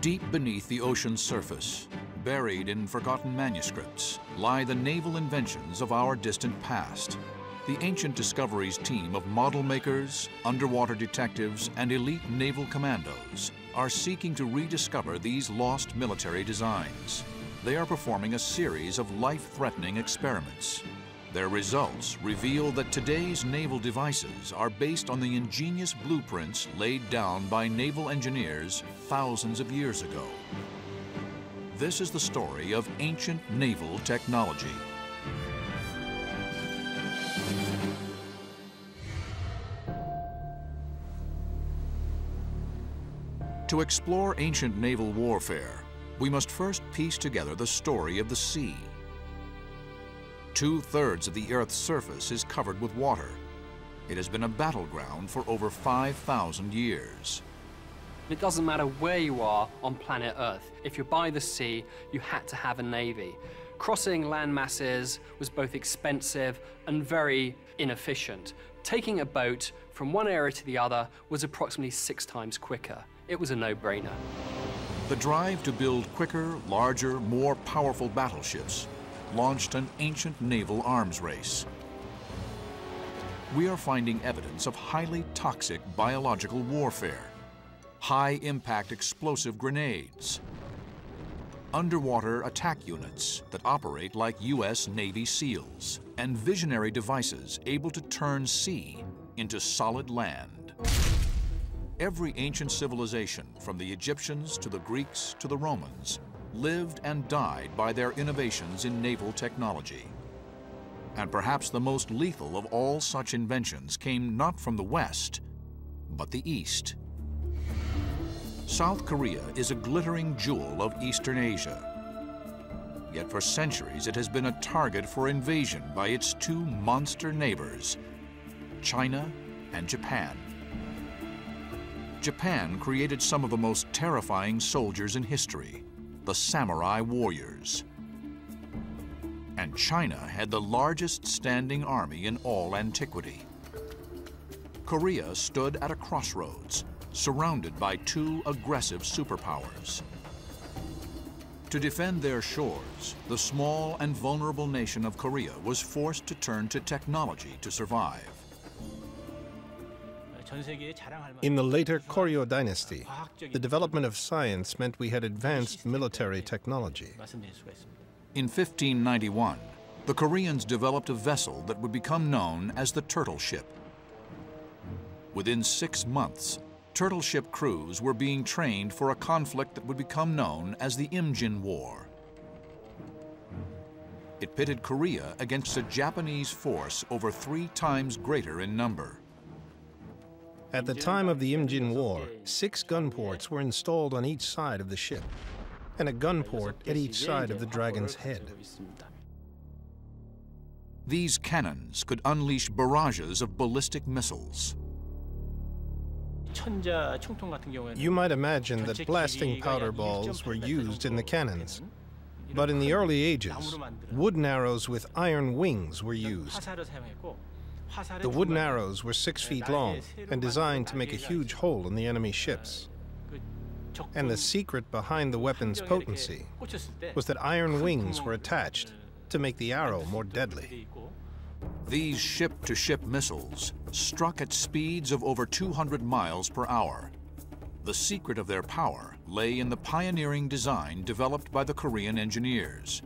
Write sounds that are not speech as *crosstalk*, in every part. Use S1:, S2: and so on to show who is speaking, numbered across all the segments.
S1: Deep beneath the ocean's surface, buried in forgotten manuscripts, lie the naval inventions of our distant past. The Ancient Discoveries team of model makers, underwater detectives, and elite naval commandos are seeking to rediscover these lost military designs. They are performing a series of life-threatening experiments. Their results reveal that today's naval devices are based on the ingenious blueprints laid down by naval engineers thousands of years ago. This is the story of ancient naval technology. To explore ancient naval warfare, we must first piece together the story of the sea. Two-thirds of the Earth's surface is covered with water. It has been a battleground for over 5,000 years.
S2: It doesn't matter where you are on planet Earth. If you're by the sea, you had to have a navy. Crossing land masses was both expensive and very inefficient. Taking a boat from one area to the other was approximately six times quicker. It was a no-brainer.
S1: The drive to build quicker, larger, more powerful battleships launched an ancient naval arms race. We are finding evidence of highly toxic biological warfare, high-impact explosive grenades, underwater attack units that operate like U.S. Navy SEALs, and visionary devices able to turn sea into solid land. Every ancient civilization, from the Egyptians to the Greeks to the Romans, lived and died by their innovations in naval technology. And perhaps the most lethal of all such inventions came not from the West, but the East. South Korea is a glittering jewel of Eastern Asia. Yet for centuries it has been a target for invasion by its two monster neighbors, China and Japan. Japan created some of the most terrifying soldiers in history, the samurai warriors. And China had the largest standing army in all antiquity. Korea stood at a crossroads, surrounded by two aggressive superpowers. To defend their shores, the small and vulnerable nation of Korea was forced to turn to technology to survive.
S3: In the later Koryo dynasty, the development of science meant we had advanced military technology.
S1: In 1591, the Koreans developed a vessel that would become known as the Turtle Ship. Within six months, turtle ship crews were being trained for a conflict that would become known as the Imjin War. It pitted Korea against a Japanese force over three times greater in number.
S3: At the time of the Imjin War, six gun ports were installed on each side of the ship, and a gun port at each side of the dragon's head.
S1: These cannons could unleash barrages of ballistic missiles.
S3: You might imagine that blasting powder balls were used in the cannons. But in the early ages, wooden arrows with iron wings were used. The wooden arrows were six feet long and designed to make a huge hole in the enemy ships. And the secret behind the weapon's potency was that iron wings were attached to make the arrow more deadly.
S1: These ship-to-ship missiles struck at speeds of over 200 miles per hour. The secret of their power lay in the pioneering design developed by the Korean engineers.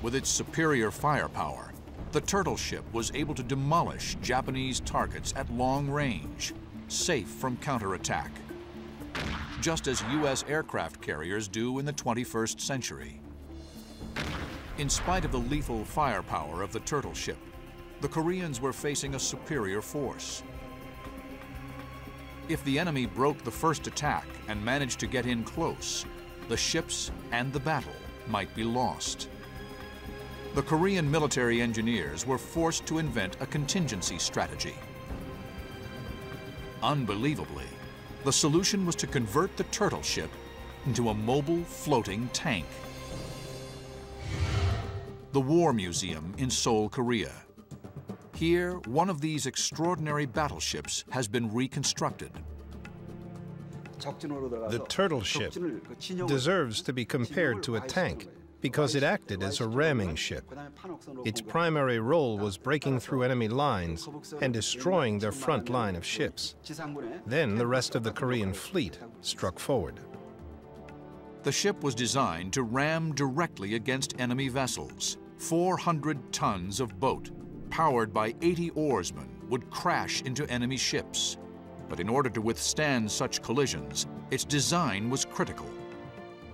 S1: With its superior firepower, the turtle ship was able to demolish Japanese targets at long range, safe from counterattack, just as U.S. aircraft carriers do in the 21st century. In spite of the lethal firepower of the turtle ship, the Koreans were facing a superior force. If the enemy broke the first attack and managed to get in close, the ships and the battle might be lost the Korean military engineers were forced to invent a contingency strategy. Unbelievably, the solution was to convert the turtle ship into a mobile floating tank. The War Museum in Seoul, Korea. Here, one of these extraordinary battleships has been reconstructed.
S3: The turtle ship deserves to be compared to a tank because it acted as a ramming ship. Its primary role was breaking through enemy lines and destroying their front line of ships. Then the rest of the Korean fleet struck forward.
S1: The ship was designed to ram directly against enemy vessels. 400 tons of boat, powered by 80 oarsmen, would crash into enemy ships. But in order to withstand such collisions, its design was critical.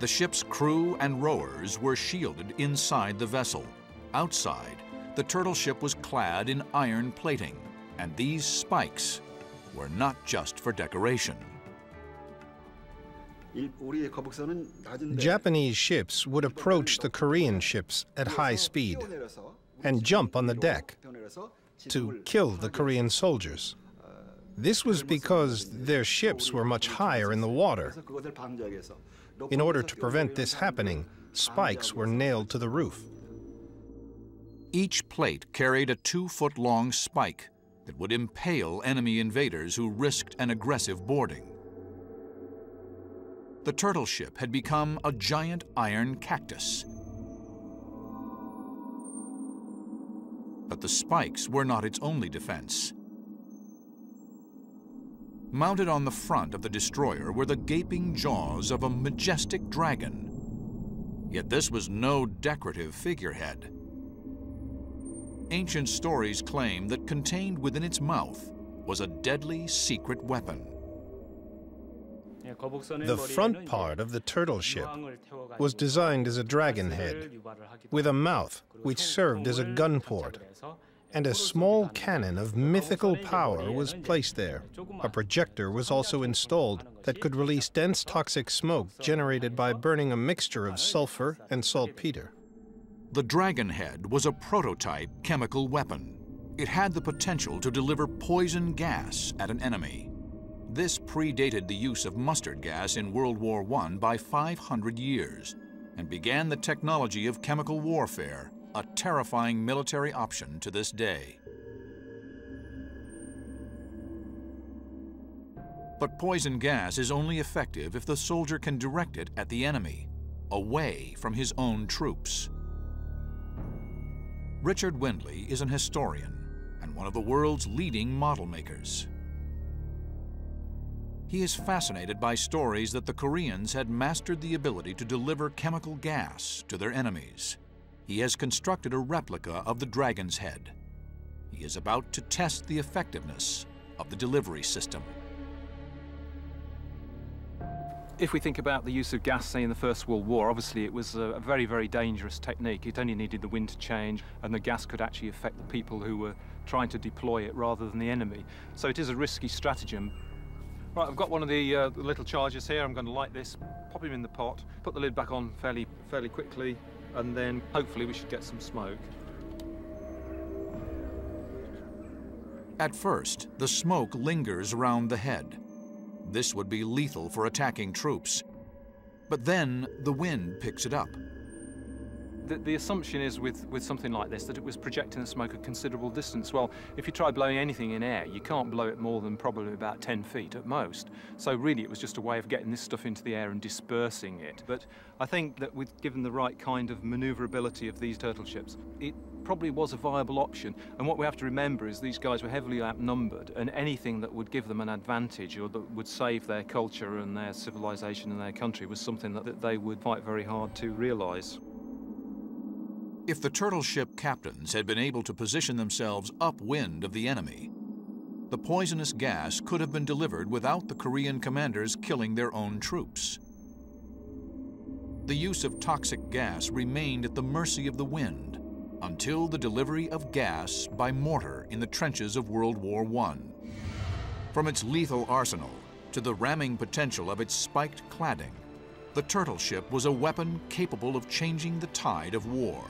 S1: The ship's crew and rowers were shielded inside the vessel. Outside, the turtle ship was clad in iron plating, and these spikes were not just for decoration.
S3: Japanese ships would approach the Korean ships at high speed and jump on the deck to kill the Korean soldiers. This was because their ships were much higher in the water. In order to prevent this happening, spikes were nailed to the roof.
S1: Each plate carried a two-foot-long spike that would impale enemy invaders who risked an aggressive boarding. The turtle ship had become a giant iron cactus. But the spikes were not its only defense. Mounted on the front of the destroyer were the gaping jaws of a majestic dragon. Yet this was no decorative figurehead. Ancient stories claim that contained within its mouth was a deadly secret weapon.
S3: The front part of the turtle ship was designed as a dragon head, with a mouth which served as a gun port and a small cannon of mythical power was placed there. A projector was also installed that could release dense toxic smoke generated by burning a mixture of sulfur and saltpeter.
S1: The Dragon Head was a prototype chemical weapon. It had the potential to deliver poison gas at an enemy. This predated the use of mustard gas in World War I by 500 years and began the technology of chemical warfare a terrifying military option to this day. But poison gas is only effective if the soldier can direct it at the enemy, away from his own troops. Richard Windley is an historian and one of the world's leading model makers. He is fascinated by stories that the Koreans had mastered the ability to deliver chemical gas to their enemies he has constructed a replica of the dragon's head. He is about to test the effectiveness of the delivery system.
S4: If we think about the use of gas, say, in the First World War, obviously it was a very, very dangerous technique. It only needed the wind to change, and the gas could actually affect the people who were trying to deploy it rather than the enemy. So it is a risky stratagem. Right, I've got one of the, uh, the little chargers here. I'm going to light this, pop him in the pot, put the lid back on fairly, fairly quickly, and then hopefully we should get some smoke.
S1: At first, the smoke lingers around the head. This would be lethal for attacking troops. But then the wind picks it up
S4: the, the, assumption is with, with something like this that it was projecting the smoke a considerable distance. Well, if you try blowing anything in air, you can't blow it more than probably about 10 feet at most. So really it was just a way of getting this stuff into the air and dispersing it. But I think that with given the right kind of maneuverability of these turtle ships, it probably was a viable option. And what we have to remember is these guys were heavily outnumbered, and anything that would give them an advantage or that would save their culture and their civilization and their country was something that, that they would fight very hard to realize.
S1: If the turtle ship captains had been able to position themselves upwind of the enemy, the poisonous gas could have been delivered without the Korean commanders killing their own troops. The use of toxic gas remained at the mercy of the wind until the delivery of gas by mortar in the trenches of World War I. From its lethal arsenal to the ramming potential of its spiked cladding, the turtle ship was a weapon capable of changing the tide of war.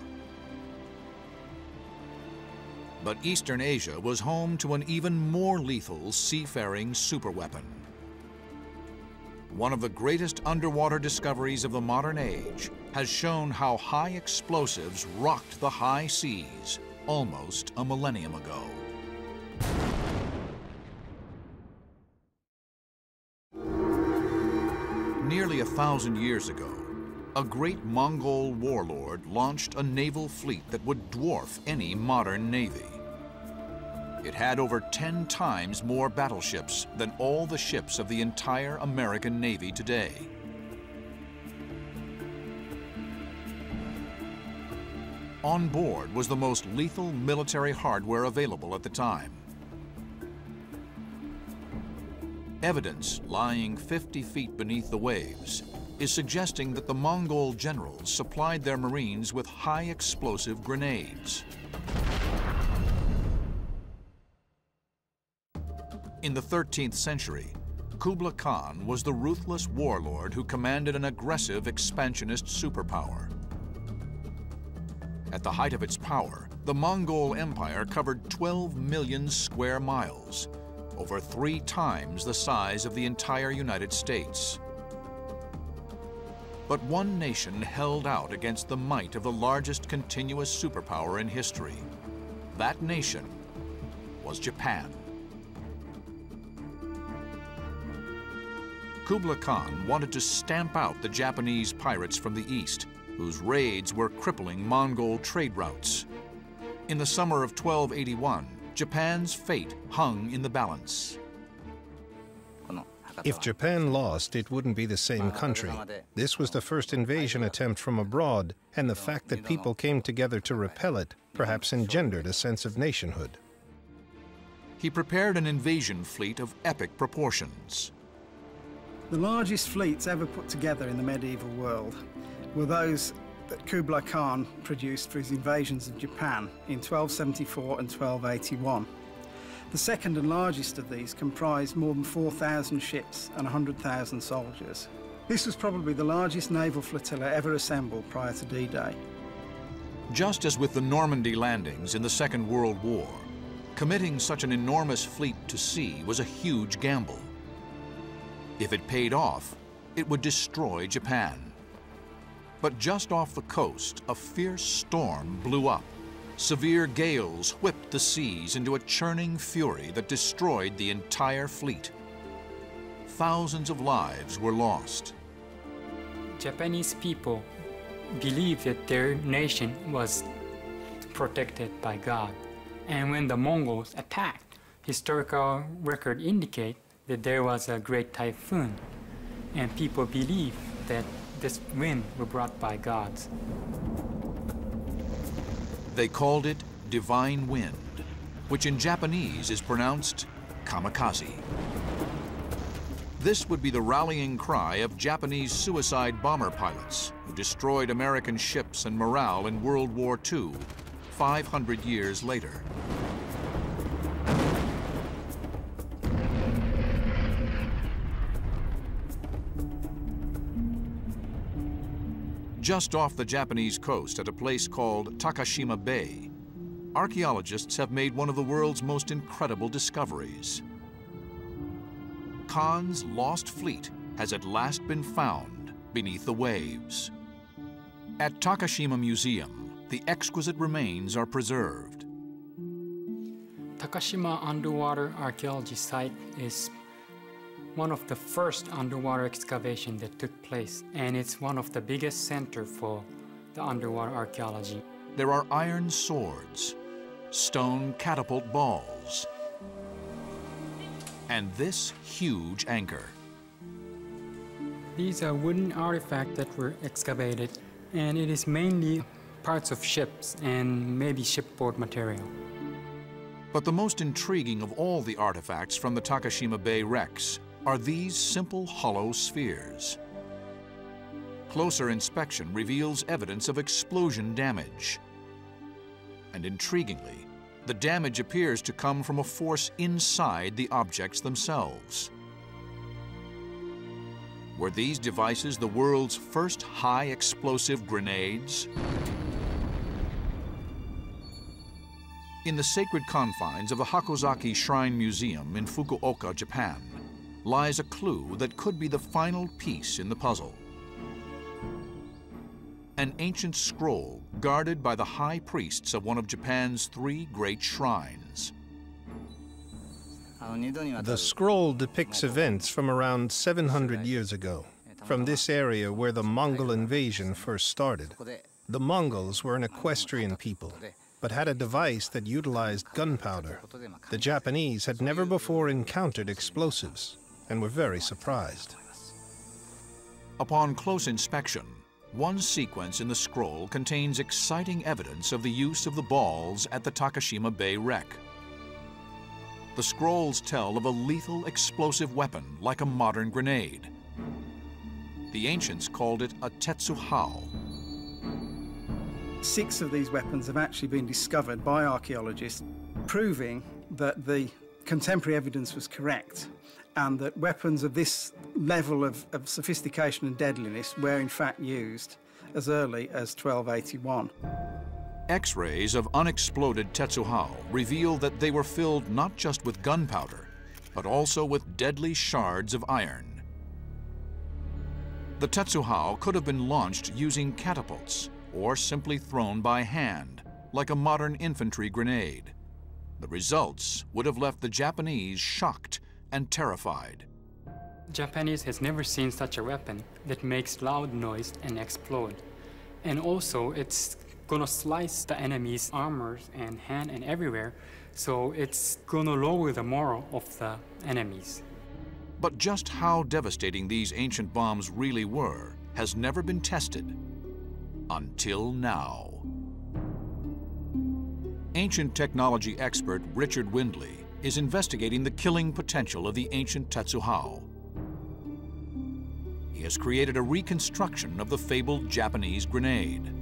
S1: But Eastern Asia was home to an even more lethal seafaring superweapon. One of the greatest underwater discoveries of the modern age has shown how high explosives rocked the high seas almost a millennium ago. Nearly a thousand years ago, a great Mongol warlord launched a naval fleet that would dwarf any modern navy. It had over 10 times more battleships than all the ships of the entire American Navy today. On board was the most lethal military hardware available at the time. Evidence lying 50 feet beneath the waves is suggesting that the Mongol generals supplied their Marines with high explosive grenades. In the 13th century, Kublai Khan was the ruthless warlord who commanded an aggressive expansionist superpower. At the height of its power, the Mongol Empire covered 12 million square miles, over three times the size of the entire United States. But one nation held out against the might of the largest continuous superpower in history. That nation was Japan. Kublai Khan wanted to stamp out the Japanese pirates from the east, whose raids were crippling Mongol trade routes. In the summer of 1281, Japan's fate hung in the balance.
S3: If Japan lost, it wouldn't be the same country. This was the first invasion attempt from abroad, and the fact that people came together to repel it perhaps engendered a sense of nationhood.
S1: He prepared an invasion fleet of epic proportions.
S5: The largest fleets ever put together in the medieval world were those that Kublai Khan produced for his invasions of Japan in 1274 and 1281. The second and largest of these comprised more than 4,000 ships and 100,000 soldiers. This was probably the largest naval flotilla ever assembled prior to D-Day.
S1: Just as with the Normandy landings in the Second World War, committing such an enormous fleet to sea was a huge gamble. If it paid off, it would destroy Japan. But just off the coast, a fierce storm blew up. Severe gales whipped the seas into a churning fury that destroyed the entire fleet. Thousands of lives were lost.
S6: Japanese people believed that their nation was protected by God. And when the Mongols attacked, historical record indicate that there was a great typhoon, and people believe that this wind was brought by gods.
S1: They called it divine wind, which in Japanese is pronounced kamikaze. This would be the rallying cry of Japanese suicide bomber pilots who destroyed American ships and morale in World War II, 500 years later. Just off the Japanese coast at a place called Takashima Bay, archaeologists have made one of the world's most incredible discoveries. Khan's lost fleet has at last been found beneath the waves. At Takashima Museum, the exquisite remains are preserved.
S6: Takashima Underwater Archaeology Site is one of the first underwater excavation that took place, and it's one of the biggest center for the underwater archaeology.
S1: There are iron swords, stone catapult balls, and this huge anchor.
S6: These are wooden artifacts that were excavated, and it is mainly parts of ships and maybe shipboard material.
S1: But the most intriguing of all the artifacts from the Takashima Bay wrecks are these simple hollow spheres. Closer inspection reveals evidence of explosion damage. And intriguingly, the damage appears to come from a force inside the objects themselves. Were these devices the world's first high explosive grenades? In the sacred confines of the Hakozaki Shrine Museum in Fukuoka, Japan, lies a clue that could be the final piece in the puzzle. An ancient scroll guarded by the high priests of one of Japan's three great shrines.
S3: The scroll depicts events from around 700 years ago. from this area where the Mongol invasion first started. The Mongols were an equestrian people, but had a device that utilized gunpowder. The Japanese had never before encountered explosives and were very surprised.
S1: Upon close inspection, one sequence in the scroll contains exciting evidence of the use of the balls at the Takashima Bay wreck. The scrolls tell of a lethal explosive weapon like a modern grenade. The ancients called it a tetsuhao,
S5: Six of these weapons have actually been discovered by archaeologists, proving that the contemporary evidence was correct and that weapons of this level of, of sophistication and deadliness were in fact used as early as 1281.
S1: X-rays of unexploded Tetsuhao reveal that they were filled not just with gunpowder, but also with deadly shards of iron. The Tetsuhao could have been launched using catapults, or simply thrown by hand, like a modern infantry grenade. The results would have left the Japanese shocked and terrified.
S6: Japanese has never seen such a weapon that makes loud noise and explode. And also it's gonna slice the enemy's armors and hand and everywhere, so it's gonna lower the morale of the enemies.
S1: But just how devastating these ancient bombs really were has never been tested until now. Ancient technology expert Richard Windley is investigating the killing potential of the ancient Tetsuhao. He has created a reconstruction of the fabled Japanese grenade.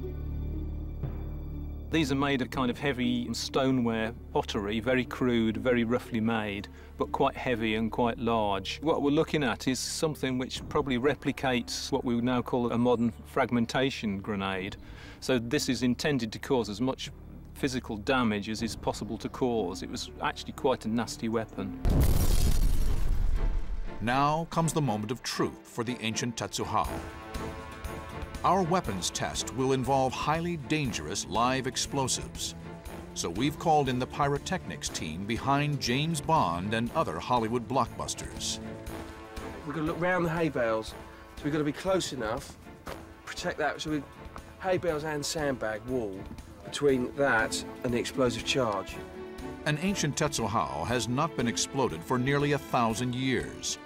S4: These are made of kind of heavy stoneware pottery, very crude, very roughly made, but quite heavy and quite large. What we're looking at is something which probably replicates what we would now call a modern fragmentation grenade. So this is intended to cause as much physical damage as is possible to cause. It was actually quite a nasty weapon.
S1: Now comes the moment of truth for the ancient Tetsuhao. Our weapons test will involve highly dangerous live explosives. So we've called in the pyrotechnics team behind James Bond and other Hollywood blockbusters.
S7: We've got to look round the hay bales, so we've got to be close enough, protect that, so we hay bales and sandbag wall between that and the explosive charge.
S1: An ancient Tetsuhao has not been exploded for nearly a thousand years.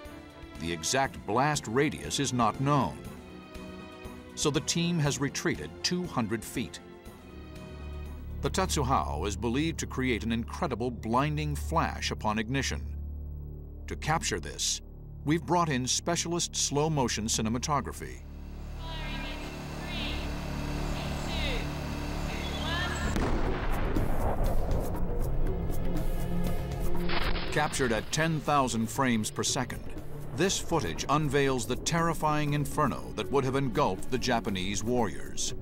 S1: The exact blast radius is not known so the team has retreated 200 feet. The Tetsuhao is believed to create an incredible blinding flash upon ignition. To capture this, we've brought in specialist slow-motion cinematography. Captured at 10,000 frames per second, this footage unveils the terrifying inferno that would have engulfed the Japanese warriors.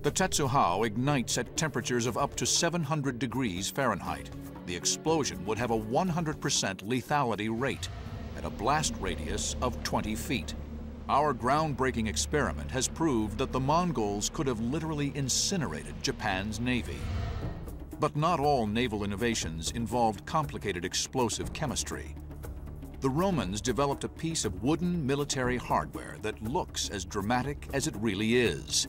S1: The Tetsuhao ignites at temperatures of up to 700 degrees Fahrenheit. The explosion would have a 100% lethality rate at a blast radius of 20 feet. Our groundbreaking experiment has proved that the Mongols could have literally incinerated Japan's navy. But not all naval innovations involved complicated explosive chemistry the Romans developed a piece of wooden military hardware that looks as dramatic as it really is.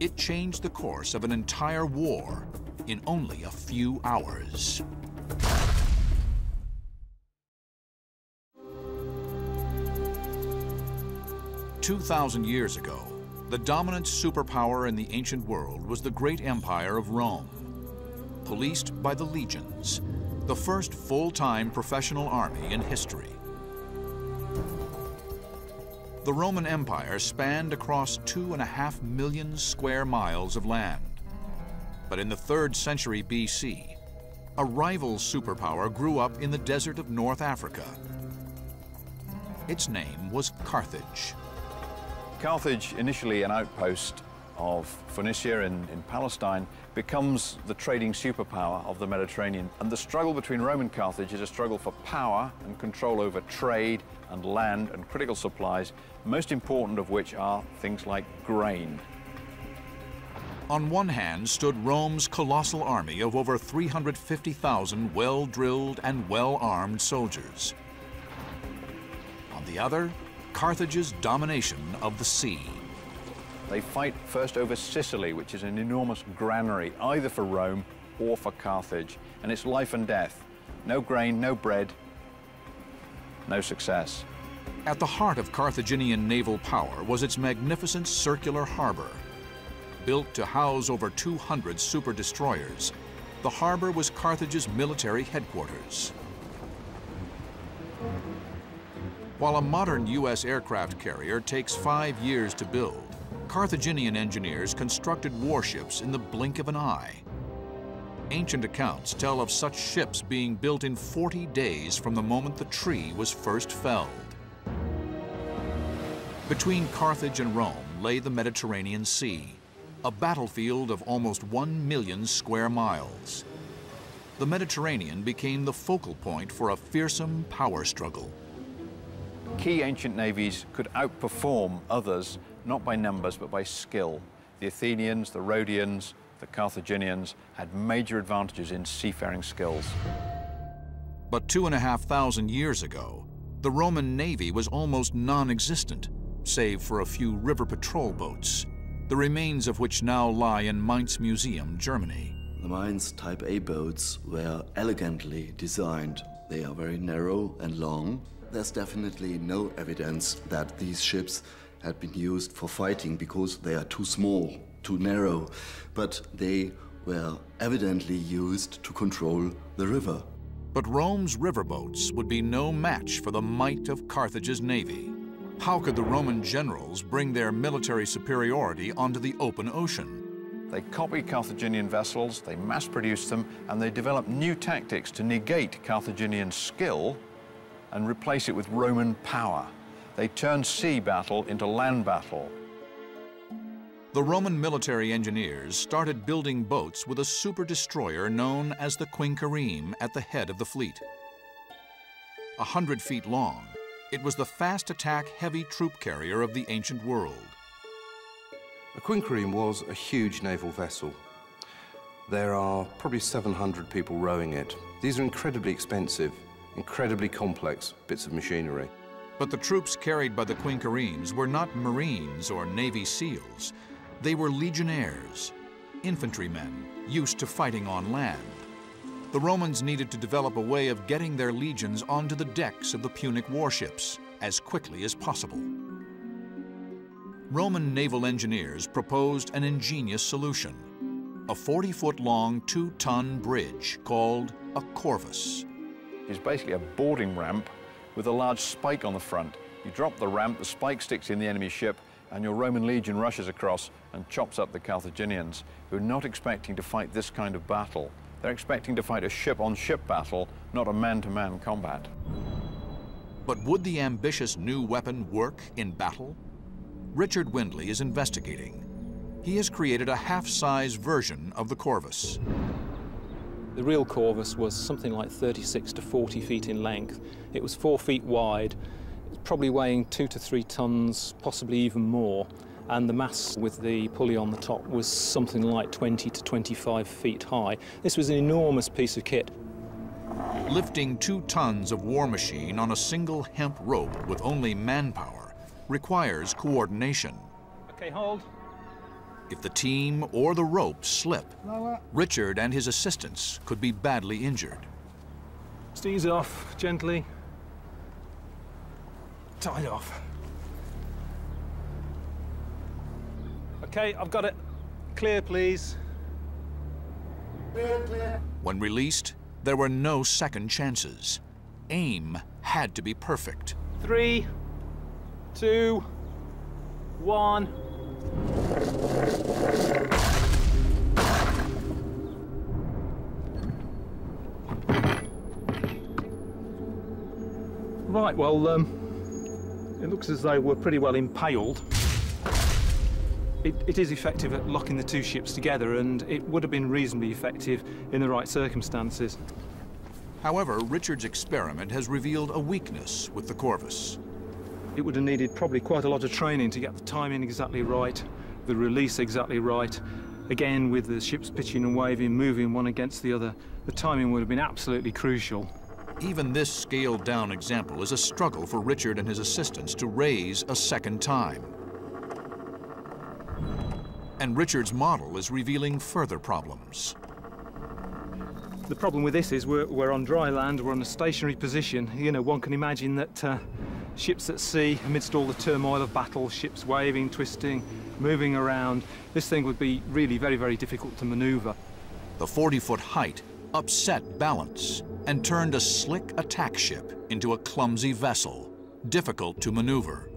S1: It changed the course of an entire war in only a few hours. Two thousand years ago, the dominant superpower in the ancient world was the great empire of Rome, policed by the legions, the first full-time professional army in history. The Roman Empire spanned across two and a half million square miles of land. But in the third century BC, a rival superpower grew up in the desert of North Africa. Its name was Carthage.
S8: Carthage, initially an outpost of Phoenicia in, in Palestine, becomes the trading superpower of the Mediterranean. And the struggle between Rome and Carthage is a struggle for power and control over trade and land and critical supplies, most important of which are things like grain.
S1: On one hand stood Rome's colossal army of over 350,000 well-drilled and well-armed soldiers. On the the other, Carthage's domination of the sea.
S8: They fight first over Sicily, which is an enormous granary, either for Rome or for Carthage. And it's life and death. No grain, no bread, no success.
S1: At the heart of Carthaginian naval power was its magnificent circular harbor. Built to house over 200 super destroyers, the harbor was Carthage's military headquarters. While a modern U.S. aircraft carrier takes five years to build, Carthaginian engineers constructed warships in the blink of an eye. Ancient accounts tell of such ships being built in 40 days from the moment the tree was first felled. Between Carthage and Rome lay the Mediterranean Sea, a battlefield of almost one million square miles. The Mediterranean became the focal point for a fearsome power struggle.
S8: Key ancient navies could outperform others, not by numbers, but by skill. The Athenians, the Rhodians, the Carthaginians had major advantages in seafaring skills.
S1: But two and a half thousand years ago, the Roman navy was almost non-existent, save for a few river patrol boats, the remains of which now lie in Mainz Museum, Germany.
S9: The Mainz Type A boats were elegantly designed. They are very narrow and long. There's definitely no evidence that these ships had been used for fighting because they are too small, too narrow, but they were evidently used to control the river.
S1: But Rome's riverboats would be no match for the might of Carthage's navy. How could the Roman generals bring their military superiority onto the open ocean?
S8: They copied Carthaginian vessels, they mass-produced them, and they developed new tactics to negate Carthaginian skill and replace it with Roman power. They turned sea battle into land battle.
S1: The Roman military engineers started building boats with a super destroyer known as the Quinquereme at the head of the fleet. A hundred feet long, it was the fast attack heavy troop carrier of the ancient world.
S10: A Quinquereme was a huge naval vessel. There are probably 700 people rowing it. These are incredibly expensive, incredibly complex bits of machinery.
S1: But the troops carried by the Quinqueremes were not Marines or Navy SEALs. They were legionnaires, infantrymen used to fighting on land. The Romans needed to develop a way of getting their legions onto the decks of the Punic warships as quickly as possible. Roman naval engineers proposed an ingenious solution, a 40-foot-long, two-ton bridge called a corvus.
S8: It's basically a boarding ramp with a large spike on the front. You drop the ramp, the spike sticks in the enemy ship, and your Roman legion rushes across and chops up the Carthaginians, who are not expecting to fight this kind of battle. They're expecting to fight a ship-on-ship -ship battle, not a man-to-man -man combat.
S1: But would the ambitious new weapon work in battle? Richard Windley is investigating. He has created a half-size version of the Corvus.
S4: The real Corvus was something like 36 to 40 feet in length. It was four feet wide, probably weighing two to three tons, possibly even more. And the mast with the pulley on the top was something like 20 to 25 feet high. This was an enormous piece of kit.
S1: Lifting two tons of war machine on a single hemp rope with only manpower requires coordination.
S4: Okay, hold.
S1: If the team or the rope slip, Richard and his assistants could be badly injured.
S4: Steeze off, gently. Tie off. Okay, I've got it. Clear, please.
S1: Clear, clear. When released, there were no second chances. Aim had to be perfect.
S4: Three, two, one. Right, well, um, it looks as though we're pretty well impaled. It, it is effective at locking the two ships together, and it would have been reasonably effective in the right circumstances.
S1: However, Richard's experiment has revealed a weakness with the Corvus.
S4: It would have needed probably quite a lot of training to get the timing exactly right, the release exactly right. Again, with the ships pitching and waving, moving one against the other, the timing would have been absolutely crucial.
S1: Even this scaled-down example is a struggle for Richard and his assistants to raise a second time. And Richard's model is revealing further problems.
S4: The problem with this is we're, we're on dry land, we're on a stationary position. You know, one can imagine that uh, ships at sea, amidst all the turmoil of battle, ships waving, twisting, moving around, this thing would be really very, very difficult to maneuver.
S1: The 40-foot height upset balance and turned a slick attack ship into a clumsy vessel, difficult to maneuver.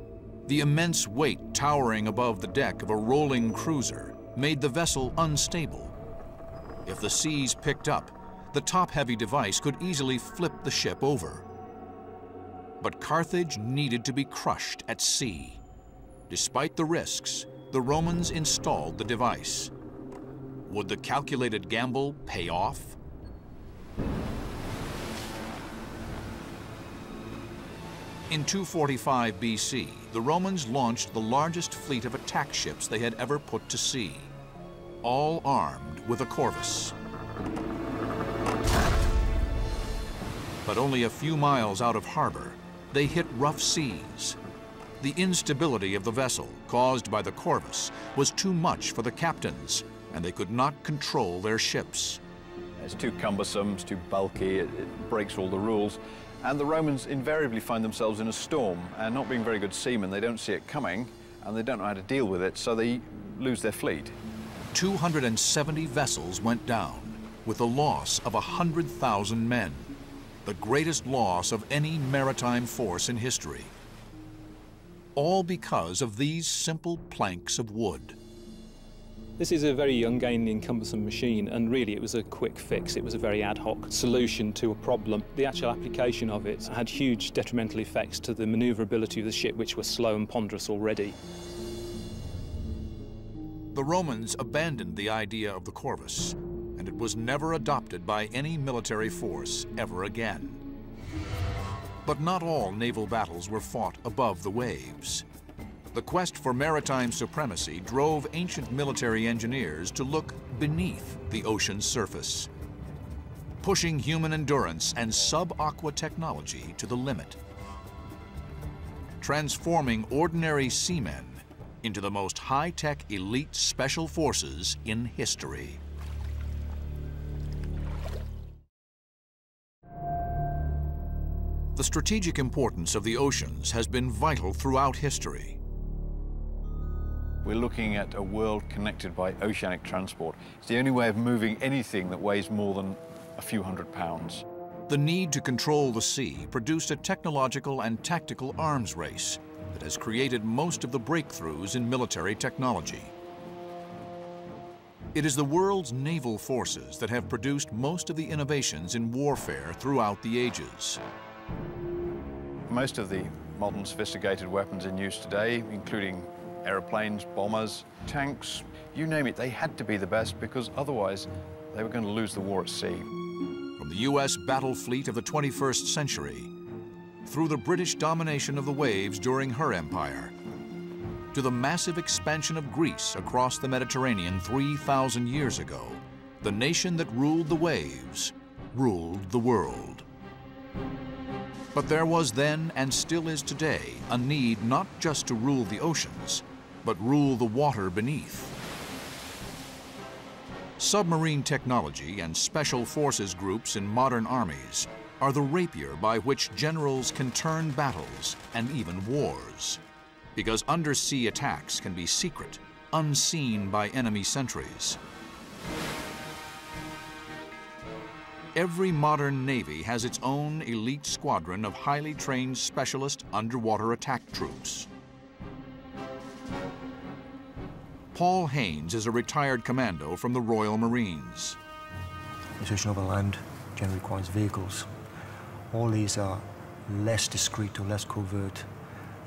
S1: The immense weight towering above the deck of a rolling cruiser made the vessel unstable. If the seas picked up, the top-heavy device could easily flip the ship over. But Carthage needed to be crushed at sea. Despite the risks, the Romans installed the device. Would the calculated gamble pay off? In 245 BC, the Romans launched the largest fleet of attack ships they had ever put to sea, all armed with a corvus. But only a few miles out of harbor, they hit rough seas. The instability of the vessel, caused by the corvus, was too much for the captains, and they could not control their ships.
S8: It's too cumbersome, it's too bulky, it, it breaks all the rules. And the Romans invariably find themselves in a storm, and not being very good seamen, they don't see it coming, and they don't know how to deal with it, so they lose their fleet.
S1: 270 vessels went down, with a loss of 100,000 men the greatest loss of any maritime force in history. All because of these simple planks of wood.
S4: This is a very ungainly and cumbersome machine and really it was a quick fix. It was a very ad hoc solution to a problem. The actual application of it had huge detrimental effects to the manoeuvrability of the ship which was slow and ponderous already.
S1: The Romans abandoned the idea of the corvus was never adopted by any military force ever again. But not all naval battles were fought above the waves. The quest for maritime supremacy drove ancient military engineers to look beneath the ocean's surface, pushing human endurance and sub-aqua technology to the limit, transforming ordinary seamen into the most high-tech elite special forces in history. The strategic importance of the oceans has been vital throughout history.
S8: We're looking at a world connected by oceanic transport. It's the only way of moving anything that weighs more than a few hundred pounds.
S1: The need to control the sea produced a technological and tactical arms race that has created most of the breakthroughs in military technology. It is the world's naval forces that have produced most of the innovations in warfare throughout the ages.
S8: Most of the modern sophisticated weapons in use today, including aeroplanes, bombers, tanks, you name it, they had to be the best because otherwise they were going to lose the war at sea.
S1: From the U.S. battle fleet of the 21st century, through the British domination of the waves during her empire, to the massive expansion of Greece across the Mediterranean 3,000 years ago, the nation that ruled the waves ruled the world. But there was then and still is today a need not just to rule the oceans, but rule the water beneath. Submarine technology and special forces groups in modern armies are the rapier by which generals can turn battles and even wars. Because undersea attacks can be secret, unseen by enemy sentries. Every modern Navy has its own elite squadron of highly trained specialist underwater attack troops. Paul Haynes is a retired commando from the Royal Marines.
S11: The situation over land generally requires vehicles. All these are less discreet or less covert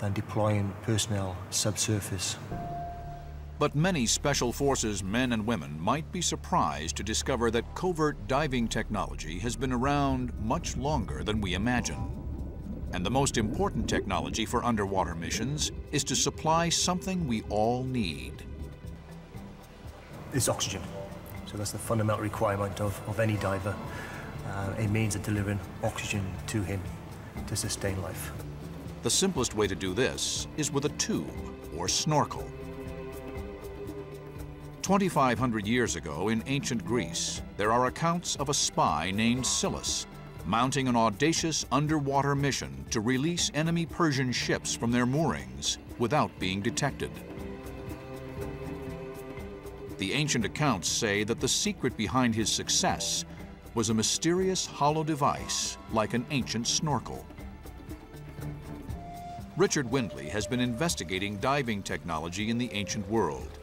S11: than deploying personnel subsurface.
S1: But many Special Forces men and women might be surprised to discover that covert diving technology has been around much longer than we imagine. And the most important technology for underwater missions is to supply something we all need.
S11: It's oxygen. So that's the fundamental requirement of, of any diver. uh, a means of delivering oxygen to him to sustain life.
S1: The simplest way to do this is with a tube or snorkel. 2,500 years ago in ancient Greece, there are accounts of a spy named Syllas mounting an audacious underwater mission to release enemy Persian ships from their moorings without being detected. The ancient accounts say that the secret behind his success was a mysterious hollow device like an ancient snorkel. Richard Windley has been investigating diving technology in the ancient world.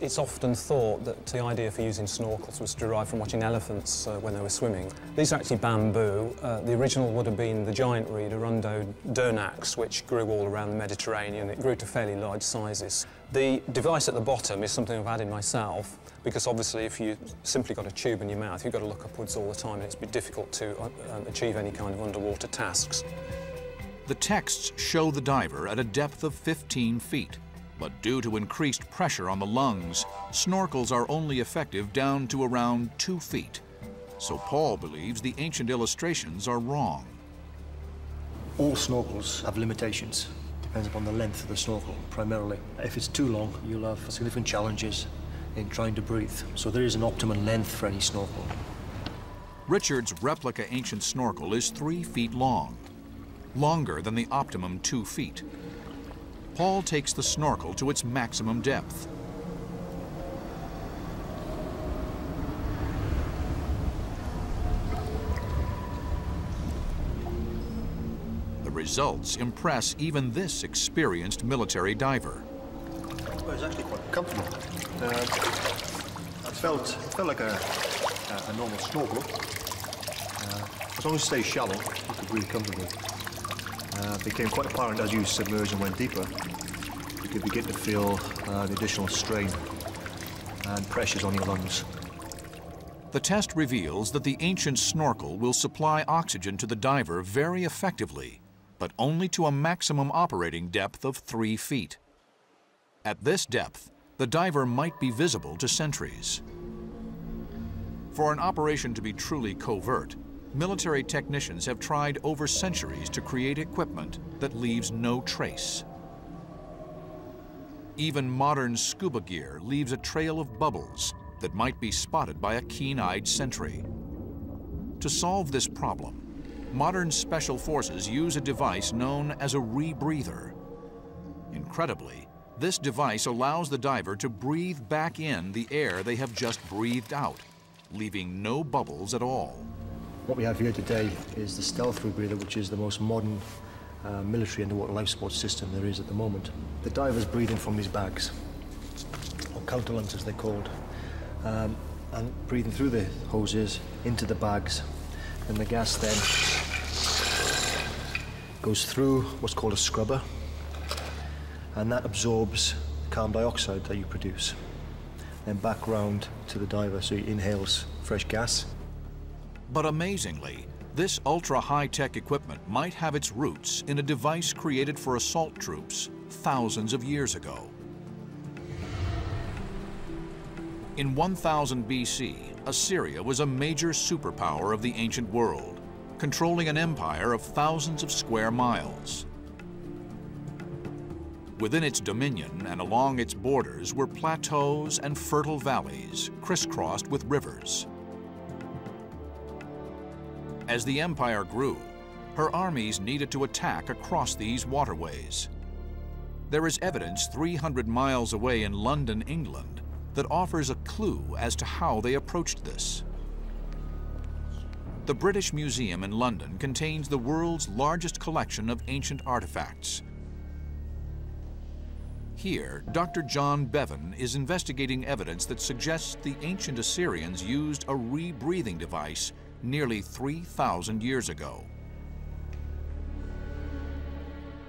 S12: It's often thought that the idea for using snorkels was derived from watching elephants uh, when they were swimming. These are actually bamboo. Uh, the original would have been the giant reed, Arundo donax, which grew all around the Mediterranean. It grew to fairly large sizes. The device at the bottom is something I've added myself because obviously if you simply got a tube in your mouth, you've got to look upwards all the time and it's difficult to uh, um, achieve any kind of underwater tasks.
S1: The texts show the diver at a depth of 15 feet. But due to increased pressure on the lungs, snorkels are only effective down to around two feet. So Paul believes the ancient illustrations are wrong.
S11: All snorkels have limitations. Depends upon the length of the snorkel, primarily. If it's too long, you'll have significant challenges in trying to breathe. So there is an optimum length for any snorkel.
S1: Richard's replica ancient snorkel is three feet long, longer than the optimum two feet. Paul takes the snorkel to its maximum depth. The results impress even this experienced military diver.
S11: Well, it's actually quite comfortable. Uh, it felt, it felt like a, a, normal snorkel. Uh, as long as you stay shallow, you can breathe comfortably uh, became quite apparent as you submerged and went deeper. You could begin to feel uh, the additional strain and pressures on your lungs.
S1: The test reveals that the ancient snorkel will supply oxygen to the diver very effectively, but only to a maximum operating depth of three feet. At this depth, the diver might be visible to sentries. For an operation to be truly covert, military technicians have tried over centuries to create equipment that leaves no trace. Even modern scuba gear leaves a trail of bubbles that might be spotted by a keen-eyed sentry. To solve this problem, modern special forces use a device known as a rebreather. Incredibly, this device allows the diver to breathe back in the air they have just breathed out, leaving no bubbles at all.
S11: What we have here today is the stealth rebreather, which is the most modern uh, military underwater life support system there is at the moment. The diver's breathing from these bags, or counter lungs as they're called, um, and breathing through the hoses into the bags. And the gas then goes through what's called a scrubber, and that absorbs carbon dioxide that you produce. Then back round to the diver, so he inhales fresh gas.
S1: But amazingly, this ultra-high-tech equipment might have its roots in a device created for assault troops thousands of years ago. In 1000 BC, Assyria was a major superpower of the ancient world, controlling an empire of thousands of square miles. Within its dominion and along its borders were plateaus and fertile valleys crisscrossed with rivers. As the empire grew, her armies needed to attack across these waterways. There is evidence 300 miles away in London, England, that offers a clue as to how they approached this. The British Museum in London contains the world's largest collection of ancient artifacts. Here, Dr. John Bevan is investigating evidence that suggests the ancient Assyrians used a rebreathing device nearly 3,000 years ago.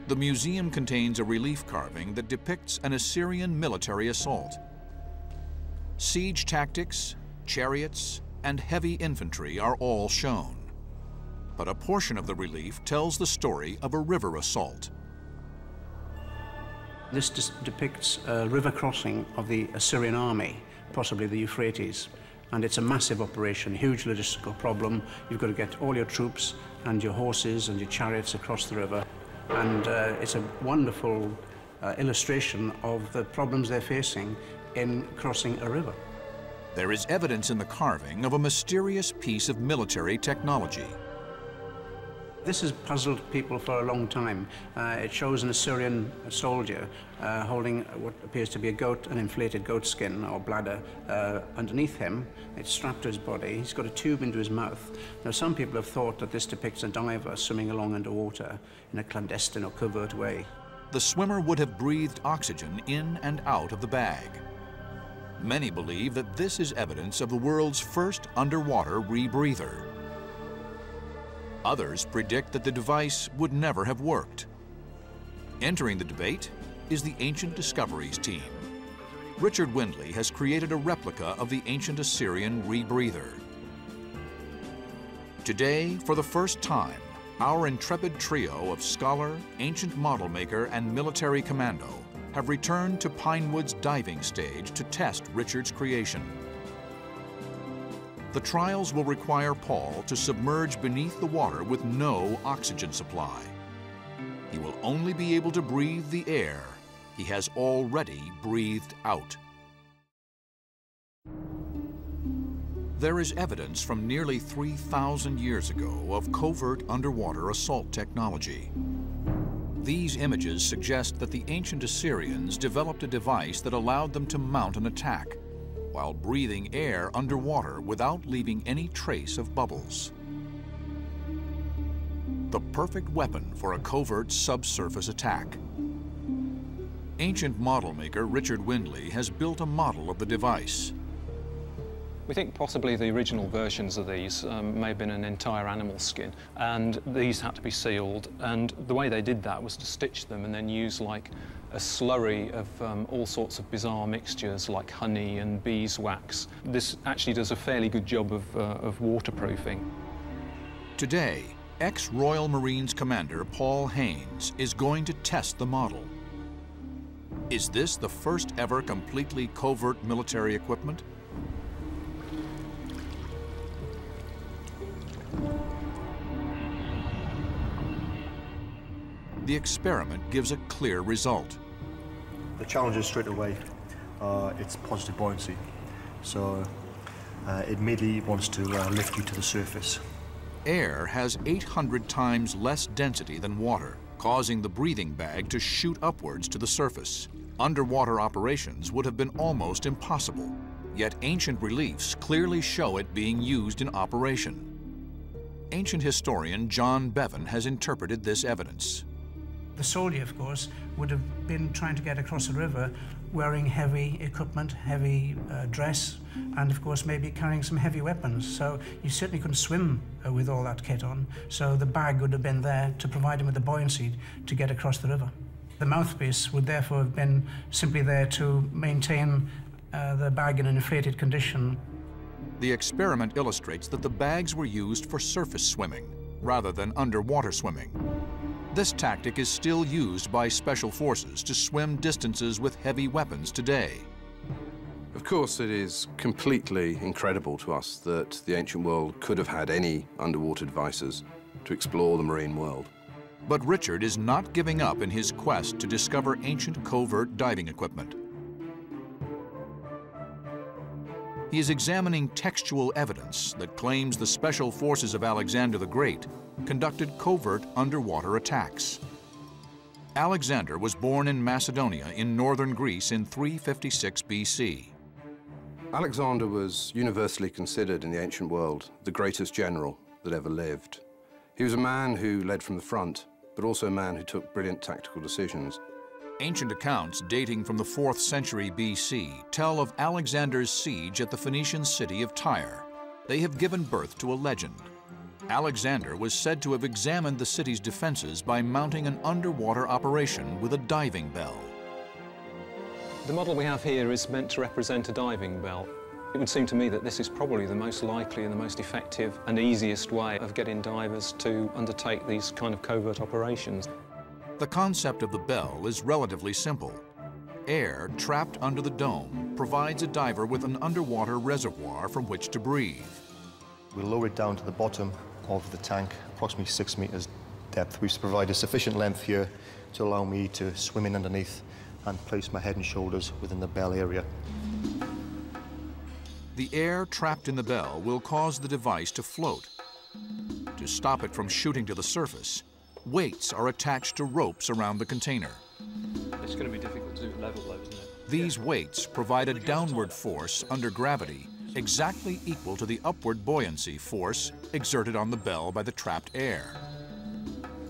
S1: The museum contains a relief carving that depicts an Assyrian military assault. Siege tactics, chariots, and heavy infantry are all shown. But a portion of the relief tells the story of a river assault.
S13: This depicts a river crossing of the Assyrian army, possibly the Euphrates, and it's a massive operation, huge logistical problem. You've got to get all your troops and your horses and your chariots across the river, and uh, it's a wonderful uh, illustration of the problems they're facing in crossing a river.
S1: There is evidence in the carving of a mysterious piece of military technology.
S13: This has puzzled people for a long time. Uh, it shows an Assyrian soldier uh, holding what appears to be a goat, an inflated goat skin or bladder uh, underneath him. It's strapped to his body. He's got a tube into his mouth. Now, some people have thought that this depicts a diver swimming along underwater in a clandestine or covert way.
S1: The swimmer would have breathed oxygen in and out of the bag. Many believe that this is evidence of the world's first underwater rebreather. Others predict that the device would never have worked. Entering the debate is the Ancient Discoveries team. Richard Windley has created a replica of the ancient Assyrian rebreather. Today, for the first time, our intrepid trio of scholar, ancient model maker, and military commando have returned to Pinewood's diving stage to test Richard's creation. The trials will require Paul to submerge beneath the water with no oxygen supply. He will only be able to breathe the air he has already breathed out. There is evidence from nearly 3,000 years ago of covert underwater assault technology. These images suggest that the ancient Assyrians developed a device that allowed them to mount an attack while breathing air underwater without leaving any trace of bubbles. The perfect weapon for a covert subsurface attack. Ancient model maker Richard Windley has built a model of the device.
S4: We think possibly the original versions of these um, may have been an entire animal skin, and these had to be sealed. And the way they did that was to stitch them and then use like a slurry of um, all sorts of bizarre mixtures like honey and beeswax. This actually does a fairly good job of, uh, of waterproofing.
S1: Today, ex-Royal Marines Commander Paul Haynes is going to test the model. Is this the first ever completely covert military equipment? The experiment gives a clear result.
S11: The challenge is straight away, uh, it's positive buoyancy. So uh, it immediately wants to uh, lift you to the surface.
S1: Air has 800 times less density than water, causing the breathing bag to shoot upwards to the surface. Underwater operations would have been almost impossible, yet ancient reliefs clearly show it being used in operation. Ancient historian John Bevan has interpreted this evidence.
S13: The soldier, of course, would have been trying to get across the river wearing heavy equipment, heavy uh, dress, and of course maybe carrying some heavy weapons. So you certainly couldn't swim uh, with all that kit on. So the bag would have been there to provide him with the buoyancy to get across the river. The mouthpiece would therefore have been simply there to maintain uh, the bag in an inflated condition.
S1: The experiment illustrates that the bags were used for surface swimming rather than underwater swimming. This tactic is still used by special forces to swim distances with heavy weapons today.
S10: Of course, it is completely incredible to us that the ancient world could have had any underwater devices to explore the marine world.
S1: But Richard is not giving up in his quest to discover ancient covert diving equipment. He is examining textual evidence that claims the special forces of Alexander the Great conducted covert underwater attacks. Alexander was born in Macedonia in northern Greece in 356 BC.
S10: Alexander was universally considered in the ancient world the greatest general that ever lived. He was a man who led from the front, but also a man who took brilliant tactical decisions.
S1: Ancient accounts dating from the 4th century BC tell of Alexander's siege at the Phoenician city of Tyre. They have given birth to a legend. Alexander was said to have examined the city's defenses by mounting an underwater operation with a diving bell.
S4: The model we have here is meant to represent a diving bell. It would seem to me that this is probably the most likely and the most effective and easiest way of getting divers to undertake these kind of covert operations.
S1: The concept of the bell is relatively simple. air trapped under the dome provides a diver with an underwater reservoir from which to breathe.
S11: We'll lower it down to the bottom of the tank, approximately six meters depth. We've provided sufficient length here to allow me to swim in underneath and place my head and shoulders within the bell area.
S1: The air trapped in the bell will cause the device to float. To stop it from shooting to the surface, weights are attached to ropes around the container.
S4: It's going to be difficult to do level though, isn't it?
S1: These weights provide a downward force under gravity exactly equal to the upward buoyancy force exerted on the bell by the trapped air.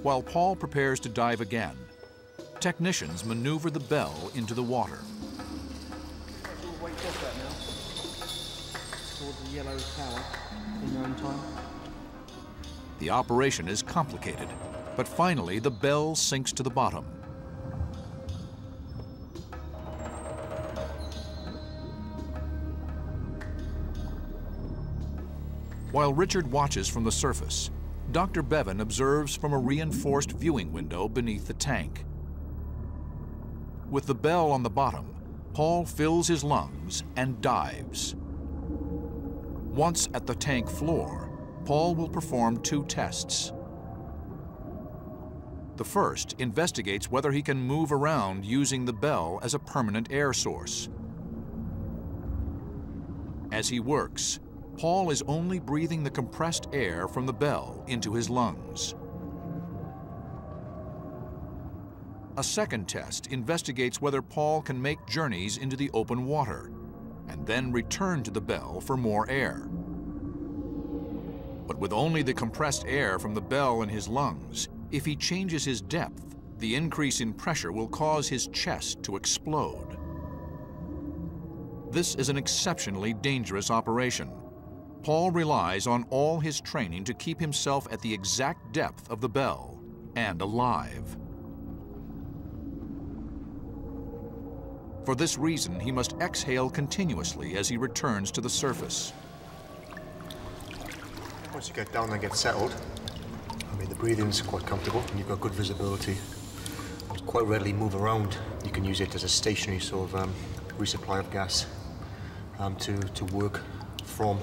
S1: While Paul prepares to dive again, technicians maneuver the bell into the water. The operation is complicated, but finally the bell sinks to the bottom. While Richard watches from the surface, Dr. Bevan observes from a reinforced viewing window beneath the tank. With the bell on the bottom, Paul fills his lungs and dives. Once at the tank floor, Paul will perform two tests. The first investigates whether he can move around using the bell as a permanent air source. As he works, Paul is only breathing the compressed air from the bell into his lungs. A second test investigates whether Paul can make journeys into the open water and then return to the bell for more air. But with only the compressed air from the bell in his lungs, if he changes his depth, the increase in pressure will cause his chest to explode. This is an exceptionally dangerous operation. Paul relies on all his training to keep himself at the exact depth of the bell and alive. For this reason, he must exhale continuously as he returns to the surface.
S11: Once you get down and get settled, I mean, the breathing's quite comfortable and you've got good visibility. You quite readily move around. You can use it as a stationary sort of um, resupply of gas um, to, to work from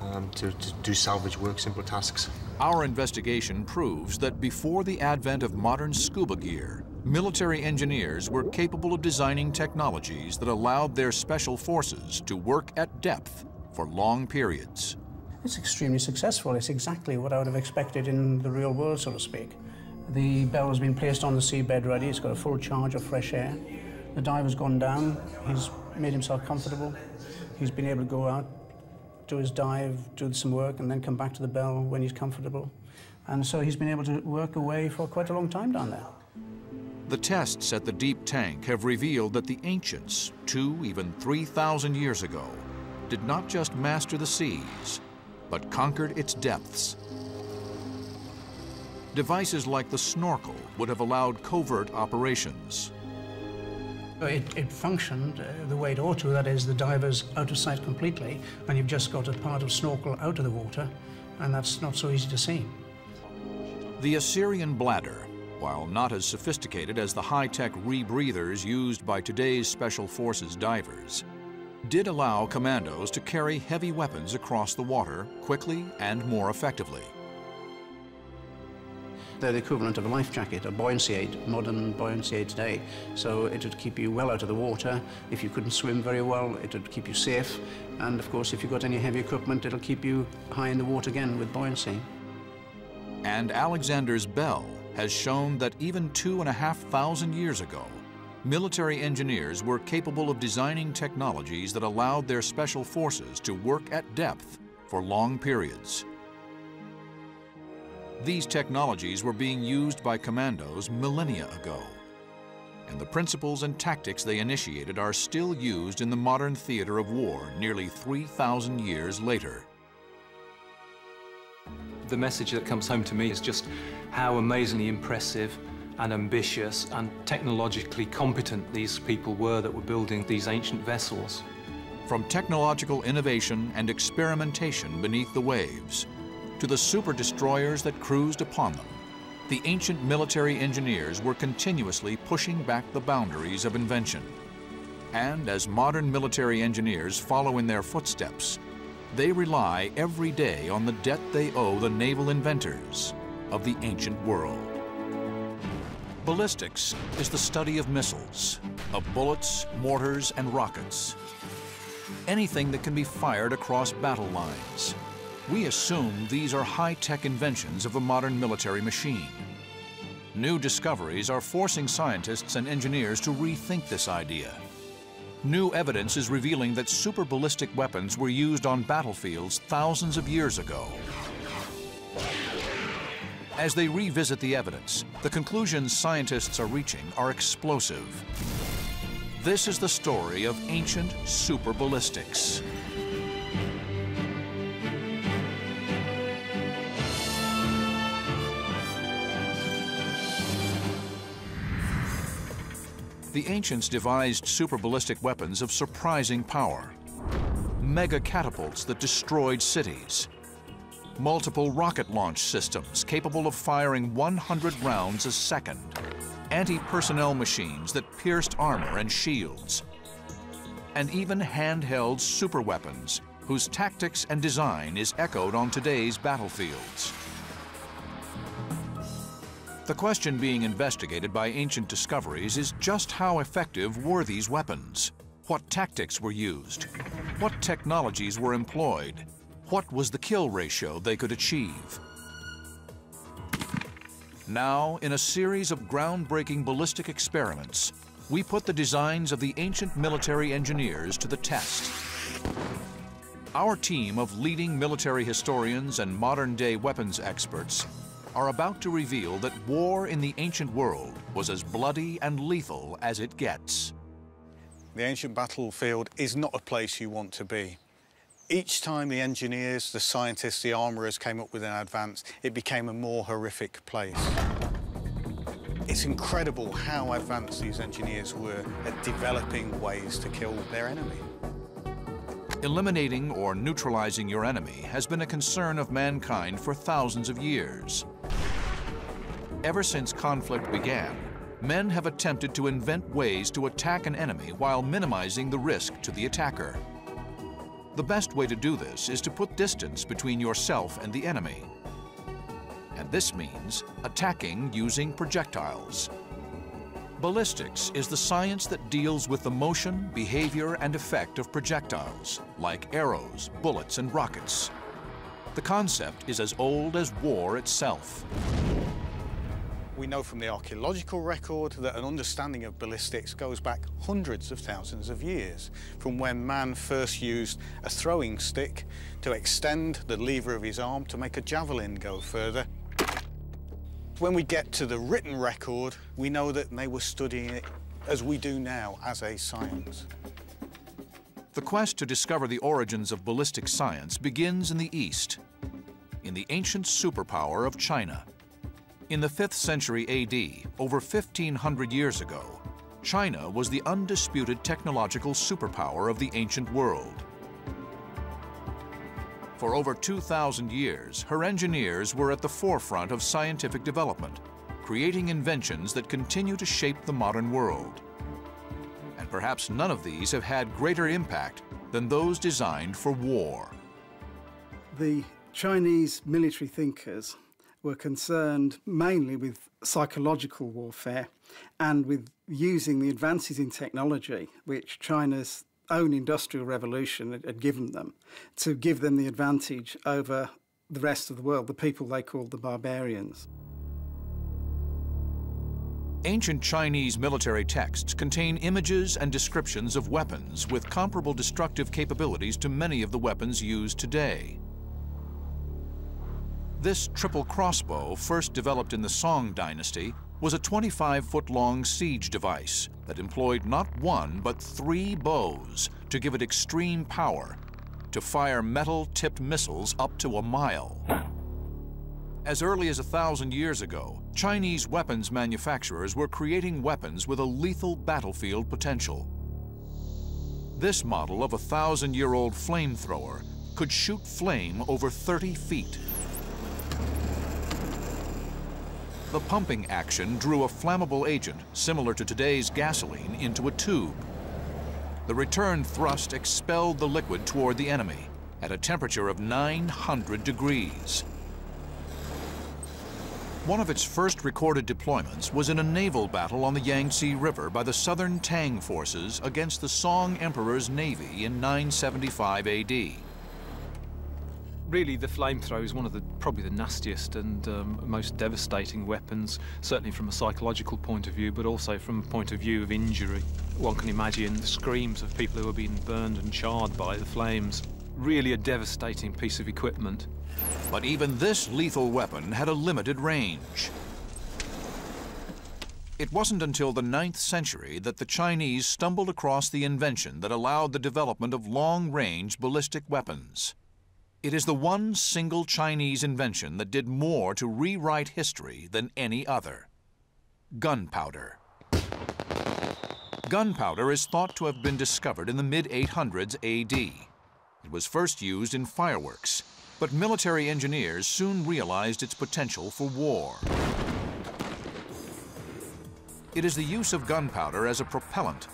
S11: um, to, to do salvage work, simple tasks.
S1: Our investigation proves that before the advent of modern scuba gear, military engineers were capable of designing technologies that allowed their special forces to work at depth for long periods.
S13: It's extremely successful. It's exactly what I would have expected in the real world, so to speak. The bell has been placed on the seabed ready. It's got a full charge of fresh air. The diver's gone down. He's made himself comfortable. He's been able to go out, do his dive, do some work, and then come back to the bell when he's comfortable. And so he's been able to work away for quite a long time down there.
S1: The tests at the deep tank have revealed that the ancients, two, even 3,000 years ago, did not just master the seas, but conquered its depths. Devices like the snorkel would have allowed covert operations.
S13: It, it functioned uh, the way it ought to, that is, the diver's out of sight completely, and you've just got a part of snorkel out of the water, and that's not so easy to see.
S1: The Assyrian bladder, while not as sophisticated as the high-tech rebreathers used by today's Special Forces divers, did allow commandos to carry heavy weapons across the water quickly and more effectively.
S13: They're the equivalent of a life jacket, a buoyancy aid, modern buoyancy aid today. So it would keep you well out of the water. If you couldn't swim very well, it would keep you safe. And of course, if you've got any heavy equipment, it'll keep you high in the water again with buoyancy.
S1: And Alexander's bell has shown that even two and a half thousand years ago, military engineers were capable of designing technologies that allowed their special forces to work at depth for long periods. These technologies were being used by commandos millennia ago, and the principles and tactics they initiated are still used in the modern theater of war nearly 3,000 years later.
S4: The message that comes home to me is just how amazingly impressive and ambitious and technologically competent these people were that were building these ancient vessels.
S1: From technological innovation and experimentation beneath the waves to the super destroyers that cruised upon them, the ancient military engineers were continuously pushing back the boundaries of invention. And as modern military engineers follow in their footsteps, they rely every day on the debt they owe the naval inventors of the ancient world. Ballistics is the study of missiles, of bullets, mortars, and rockets. Anything that can be fired across battle lines. We assume these are high-tech inventions of a modern military machine. New discoveries are forcing scientists and engineers to rethink this idea. New evidence is revealing that super ballistic weapons were used on battlefields thousands of years ago. As they revisit the evidence, the conclusions scientists are reaching are explosive. This is the story of ancient super ballistics. The ancients devised super ballistic weapons of surprising power. Mega catapults that destroyed cities. Multiple rocket launch systems capable of firing 100 rounds a second. Anti-personnel machines that pierced armor and shields. And even handheld superweapons whose tactics and design is echoed on today's battlefields. The question being investigated by ancient discoveries is just how effective were these weapons? What tactics were used? What technologies were employed? What was the kill ratio they could achieve? Now, in a series of groundbreaking ballistic experiments, we put the designs of the ancient military engineers to the test. Our team of leading military historians and modern-day weapons experts are about to reveal that war in the ancient world was as bloody and lethal as it gets.
S14: The ancient battlefield is not a place you want to be. Each time the engineers, the scientists, the armourers came up with an advance, it became a more horrific place. It's incredible how advanced these engineers were at developing ways to kill their enemy.
S1: Eliminating or neutralizing your enemy has been a concern of mankind for thousands of years. Ever since conflict began, men have attempted to invent ways to attack an enemy while minimizing the risk to the attacker. The best way to do this is to put distance between yourself and the enemy. And this means attacking using projectiles. Ballistics is the science that deals with the motion, behavior, and effect of projectiles, like arrows, bullets, and rockets. The concept is as old as war itself.
S14: We know from the archaeological record that an understanding of ballistics goes back hundreds of thousands of years, from when man first used a throwing stick to extend the lever of his arm to make a javelin go further. When we get to the written record, we know that they were studying it as we do now, as a science.
S1: The quest to discover the origins of ballistic science begins in the East, in the ancient superpower of China. In the 5th century AD, over 1,500 years ago, China was the undisputed technological superpower of the ancient world. For over 2,000 years, her engineers were at the forefront of scientific development, creating inventions that continue to shape the modern world. And perhaps none of these have had greater impact than those designed for war.
S5: The Chinese military thinkers were concerned mainly with psychological warfare and with using the advances in technology which China's own industrial revolution had given them to give them the advantage over the rest of the world, the people they called the barbarians.
S1: Ancient Chinese military texts contain images and descriptions of weapons with comparable destructive capabilities to many of the weapons used today. This triple crossbow, first developed in the Song dynasty, was a 25-foot-long siege device that employed not one but three bows to give it extreme power to fire metal-tipped missiles up to a mile. As early as a thousand years ago, Chinese weapons manufacturers were creating weapons with a lethal battlefield potential. This model of a thousand-year-old flamethrower could shoot flame over 30 feet. The pumping action drew a flammable agent similar to today's gasoline into a tube. The return thrust expelled the liquid toward the enemy at a temperature of 900 degrees. One of its first recorded deployments was in a naval battle on the Yangtze River by the Southern Tang forces against the Song Emperor's navy in 975 AD.
S4: Really, the flamethrower is one of the probably the nastiest and um, most devastating weapons, certainly from a psychological point of view, but also from a point of view of injury. One can imagine the screams of people who are being burned and charred by the flames. Really a devastating piece of equipment.
S1: But even this lethal weapon had a limited range. It wasn't until the 9th century that the Chinese stumbled across the invention that allowed the development of long-range ballistic weapons. It is the one single Chinese invention that did more to rewrite history than any other. Gunpowder. Gunpowder is thought to have been discovered in the mid-800s AD. It was first used in fireworks, but military engineers soon realized its potential for war. It is the use of gunpowder as a propellant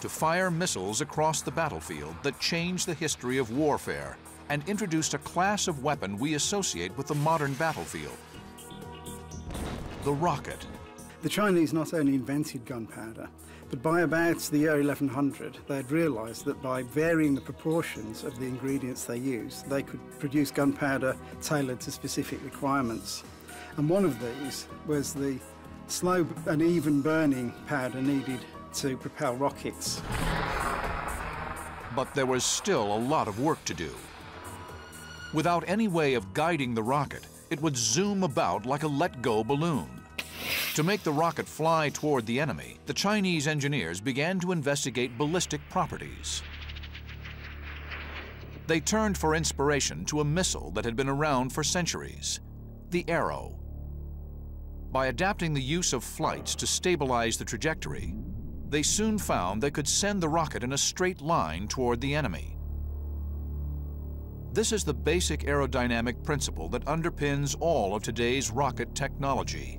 S1: to fire missiles across the battlefield that changed the history of warfare and introduced a class of weapon we associate with the modern battlefield, the rocket.
S5: The Chinese not only invented gunpowder, but by about the year 1100, they had realised that by varying the proportions of the ingredients they used, they could produce gunpowder tailored to specific requirements. And one of these was the slow and even burning powder needed to propel rockets.
S1: But there was still a lot of work to do. Without any way of guiding the rocket, it would zoom about like a let-go balloon. To make the rocket fly toward the enemy, the Chinese engineers began to investigate ballistic properties. They turned for inspiration to a missile that had been around for centuries, the Arrow. By adapting the use of flights to stabilize the trajectory, they soon found they could send the rocket in a straight line toward the enemy. This is the basic aerodynamic principle that underpins all of today's rocket technology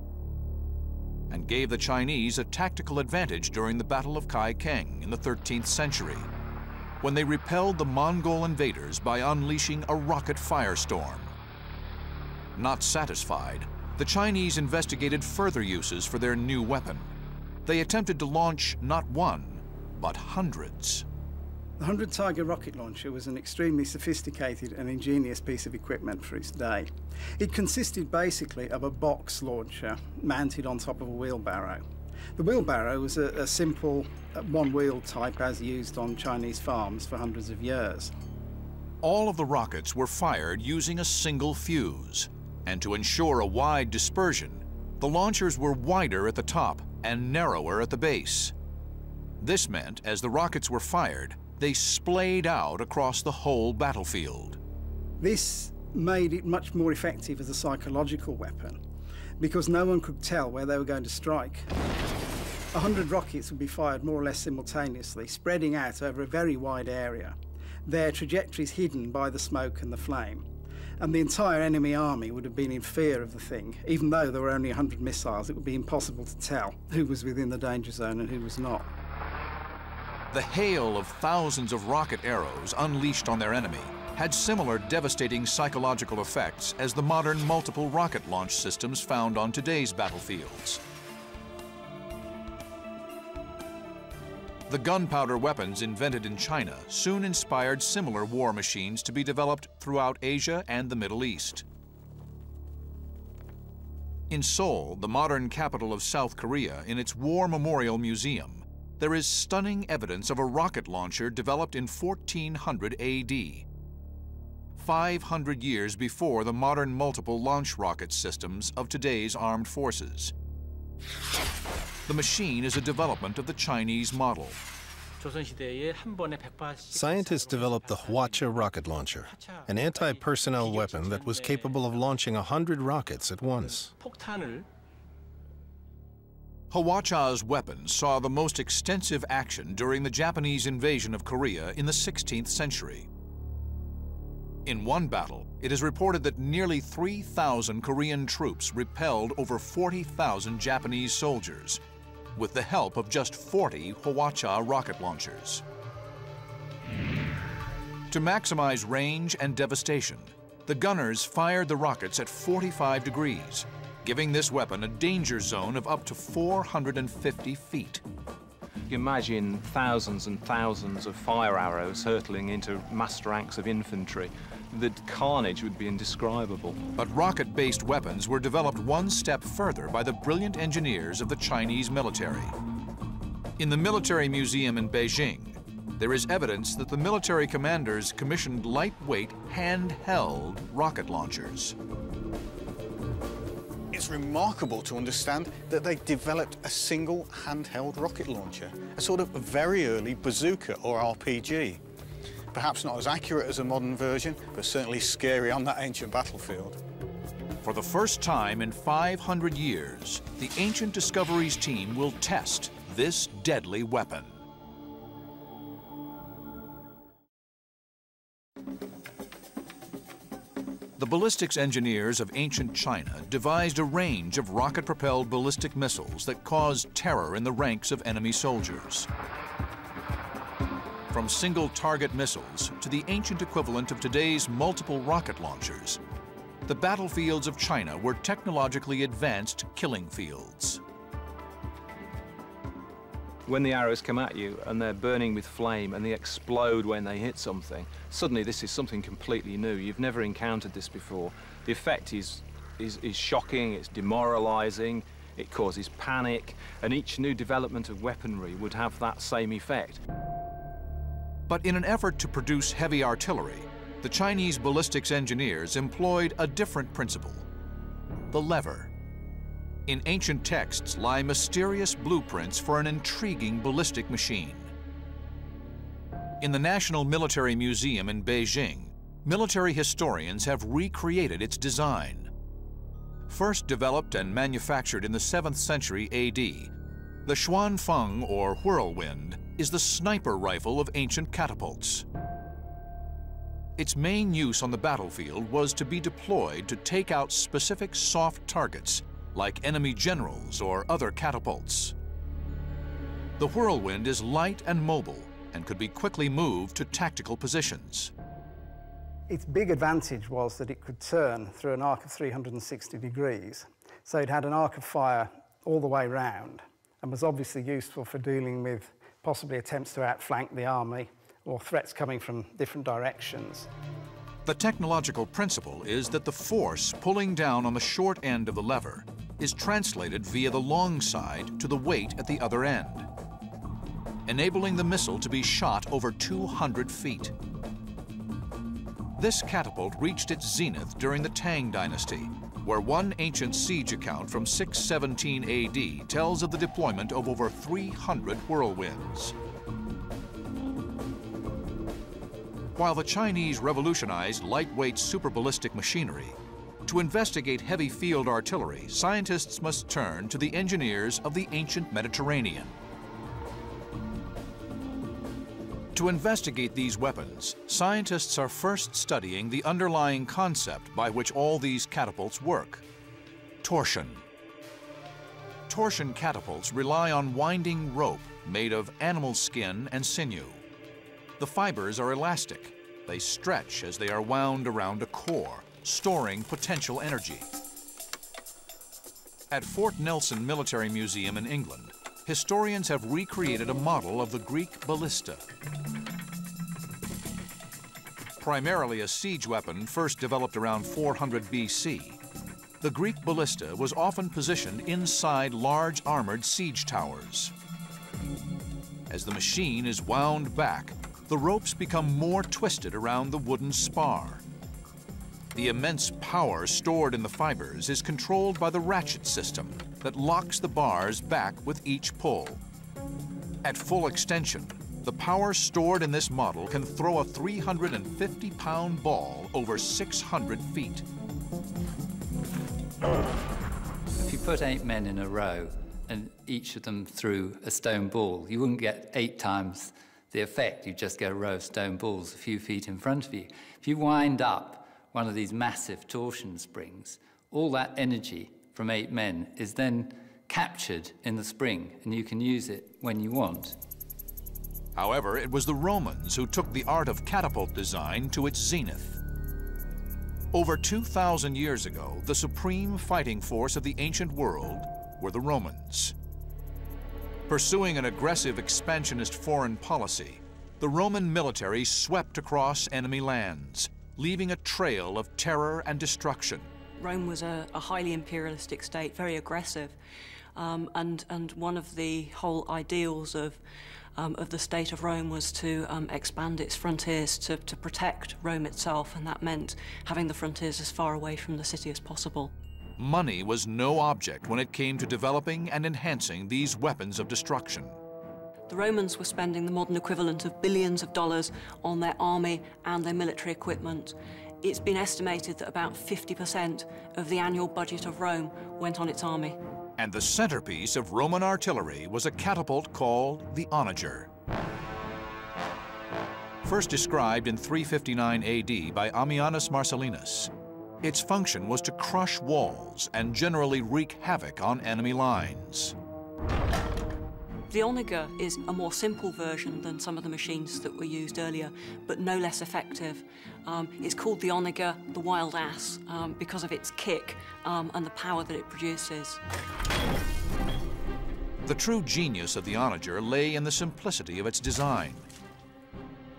S1: and gave the Chinese a tactical advantage during the Battle of Kaifeng in the 13th century, when they repelled the Mongol invaders by unleashing a rocket firestorm. Not satisfied, the Chinese investigated further uses for their new weapon. They attempted to launch not one, but hundreds.
S5: The 100 Tiger rocket launcher was an extremely sophisticated and ingenious piece of equipment for its day. It consisted basically of a box launcher mounted on top of a wheelbarrow. The wheelbarrow was a, a simple uh, one-wheel type as used on Chinese farms for hundreds of years.
S1: All of the rockets were fired using a single fuse, and to ensure a wide dispersion, the launchers were wider at the top and narrower at the base. This meant, as the rockets were fired, they splayed out across the whole battlefield.
S5: This made it much more effective as a psychological weapon because no one could tell where they were going to strike. A hundred rockets would be fired more or less simultaneously, spreading out over a very wide area, their trajectories hidden by the smoke and the flame. And the entire enemy army would have been in fear of the thing. Even though there were only 100 missiles, it would be impossible to tell who was within the danger zone and who was not.
S1: The hail of thousands of rocket arrows unleashed on their enemy had similar devastating psychological effects as the modern multiple rocket launch systems found on today's battlefields. The gunpowder weapons invented in China soon inspired similar war machines to be developed throughout Asia and the Middle East. In Seoul, the modern capital of South Korea, in its War Memorial Museum, there is stunning evidence of a rocket launcher developed in 1400 AD, 500 years before the modern multiple launch rocket systems of today's armed forces. The machine is a development of the Chinese model.
S3: Scientists developed the Hwacha rocket launcher, an anti-personnel weapon that was capable of launching 100 rockets at once.
S1: Hwacha's weapons saw the most extensive action during the Japanese invasion of Korea in the 16th century. In one battle, it is reported that nearly 3,000 Korean troops repelled over 40,000 Japanese soldiers with the help of just 40 Hwacha rocket launchers. To maximize range and devastation, the gunners fired the rockets at 45 degrees, giving this weapon a danger zone of up to 450 feet.
S4: You imagine thousands and thousands of fire arrows hurtling into massed ranks of infantry the carnage would be indescribable.
S1: But rocket-based weapons were developed one step further by the brilliant engineers of the Chinese military. In the Military Museum in Beijing, there is evidence that the military commanders commissioned lightweight, handheld rocket launchers.
S14: Remarkable to understand that they developed a single handheld rocket launcher, a sort of very early bazooka or RPG. Perhaps not as accurate as a modern version, but certainly scary on that ancient battlefield.
S1: For the first time in 500 years, the Ancient Discoveries team will test this deadly weapon. The ballistics engineers of ancient China devised a range of rocket-propelled ballistic missiles that caused terror in the ranks of enemy soldiers from single-target missiles to the ancient equivalent of today's multiple rocket launchers, the battlefields of China were technologically advanced killing fields.
S4: When the arrows come at you and they're burning with flame and they explode when they hit something, suddenly this is something completely new. You've never encountered this before. The effect is, is, is shocking, it's demoralizing, it causes panic, and each new development of weaponry would have that same effect.
S1: But in an effort to produce heavy artillery, the Chinese ballistics engineers employed a different principle, the lever. In ancient texts lie mysterious blueprints for an intriguing ballistic machine. In the National Military Museum in Beijing, military historians have recreated its design. First developed and manufactured in the 7th century AD, the Xuanfeng, or whirlwind, is the sniper rifle of ancient catapults. Its main use on the battlefield was to be deployed to take out specific soft targets, like enemy generals or other catapults. The whirlwind is light and mobile and could be quickly moved to tactical positions.
S5: Its big advantage was that it could turn through an arc of 360 degrees, so it had an arc of fire all the way round and was obviously useful for dealing with possibly attempts to outflank the army or threats coming from different directions.
S1: The technological principle is that the force pulling down on the short end of the lever is translated via the long side to the weight at the other end, enabling the missile to be shot over 200 feet. This catapult reached its zenith during the Tang Dynasty where one ancient siege account from 617 AD tells of the deployment of over 300 whirlwinds. While the Chinese revolutionized lightweight superballistic machinery, to investigate heavy field artillery, scientists must turn to the engineers of the ancient Mediterranean. To investigate these weapons, scientists are first studying the underlying concept by which all these catapults work, torsion. Torsion catapults rely on winding rope made of animal skin and sinew. The fibers are elastic. They stretch as they are wound around a core, storing potential energy. At Fort Nelson Military Museum in England, historians have recreated a model of the Greek ballista. Primarily a siege weapon first developed around 400 BC, the Greek ballista was often positioned inside large armored siege towers. As the machine is wound back, the ropes become more twisted around the wooden spar. The immense power stored in the fibers is controlled by the ratchet system, that locks the bars back with each pull. At full extension, the power stored in this model can throw a 350-pound ball over 600 feet.
S15: If you put eight men in a row and each of them threw a stone ball, you wouldn't get eight times the effect, You'd just get a row of stone balls a few feet in front of you. If you wind up one of these massive torsion springs, all that energy from eight men is then captured in the spring, and you can use it when you want.
S1: However, it was the Romans who took the art of catapult design to its zenith. Over 2,000 years ago, the supreme fighting force of the ancient world were the Romans. Pursuing an aggressive expansionist foreign policy, the Roman military swept across enemy lands, leaving a trail of terror and destruction.
S16: Rome was a, a highly imperialistic state, very aggressive, um, and, and one of the whole ideals of, um, of the state of Rome was to um, expand its frontiers to, to protect Rome itself, and that meant having the frontiers as far away from the city as possible.
S1: Money was no object when it came to developing and enhancing these weapons of destruction.
S16: The Romans were spending the modern equivalent of billions of dollars on their army and their military equipment. It's been estimated that about 50% of the annual budget of Rome went on its army.
S1: And the centerpiece of Roman artillery was a catapult called the onager. First described in 359 AD by Ammianus Marcellinus, its function was to crush walls and generally wreak havoc on enemy lines.
S16: The onager is a more simple version than some of the machines that were used earlier, but no less effective. Um, it's called the onager, the wild ass, um, because of its kick um, and the power that it produces.
S1: The true genius of the onager lay in the simplicity of its design.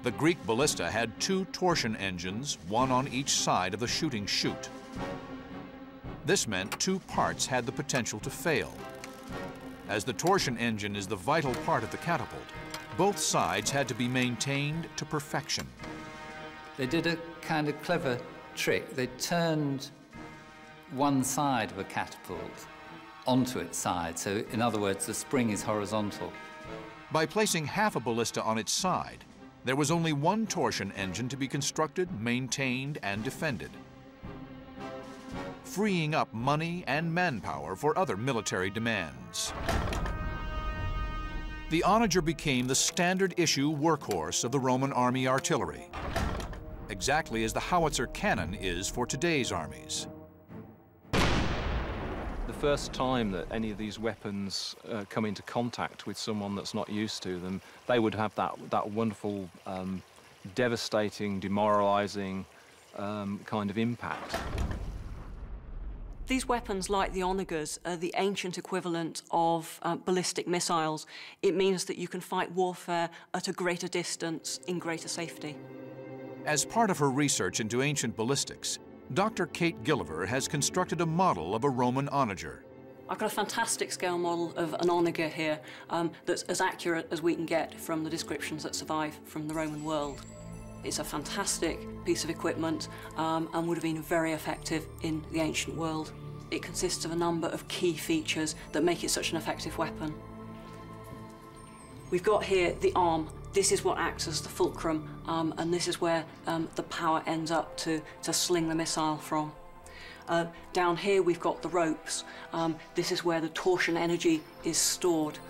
S1: The Greek ballista had two torsion engines, one on each side of the shooting chute. This meant two parts had the potential to fail. As the torsion engine is the vital part of the catapult, both sides had to be maintained to perfection.
S15: They did a kind of clever trick. They turned one side of a catapult onto its side, so in other words, the spring is horizontal.
S1: By placing half a ballista on its side, there was only one torsion engine to be constructed, maintained, and defended, freeing up money and manpower for other military demands. The onager became the standard issue workhorse of the Roman army artillery, exactly as the howitzer cannon is for today's armies
S4: the first time that any of these weapons uh, come into contact with someone that's not used to them, they would have that, that wonderful, um, devastating, demoralizing um, kind of impact.
S16: These weapons, like the onagers, are the ancient equivalent of uh, ballistic missiles. It means that you can fight warfare at a greater distance in greater safety.
S1: As part of her research into ancient ballistics, Dr. Kate Gilliver has constructed a model of a Roman onager.
S16: I've got a fantastic scale model of an onager here um, that's as accurate as we can get from the descriptions that survive from the Roman world. It's a fantastic piece of equipment um, and would have been very effective in the ancient world. It consists of a number of key features that make it such an effective weapon. We've got here the arm this is what acts as the fulcrum, um, and this is where um, the power ends up to, to sling the missile from. Uh, down here we've got the ropes. Um, this is where the torsion energy is stored.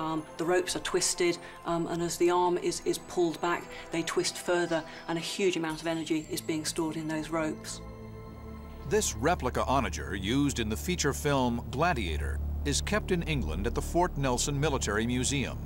S16: Um, the ropes are twisted, um, and as the arm is, is pulled back, they twist further, and a huge amount of energy is being stored in those ropes.
S1: This replica onager, used in the feature film Gladiator, is kept in England at the Fort Nelson Military Museum.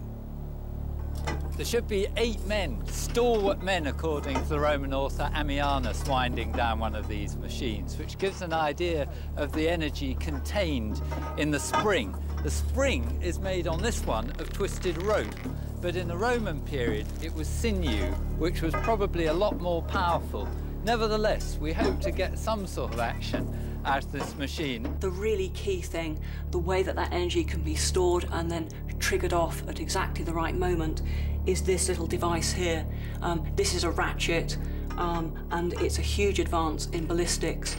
S15: There should be eight men, stalwart men according to the Roman author Ammianus, winding down one of these machines, which gives an idea of the energy contained in the spring. The spring is made on this one of twisted rope, but in the Roman period it was sinew, which was probably a lot more powerful. Nevertheless, we hope to get some sort of action out of this machine.
S16: The really key thing, the way that that energy can be stored and then triggered off at exactly the right moment, is this little device here. Um, this is a ratchet, um, and it's a huge advance in ballistics.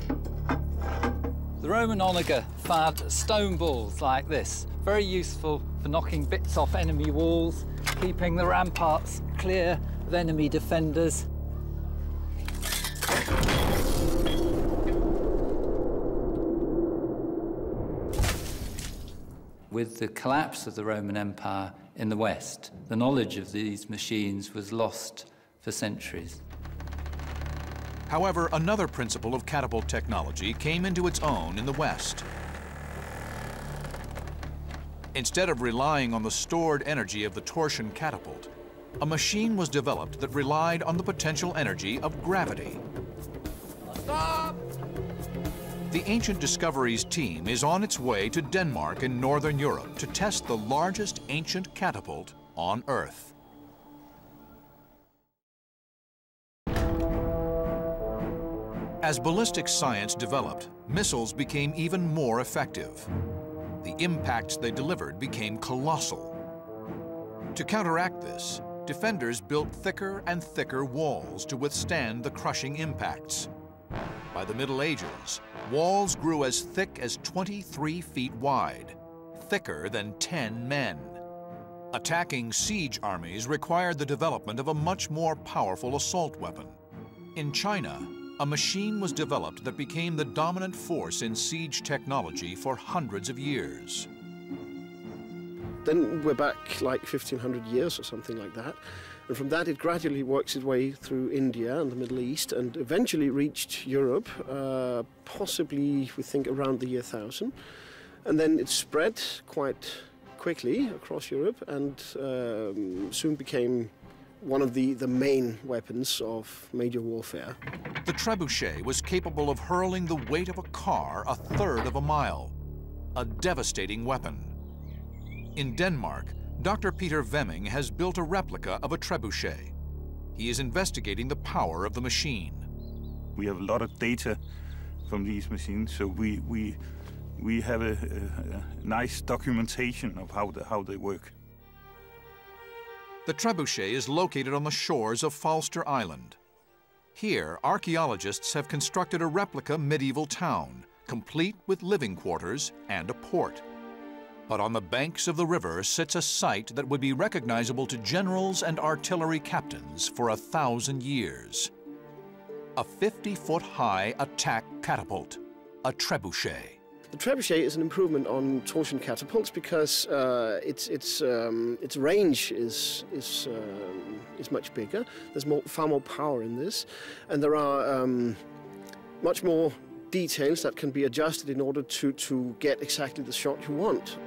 S15: The Roman onager fired stone balls like this, very useful for knocking bits off enemy walls, keeping the ramparts clear of enemy defenders. With the collapse of the Roman Empire in the West, the knowledge of these machines was lost for centuries.
S1: However, another principle of catapult technology came into its own in the West. Instead of relying on the stored energy of the torsion catapult, a machine was developed that relied on the potential energy of gravity. Stop! The Ancient Discoveries team is on its way to Denmark in Northern Europe to test the largest ancient catapult on Earth. As ballistic science developed, missiles became even more effective. The impacts they delivered became colossal. To counteract this, defenders built thicker and thicker walls to withstand the crushing impacts. By the Middle Ages, walls grew as thick as 23 feet wide, thicker than 10 men. Attacking siege armies required the development of a much more powerful assault weapon. In China, a machine was developed that became the dominant force in siege technology for hundreds of years.
S17: Then we're back like 1500 years or something like that. And from that, it gradually works its way through India and the Middle East and eventually reached Europe, uh, possibly, we think, around the year 1000. And then it spread quite quickly across Europe and um, soon became one of the, the main weapons of major warfare.
S1: The trebuchet was capable of hurling the weight of a car a third of a mile, a devastating weapon. In Denmark, Dr. Peter Vemming has built a replica of a trebuchet. He is investigating the power of the machine.
S18: We have a lot of data from these machines, so we, we, we have a, a, a nice documentation of how, the, how they work.
S1: The trebuchet is located on the shores of Falster Island. Here, archaeologists have constructed a replica medieval town, complete with living quarters and a port. But on the banks of the river sits a site that would be recognizable to generals and artillery captains for a thousand years. A 50-foot-high attack catapult, a trebuchet.
S17: The trebuchet is an improvement on torsion catapults because uh, its its um, its range is is um, is much bigger. There's more far more power in this, and there are um, much more details that can be adjusted in order to to get exactly the shot you want.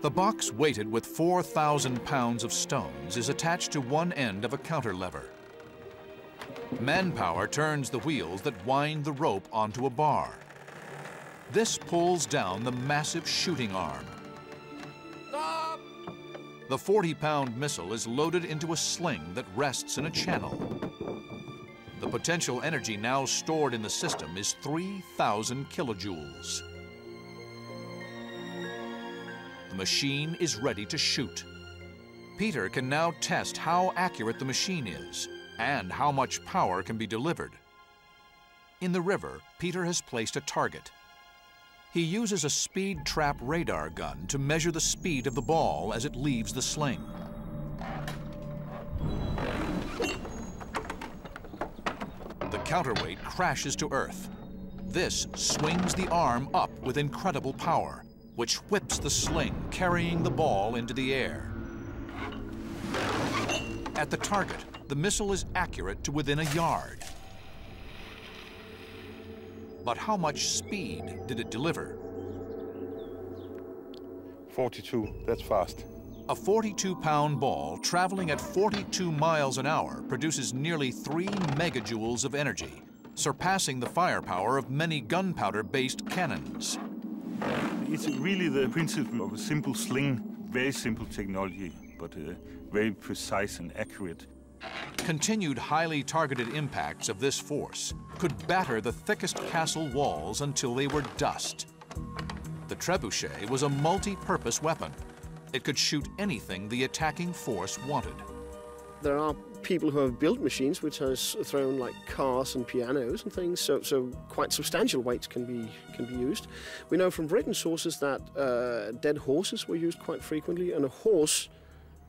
S1: The box weighted with 4,000 pounds of stones is attached to one end of a counter lever. Manpower turns the wheels that wind the rope onto a bar. This pulls down the massive shooting arm. Stop! The 40-pound missile is loaded into a sling that rests in a channel. The potential energy now stored in the system is 3,000 kilojoules. The machine is ready to shoot. Peter can now test how accurate the machine is and how much power can be delivered. In the river, Peter has placed a target. He uses a speed trap radar gun to measure the speed of the ball as it leaves the sling. The counterweight crashes to Earth. This swings the arm up with incredible power, which whips the sling, carrying the ball into the air. At the target, the missile is accurate to within a yard. But how much speed did it deliver?
S18: 42, that's fast.
S1: A 42-pound ball traveling at 42 miles an hour produces nearly 3 megajoules of energy, surpassing the firepower of many gunpowder-based cannons.
S18: It's really the principle of a simple sling, very simple technology, but uh, very precise and accurate.
S1: Continued highly targeted impacts of this force could batter the thickest castle walls until they were dust. The trebuchet was a multi-purpose weapon. It could shoot anything the attacking force wanted.
S17: There are people who have built machines which has thrown like cars and pianos and things, so, so quite substantial weights can be, can be used. We know from written sources that uh, dead horses were used quite frequently, and a horse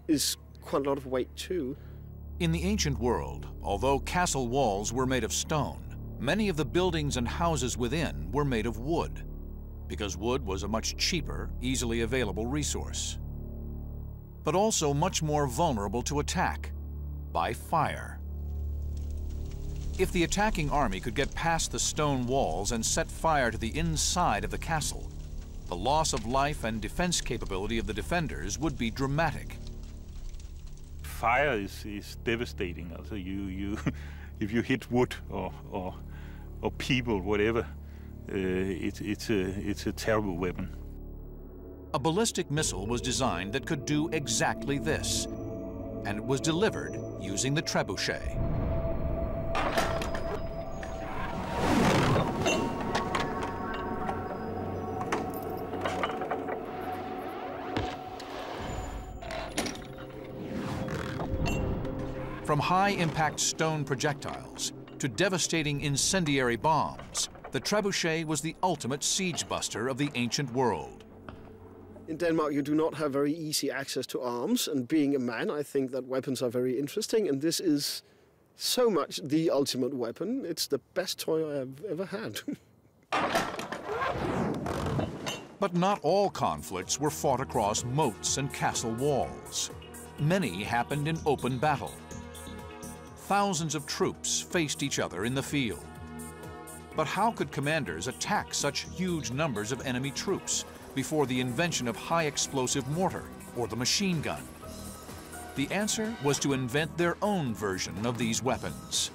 S17: is quite a lot of weight too.
S1: In the ancient world, although castle walls were made of stone, many of the buildings and houses within were made of wood. because wood was a much cheaper, easily available resource. But also much more vulnerable to attack by fire. If the attacking army could get past the stone walls and set fire to the inside of the castle, the loss of life and defense capability of the defenders would be dramatic.
S18: Fire is, is devastating. Also, you, you, *laughs* if you hit wood or, or, or people, whatever, uh, it, it's, a, it's a terrible weapon.
S1: A ballistic missile was designed that could do exactly this, and it was delivered using the trebuchet. From high-impact stone projectiles to devastating incendiary bombs, the trebuchet was the ultimate siege buster of the ancient world.
S17: In Denmark, you do not have very easy access to arms, and being a man, I think that weapons are very interesting, and this is so much the ultimate weapon. It's the best toy I have ever had. *laughs*
S1: but not all conflicts were fought across moats and castle walls. Many happened in open battle thousands of troops faced each other in the field. But how could commanders attack such huge numbers of enemy troops before the invention of high explosive mortar or the machine gun? The answer was to invent their own version of these weapons.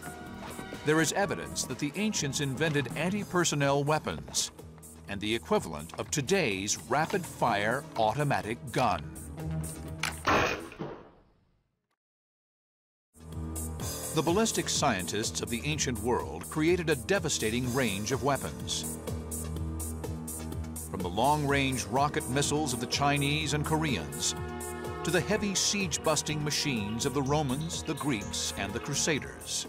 S1: There is evidence that the ancients invented anti-personnel weapons and the equivalent of today's rapid-fire automatic gun. The ballistic scientists of the ancient world created a devastating range of weapons. From the long-range rocket missiles of the Chinese and Koreans, to the heavy siege-busting machines of the Romans, the Greeks, and the Crusaders.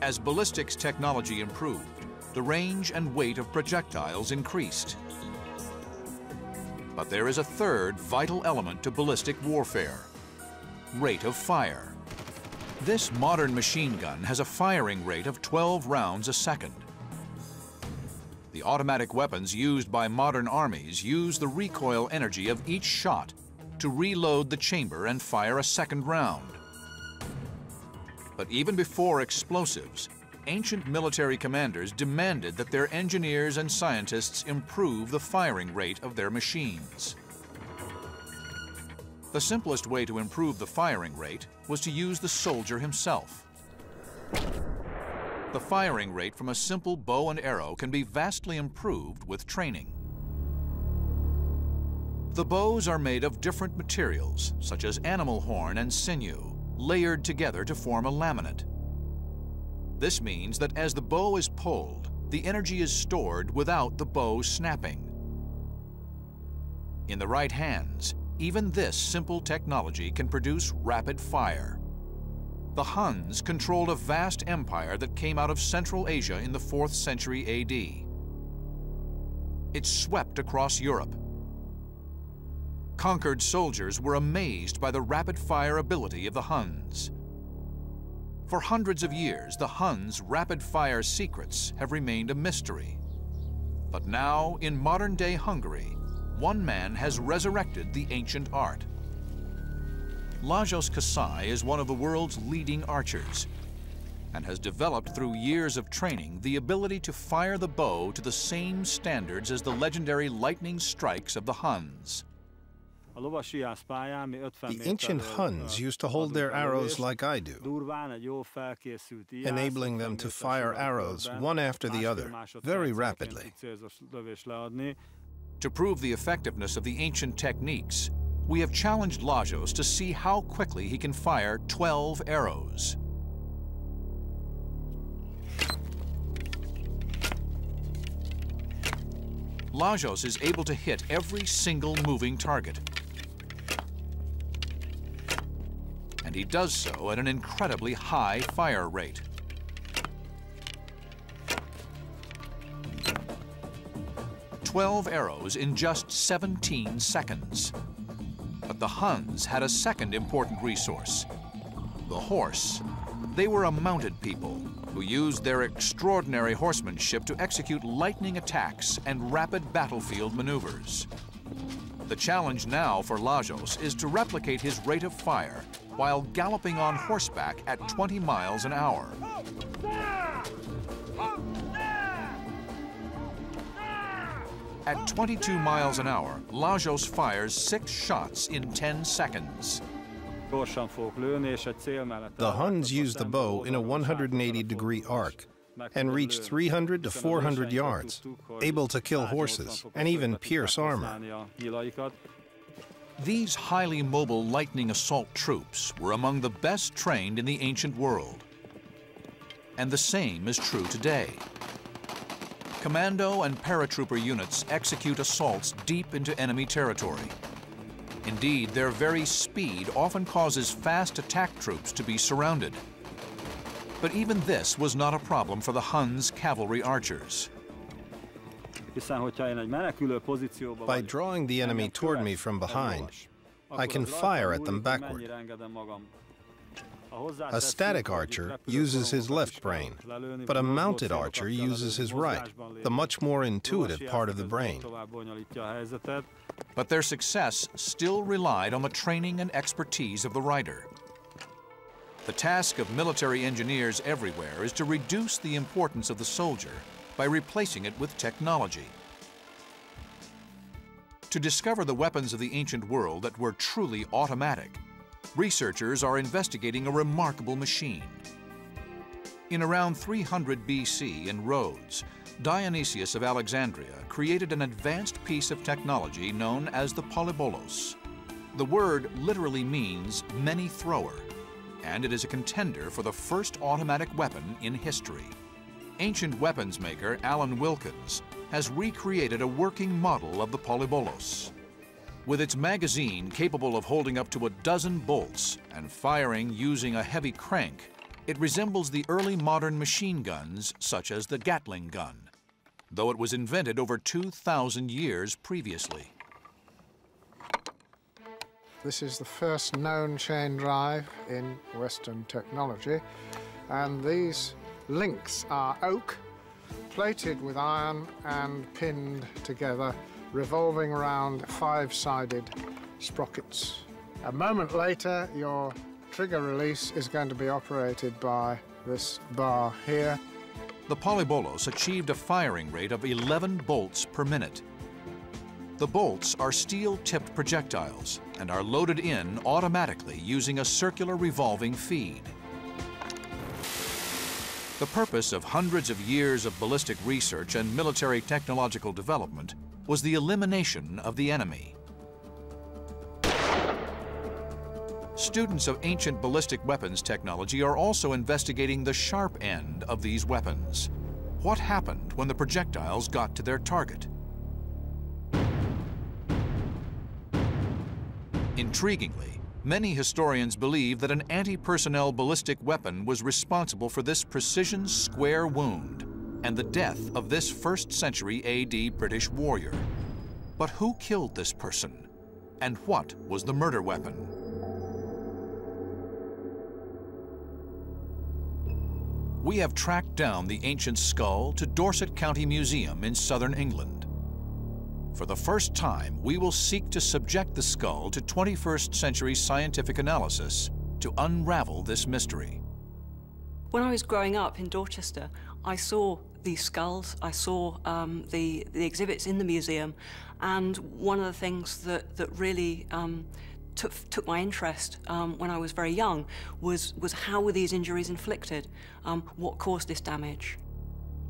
S1: As ballistics technology improved, the range and weight of projectiles increased. But there is a third vital element to ballistic warfare, rate of fire. This modern machine gun has a firing rate of 12 rounds a second. The automatic weapons used by modern armies use the recoil energy of each shot to reload the chamber and fire a second round. But even before explosives, ancient military commanders demanded that their engineers and scientists improve the firing rate of their machines. The simplest way to improve the firing rate was to use the soldier himself. The firing rate from a simple bow and arrow can be vastly improved with training. The bows are made of different materials, such as animal horn and sinew, layered together to form a laminate. This means that as the bow is pulled, the energy is stored without the bow snapping. In the right hands, even this simple technology can produce rapid fire. The Huns controlled a vast empire that came out of Central Asia in the 4th century AD. It swept across Europe. Conquered soldiers were amazed by the rapid-fire ability of the Huns. For hundreds of years, the Huns' rapid-fire secrets have remained a mystery. But now, in modern-day Hungary, one man has resurrected the ancient art. Lajos Kassai is one of the world's leading archers and has developed through years of training the ability to fire the bow to the same standards as the legendary lightning strikes of the Huns.
S3: The ancient Huns used to hold their arrows like I do, enabling them to fire arrows one after the other, very rapidly.
S1: To prove the effectiveness of the ancient techniques, we have challenged Lajos to see how quickly he can fire 12 arrows. Lajos is able to hit every single moving target. And he does so at an incredibly high fire rate. 12 arrows in just 17 seconds. But the Huns had a second important resource, the horse. They were a mounted people, who used their extraordinary horsemanship to execute lightning attacks and rapid battlefield maneuvers. The challenge now for Lajos is to replicate his rate of fire while galloping on horseback at 20 miles an hour. At 22 miles an hour, Lajos fires six shots in 10 seconds.
S3: The Huns used the bow in a 180 degree arc and reached 300 to 400 yards, able to kill horses and even pierce armor.
S1: These highly mobile lightning assault troops were among the best trained in the ancient world. And the same is true today. Commando and paratrooper units execute assaults deep into enemy territory. Indeed, their very speed often causes fast attack troops to be surrounded. But even this was not a problem for the Huns' cavalry archers.
S3: By drawing the enemy toward me from behind, I can fire at them backward. A static archer uses his left brain, but a mounted archer uses his right, the much more intuitive part of the brain.
S1: But their success still relied on the training and expertise of the rider. The task of military engineers everywhere is to reduce the importance of the soldier by replacing it with technology. To discover the weapons of the ancient world that were truly automatic, researchers are investigating a remarkable machine. In around 300 BC in Rhodes, Dionysius of Alexandria created an advanced piece of technology known as the polybolos. The word literally means many thrower, and it is a contender for the first automatic weapon in history. Ancient weapons maker Alan Wilkins has recreated a working model of the polybolos. With its magazine capable of holding up to a dozen bolts and firing using a heavy crank, it resembles the early modern machine guns such as the Gatling gun, though it was invented over 2,000 years previously.
S19: This is the first known chain drive in Western technology, and these links are oak, plated with iron and pinned together revolving around five-sided sprockets. A moment later, your trigger release is going to be operated by this bar here.
S1: The Polybolos achieved a firing rate of 11 bolts per minute. The bolts are steel-tipped projectiles and are loaded in automatically using a circular revolving feed. The purpose of hundreds of years of ballistic research and military technological development was the elimination of the enemy. Students of ancient ballistic weapons technology are also investigating the sharp end of these weapons. What happened when the projectiles got to their target? Intriguingly, many historians believe that an anti-personnel ballistic weapon was responsible for this precision square wound and the death of this first century AD British warrior. But who killed this person? And what was the murder weapon? We have tracked down the ancient skull to Dorset County Museum in southern England. For the first time, we will seek to subject the skull to 21st century scientific analysis to unravel this mystery.
S16: When I was growing up in Dorchester, I saw these skulls, I saw um, the, the exhibits in the museum, and one of the things that, that really um, took, took my interest um, when I was very young was, was how were these injuries inflicted? Um, what caused this damage?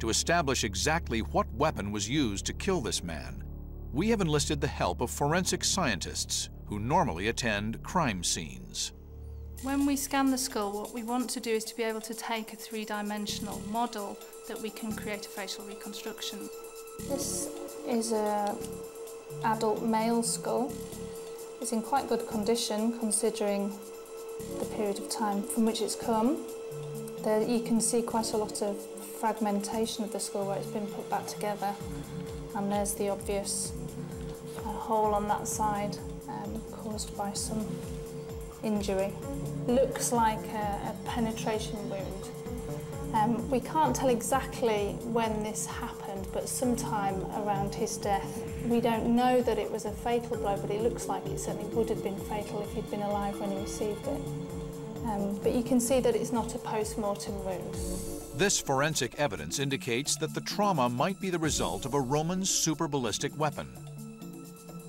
S1: To establish exactly what weapon was used to kill this man, we have enlisted the help of forensic scientists who normally attend crime scenes.
S20: When we scan the skull, what we want to do is to be able to take a three-dimensional model that we can create a facial reconstruction. This is a adult male skull. It's in quite good condition considering the period of time from which it's come. There you can see quite a lot of fragmentation of the skull where it's been put back together. And there's the obvious uh, hole on that side um, caused by some injury. Looks like a, a penetration wound. Um, we can't tell exactly when this happened, but sometime around his death. We don't know that it was a fatal blow, but it looks like it certainly would have been fatal if he'd been alive when he received it. Um, but you can see that it's not a post-mortem wound.
S1: This forensic evidence indicates that the trauma might be the result of a Roman super ballistic weapon.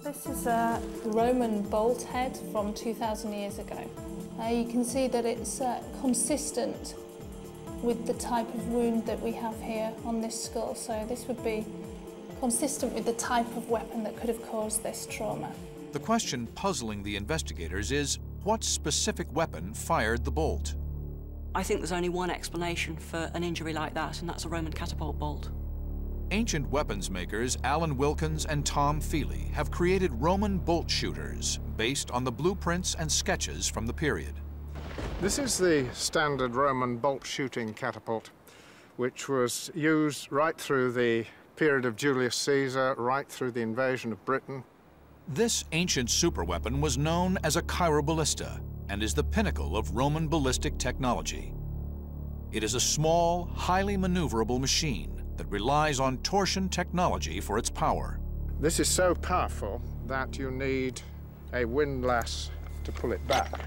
S20: This is a Roman bolt head from 2,000 years ago. Uh, you can see that it's uh, consistent with the type of wound that we have here on this skull. So this would be consistent with the type of weapon that could have caused this trauma.
S1: The question puzzling the investigators is what specific weapon fired the bolt?
S16: I think there's only one explanation for an injury like that, and that's a Roman catapult bolt.
S1: Ancient weapons makers Alan Wilkins and Tom Feely have created Roman bolt shooters based on the blueprints and sketches from the period.
S19: This is the standard Roman bolt shooting catapult, which was used right through the period of Julius Caesar, right through the invasion of Britain.
S1: This ancient superweapon was known as a chiroballista and is the pinnacle of Roman ballistic technology. It is a small, highly maneuverable machine that relies on torsion technology for its power.
S19: This is so powerful that you need a windlass to pull it back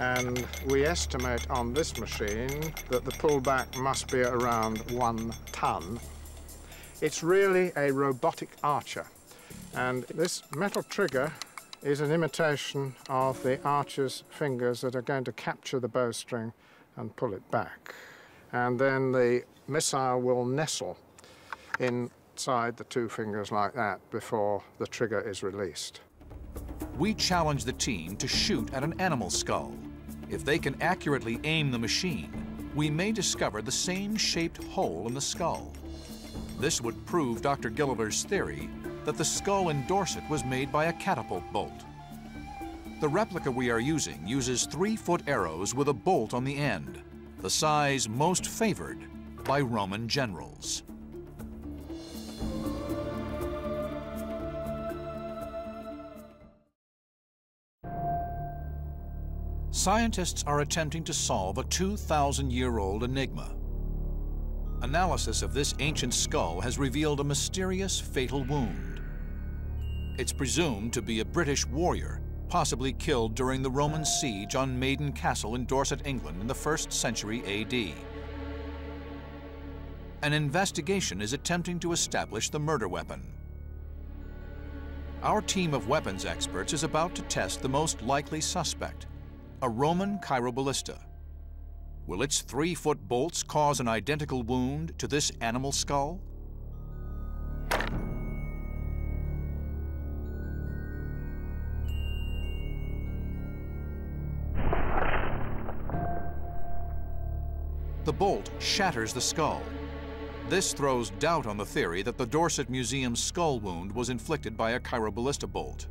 S19: and we estimate on this machine that the pullback must be around one ton. It's really a robotic archer, and this metal trigger is an imitation of the archer's fingers that are going to capture the bowstring and pull it back. And then the missile will nestle inside the two fingers like that before the trigger is released
S1: we challenge the team to shoot at an animal skull. If they can accurately aim the machine, we may discover the same shaped hole in the skull. This would prove Dr. Gilliver's theory that the skull in Dorset was made by a catapult bolt. The replica we are using uses three-foot arrows with a bolt on the end, the size most favored by Roman generals. Scientists are attempting to solve a 2,000-year-old enigma. Analysis of this ancient skull has revealed a mysterious fatal wound. It's presumed to be a British warrior, possibly killed during the Roman siege on Maiden Castle in Dorset, England in the 1st century AD. An investigation is attempting to establish the murder weapon. Our team of weapons experts is about to test the most likely suspect, a Roman chiroballista. Will its three-foot bolts cause an identical wound to this animal skull? The bolt shatters the skull. This throws doubt on the theory that the Dorset Museum's skull wound was inflicted by a chiroballista bolt.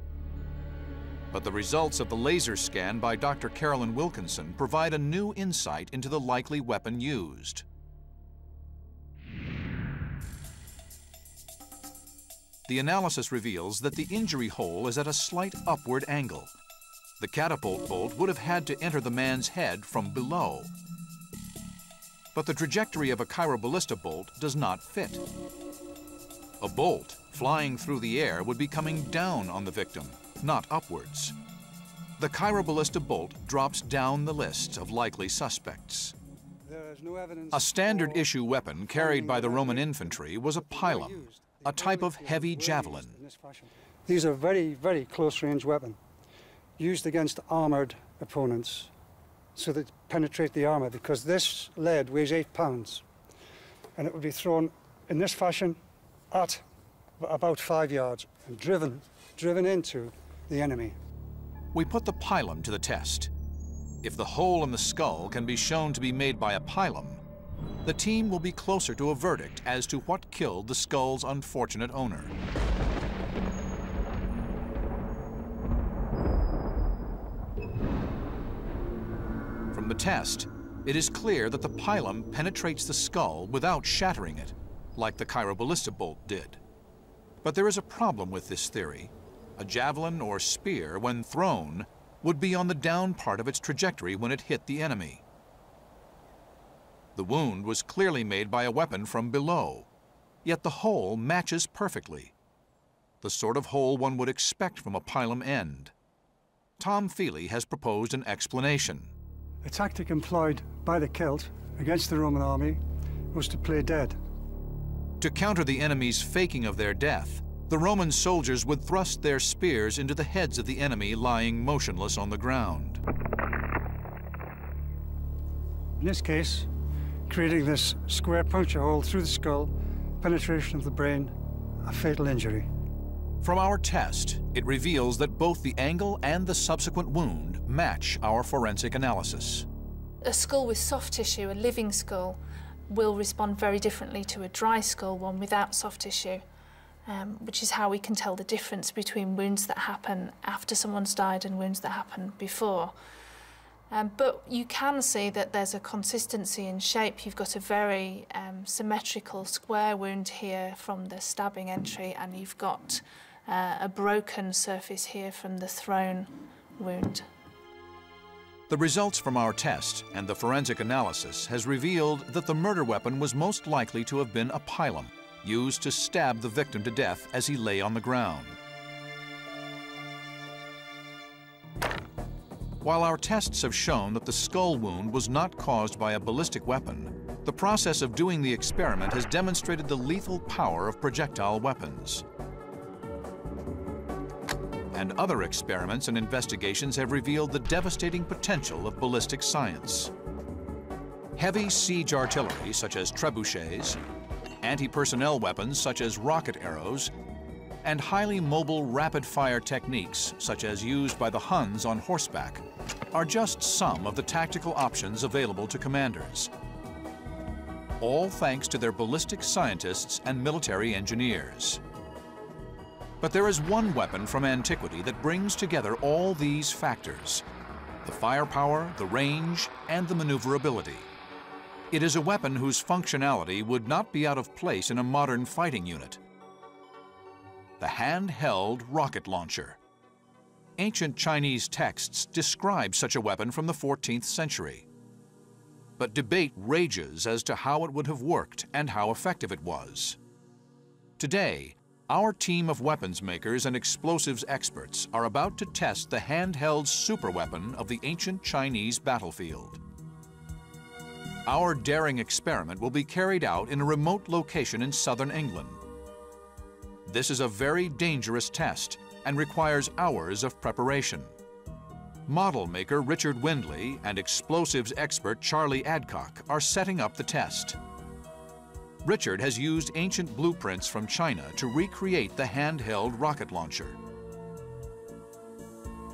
S1: But the results of the laser scan by Dr. Carolyn Wilkinson provide a new insight into the likely weapon used. The analysis reveals that the injury hole is at a slight upward angle. The catapult bolt would have had to enter the man's head from below. But the trajectory of a chiroballista bolt does not fit. A bolt flying through the air would be coming down on the victim, not upwards. The chiroballista bolt drops down the list of likely suspects.
S21: No
S1: a standard issue weapon carried by the Roman infantry was a pilum, a type of heavy javelin.
S21: These are very, very close range weapon used against armored opponents so that penetrate the armor because this lead weighs eight pounds and it would be thrown in this fashion at about five yards and driven, driven into the enemy.
S1: We put the pilum to the test. If the hole in the skull can be shown to be made by a pilum, the team will be closer to a verdict as to what killed the skull's unfortunate owner. From the test, it is clear that the pilum penetrates the skull without shattering it, like the chiroballista bolt did. But there is a problem with this theory a javelin or spear, when thrown, would be on the down part of its trajectory when it hit the enemy. The wound was clearly made by a weapon from below, yet the hole matches perfectly. The sort of hole one would expect from a pilum end. Tom Feely has proposed an explanation.
S21: A tactic employed by the Celt against the Roman army was to play dead.
S1: To counter the enemy's faking of their death, the Roman soldiers would thrust their spears into the heads of the enemy lying motionless on the ground.
S21: In this case, creating this square puncture hole through the skull, penetration of the brain, a fatal injury.
S1: From our test, it reveals that both the angle and the subsequent wound match our forensic analysis.
S20: A skull with soft tissue, a living skull, will respond very differently to a dry skull, one without soft tissue um, which is how we can tell the difference between wounds that happen after someone's died and wounds that happen before. Um, but you can see that there's a consistency in shape. You've got a very um, symmetrical square wound here from the stabbing entry, and you've got uh, a broken surface here from the thrown wound.
S1: The results from our test and the forensic analysis has revealed that the murder weapon was most likely to have been a pilum, used to stab the victim to death as he lay on the ground. While our tests have shown that the skull wound was not caused by a ballistic weapon, the process of doing the experiment has demonstrated the lethal power of projectile weapons. And other experiments and investigations have revealed the devastating potential of ballistic science. Heavy siege artillery, such as trebuchets, anti-personnel weapons such as rocket arrows, and highly mobile rapid-fire techniques such as used by the Huns on horseback are just some of the tactical options available to commanders. All thanks to their ballistic scientists and military engineers. But there is one weapon from antiquity that brings together all these factors. The firepower, the range, and the maneuverability. It is a weapon whose functionality would not be out of place in a modern fighting unit. The handheld rocket launcher. Ancient Chinese texts describe such a weapon from the 14th century. But debate rages as to how it would have worked and how effective it was. Today, our team of weapons makers and explosives experts are about to test the handheld superweapon of the ancient Chinese battlefield. Our daring experiment will be carried out in a remote location in southern England. This is a very dangerous test and requires hours of preparation. Model maker Richard Windley and explosives expert Charlie Adcock are setting up the test. Richard has used ancient blueprints from China to recreate the handheld rocket launcher.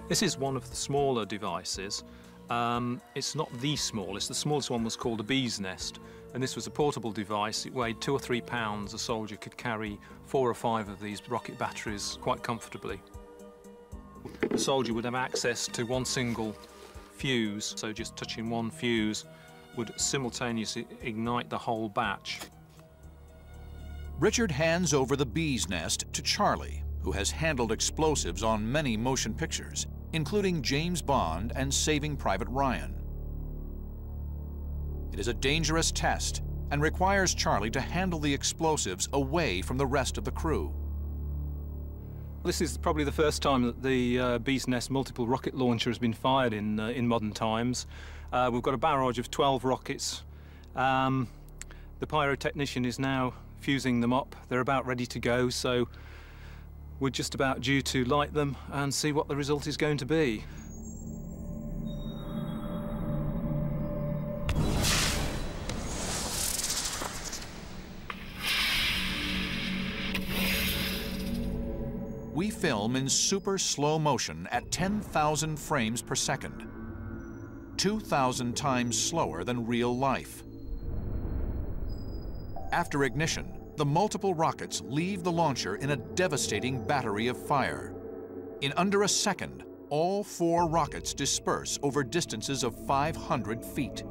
S4: This is one of the smaller devices um, it's not the smallest. The smallest one was called a bee's nest, and this was a portable device. It weighed two or three pounds. A soldier could carry four or five of these rocket batteries quite comfortably. The soldier would have access to one single fuse, so just touching one fuse would simultaneously ignite the whole batch.
S1: Richard hands over the bee's nest to Charlie, who has handled explosives on many motion pictures including James Bond and Saving Private Ryan. It is a dangerous test and requires Charlie to handle the explosives away from the rest of the crew.
S4: This is probably the first time that the uh, Bee's Nest multiple rocket launcher has been fired in, uh, in modern times. Uh, we've got a barrage of 12 rockets. Um, the pyrotechnician is now fusing them up. They're about ready to go, so we're just about due to light them and see what the result is going to be.
S1: We film in super slow motion at 10,000 frames per second, 2,000 times slower than real life. After ignition, the multiple rockets leave the launcher in a devastating battery of fire. In under a second, all four rockets disperse over distances of 500 feet.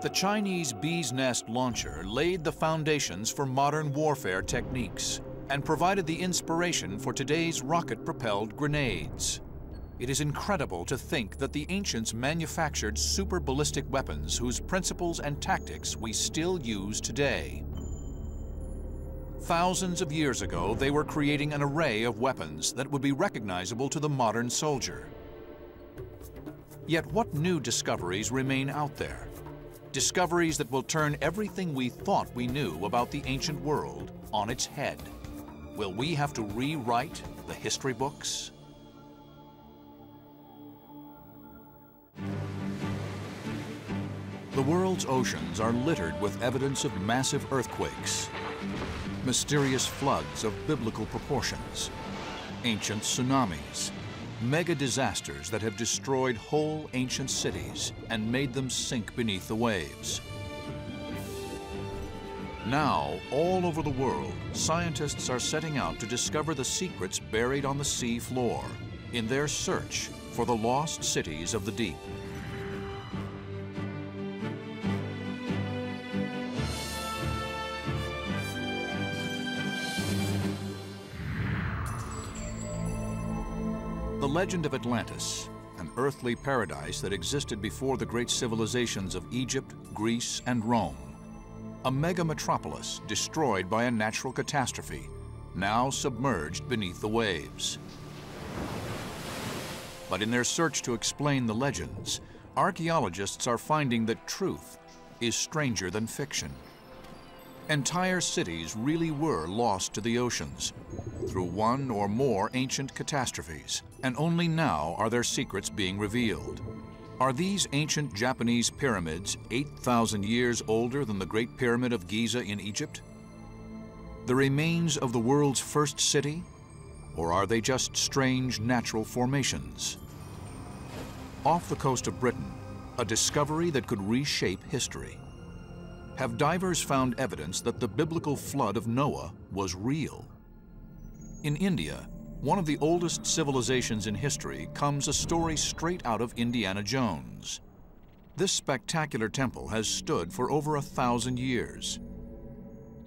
S1: The Chinese Bee's Nest launcher laid the foundations for modern warfare techniques and provided the inspiration for today's rocket-propelled grenades. It is incredible to think that the ancients manufactured super ballistic weapons whose principles and tactics we still use today. Thousands of years ago, they were creating an array of weapons that would be recognizable to the modern soldier. Yet what new discoveries remain out there? Discoveries that will turn everything we thought we knew about the ancient world on its head. Will we have to rewrite the history books? The world's oceans are littered with evidence of massive earthquakes, mysterious floods of biblical proportions, ancient tsunamis, mega disasters that have destroyed whole ancient cities and made them sink beneath the waves. Now, all over the world, scientists are setting out to discover the secrets buried on the sea floor in their search for the lost cities of the deep. The legend of Atlantis, an earthly paradise that existed before the great civilizations of Egypt, Greece, and Rome. A mega metropolis destroyed by a natural catastrophe, now submerged beneath the waves. But in their search to explain the legends, archaeologists are finding that truth is stranger than fiction. Entire cities really were lost to the oceans through one or more ancient catastrophes, and only now are their secrets being revealed. Are these ancient Japanese pyramids 8,000 years older than the Great Pyramid of Giza in Egypt? The remains of the world's first city? Or are they just strange natural formations? Off the coast of Britain, a discovery that could reshape history. Have divers found evidence that the biblical flood of Noah was real? In India, one of the oldest civilizations in history, comes a story straight out of Indiana Jones. This spectacular temple has stood for over a thousand years.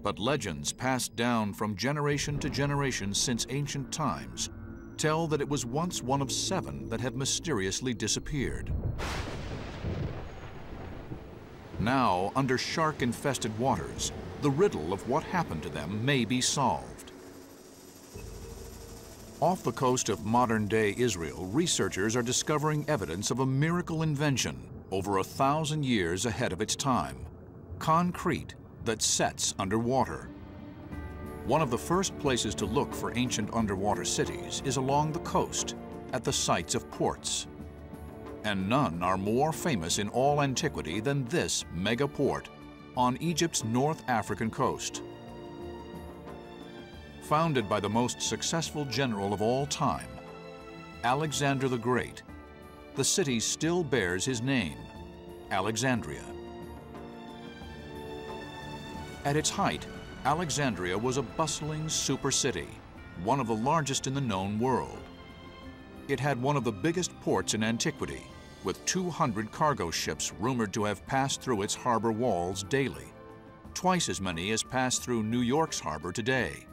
S1: But legends passed down from generation to generation since ancient times tell that it was once one of seven that have mysteriously disappeared. Now, under shark-infested waters, the riddle of what happened to them may be solved. Off the coast of modern-day Israel, researchers are discovering evidence of a miracle invention over a thousand years ahead of its time. Concrete that sets underwater. One of the first places to look for ancient underwater cities is along the coast, at the sites of ports. And none are more famous in all antiquity than this mega port on Egypt's North African coast. Founded by the most successful general of all time, Alexander the Great, the city still bears his name, Alexandria. At its height, Alexandria was a bustling super city, one of the largest in the known world. It had one of the biggest ports in antiquity, with 200 cargo ships rumored to have passed through its harbor walls daily, twice as many as pass through New York's harbor today.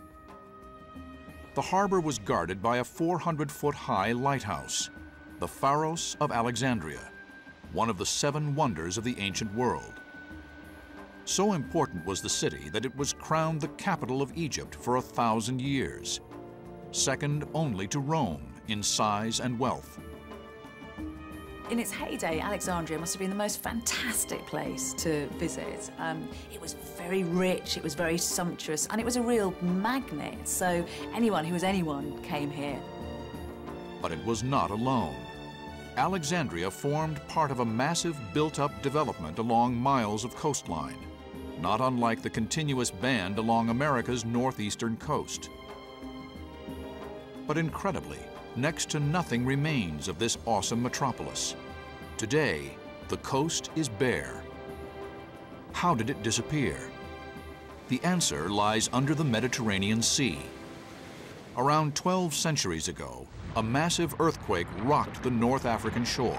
S1: The harbor was guarded by a 400-foot-high lighthouse, the Pharos of Alexandria, one of the seven wonders of the ancient world. So important was the city that it was crowned the capital of Egypt for a thousand years, second only to Rome in size and wealth.
S22: In its heyday, Alexandria must have been the most fantastic place to visit. Um, it was very rich, it was very sumptuous, and it was a real magnet, so anyone who was anyone came here.
S1: But it was not alone. Alexandria formed part of a massive built-up development along miles of coastline, not unlike the continuous band along America's northeastern coast. But incredibly, next to nothing remains of this awesome metropolis. Today, the coast is bare. How did it disappear? The answer lies under the Mediterranean Sea. Around 12 centuries ago, a massive earthquake rocked the North African shore.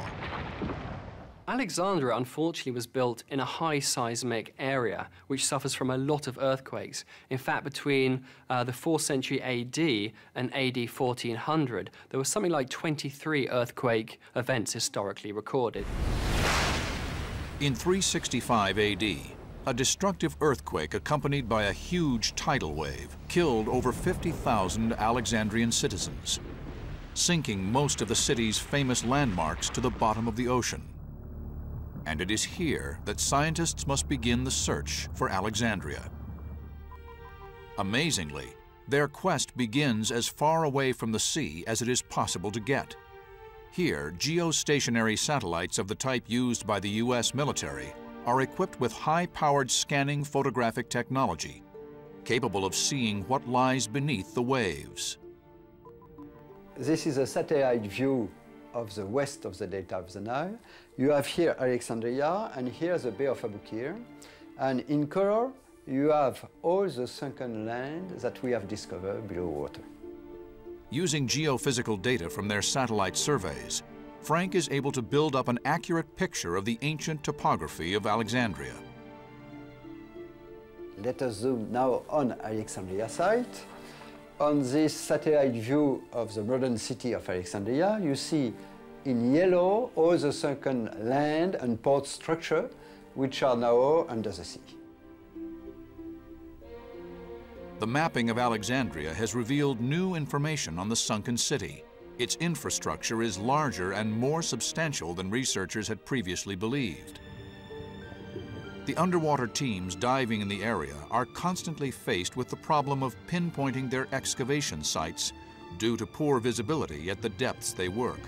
S23: Alexandria, unfortunately, was built in a high seismic area, which suffers from a lot of earthquakes. In fact, between uh, the 4th century AD and AD 1400, there was something like 23 earthquake events historically recorded.
S1: In 365 AD, a destructive earthquake accompanied by a huge tidal wave killed over 50,000 Alexandrian citizens, sinking most of the city's famous landmarks to the bottom of the ocean. And it is here that scientists must begin the search for Alexandria. Amazingly, their quest begins as far away from the sea as it is possible to get. Here, geostationary satellites of the type used by the U.S. military are equipped with high-powered scanning photographic technology, capable of seeing what lies beneath the waves.
S24: This is a satellite view of the west of the delta of the Nile. You have here Alexandria and here the Bay of Aboukir. And in color, you have all the sunken land that we have discovered below water.
S1: Using geophysical data from their satellite surveys, Franck is able to build up an accurate picture of the ancient topography of Alexandria.
S24: Let us zoom now on Alexandria site. On this satellite view of the modern city of Alexandria, you see in yellow all the sunken land and port structure, which are now under the sea.
S1: The mapping of Alexandria has revealed new information on the sunken city. Its infrastructure is larger and more substantial than researchers had previously believed. The underwater teams diving in the area are constantly faced with the problem of pinpointing their excavation sites due to poor visibility at the depths they work.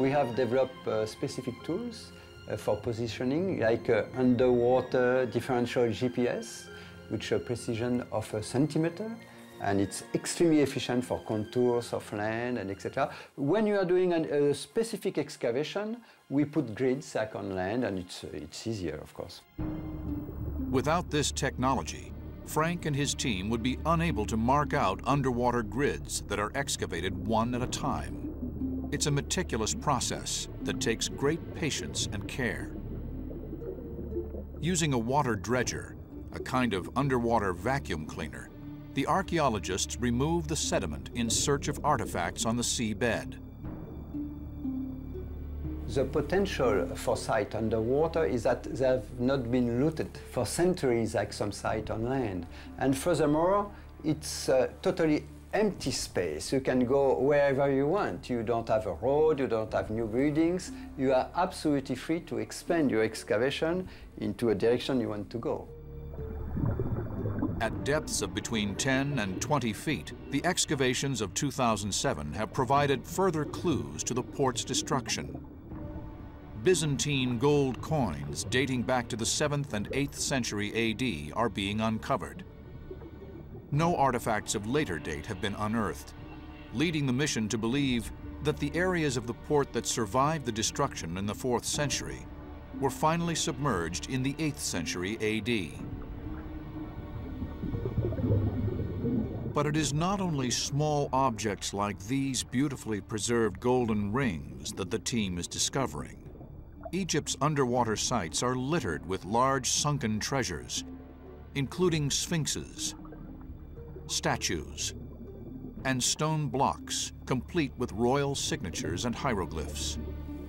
S24: We have developed uh, specific tools uh, for positioning, like uh, underwater differential GPS, which a precision of a centimeter, and it's extremely efficient for contours of land and etc. When you are doing an, a specific excavation, we put grids like on land and it's, it's easier, of course.
S1: Without this technology, Franck and his team would be unable to mark out underwater grids that are excavated one at a time. It's a meticulous process that takes great patience and care. Using a water dredger, a kind of underwater vacuum cleaner, the archaeologists remove the sediment in search of artifacts on the seabed.
S24: The potential for sites underwater is that they have not been looted for centuries like some sites on land. And furthermore, it's uh, totally empty space. You can go wherever you want. You don't have a road, you don't have new buildings. You are absolutely free to expand your excavation into a direction you want to go.
S1: At depths of between 10 and 20 feet, the excavations of 2007 have provided further clues to the port's destruction. Byzantine gold coins dating back to the 7th and 8th century AD are being uncovered. No artifacts of later date have been unearthed, leading the mission to believe that the areas of the port that survived the destruction in the 4th century were finally submerged in the 8th century AD. But it is not only small objects like these beautifully preserved golden rings that the team is discovering. Egypt's underwater sites are littered with large sunken treasures, including sphinxes, statues, and stone blocks, complete with royal signatures and hieroglyphs.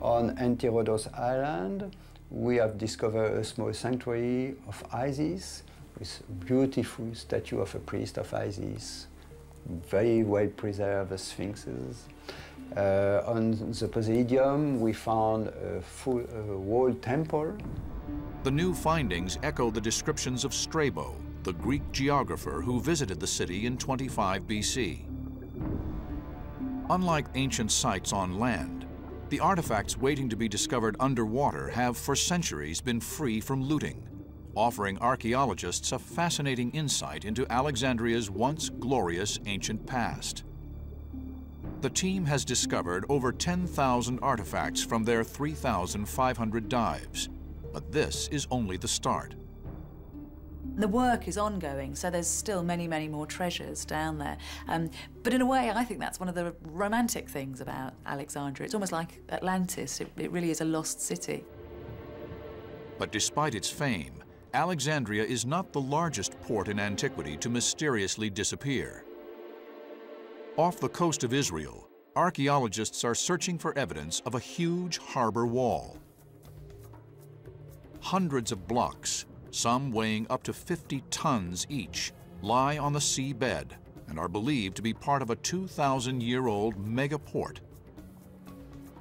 S24: On Antirhodos Island, we have discovered a small sanctuary of Isis with beautiful statue of a priest of Isis, very well preserved sphinxes. Uh, on the Poseidon, we found a full uh, wall temple.
S1: The new findings echo the descriptions of Strabo, the Greek geographer who visited the city in 25 BC. Unlike ancient sites on land, the artifacts waiting to be discovered underwater have for centuries been free from looting, offering archaeologists a fascinating insight into Alexandria's once glorious ancient past. The team has discovered over 10,000 artifacts from their 3,500 dives, but this is only the start.
S22: The work is ongoing, so there's still many, many more treasures down there. Um, but in a way, I think that's one of the romantic things about Alexandria. It's almost like Atlantis. It, it really is a lost city.
S1: But despite its fame, Alexandria is not the largest port in antiquity to mysteriously disappear. Off the coast of Israel, archaeologists are searching for evidence of a huge harbor wall. Hundreds of blocks, some weighing up to 50 tons each, lie on the seabed and are believed to be part of a 2,000-year-old megaport.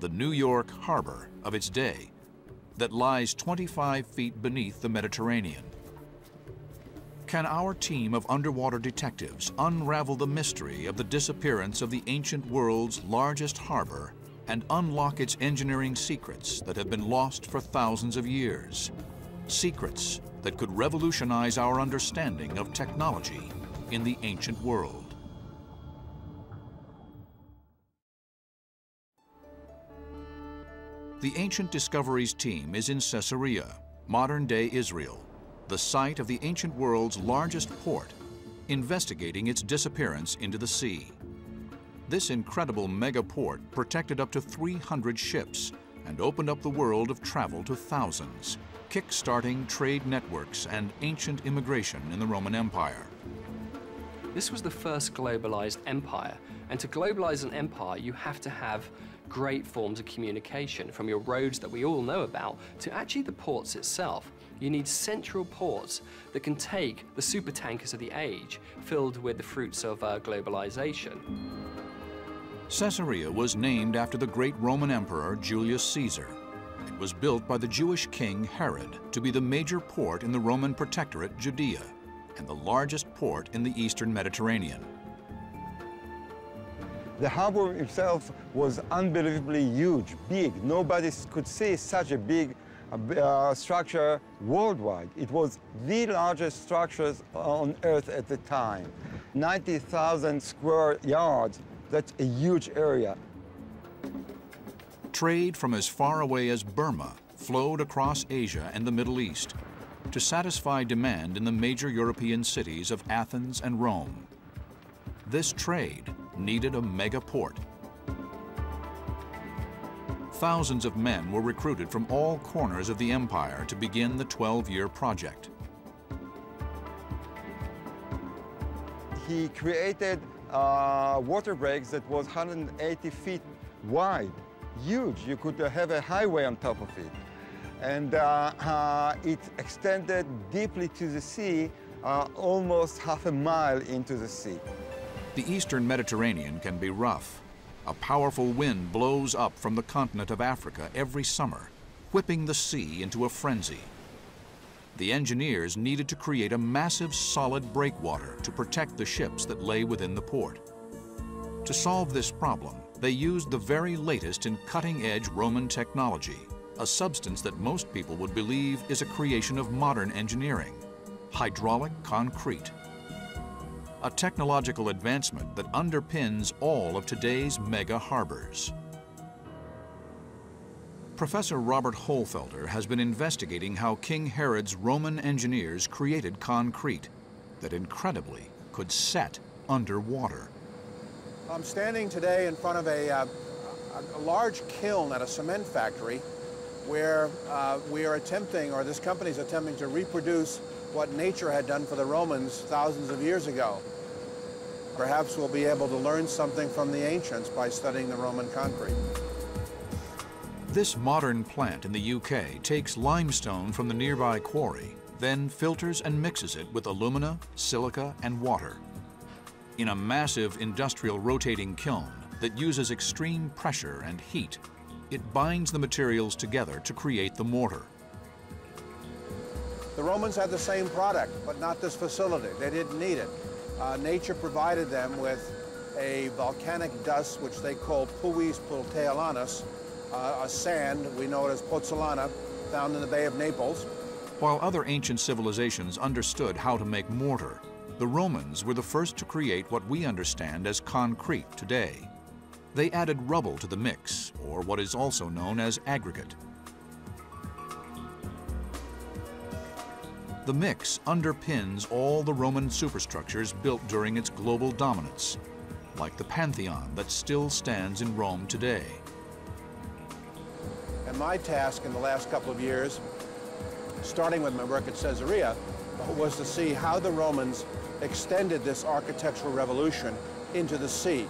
S1: The New York harbor of its day that lies 25 feet beneath the Mediterranean. Can our team of underwater detectives unravel the mystery of the disappearance of the ancient world's largest harbor and unlock its engineering secrets that have been lost for thousands of years? Secrets that could revolutionize our understanding of technology in the ancient world. The Ancient Discoveries team is in Caesarea, modern-day Israel, the site of the ancient world's largest port, investigating its disappearance into the sea. This incredible mega port protected up to 300 ships and opened up the world of travel to thousands, kick-starting trade networks and ancient immigration in the Roman Empire.
S23: This was the first globalized empire, and to globalize an empire, you have to have great forms of communication, from your roads that we all know about to actually the ports itself. You need central ports that can take the supertankers of the age, filled with the fruits of uh, globalization.
S1: Caesarea was named after the great Roman Emperor Julius Caesar. Was built by the Jewish king Herod to be the major port in the Roman Protectorate Judea and the largest port in the eastern Mediterranean.
S25: The harbor itself was unbelievably huge, big. Nobody could see such a big uh, structure worldwide. It was the largest structure on Earth at the time. 90,000 square yards, that's a huge area.
S1: Trade from as far away as Burma flowed across Asia and the Middle East to satisfy demand in the major European cities of Athens and Rome. This trade needed a mega port. Thousands of men were recruited from all corners of the empire to begin the 12-year project.
S25: He created uh, water breaks that was 180 feet wide, huge. You could uh, have a highway on top of it. And uh, uh it extended deeply to the sea, almost half a mile into the sea.
S1: The eastern Mediterranean can be rough. A powerful wind blows up from the continent of Africa every summer, whipping the sea into a frenzy. The engineers needed to create a massive solid breakwater to protect the ships that lay within the port. To solve this problem, they used the very latest in cutting-edge Roman technology, a substance that most people would believe is a creation of modern engineering, hydraulic concrete a technological advancement that underpins all of today's mega harbors. Professor Robert Hohlfelder has been investigating how King Herod's Roman engineers created concrete that incredibly could set underwater.
S26: I'm standing today in front of a, uh, a large kiln at a cement factory where uh, we are attempting, or this company is attempting to reproduce what nature had done for the Romans thousands of years ago. Perhaps we'll be able to learn something from the ancients by studying the Roman concrete.
S1: This modern plant in the UK takes limestone from the nearby quarry, then filters and mixes it with alumina, silica, and water. In a massive industrial rotating kiln that uses extreme pressure and heat, it binds the materials together to create the mortar.
S26: The Romans had the same product, but not this facility. They didn't need it. Uh, nature provided them with a volcanic dust, which they call pulvis puteolanus, uh, a sand, we know it as pozzolana, found in the Bay of Naples.
S1: While other ancient civilizations understood how to make mortar, the Romans were the first to create what we understand as concrete today. They added rubble to the mix, or what is also known as aggregate. The mix underpins all the Roman superstructures built during its global dominance, like the Pantheon that still stands in Rome today.
S26: And my task in the last couple of years starting with my work at Caesarea, was to see how the Romans extended this architectural revolution into the sea.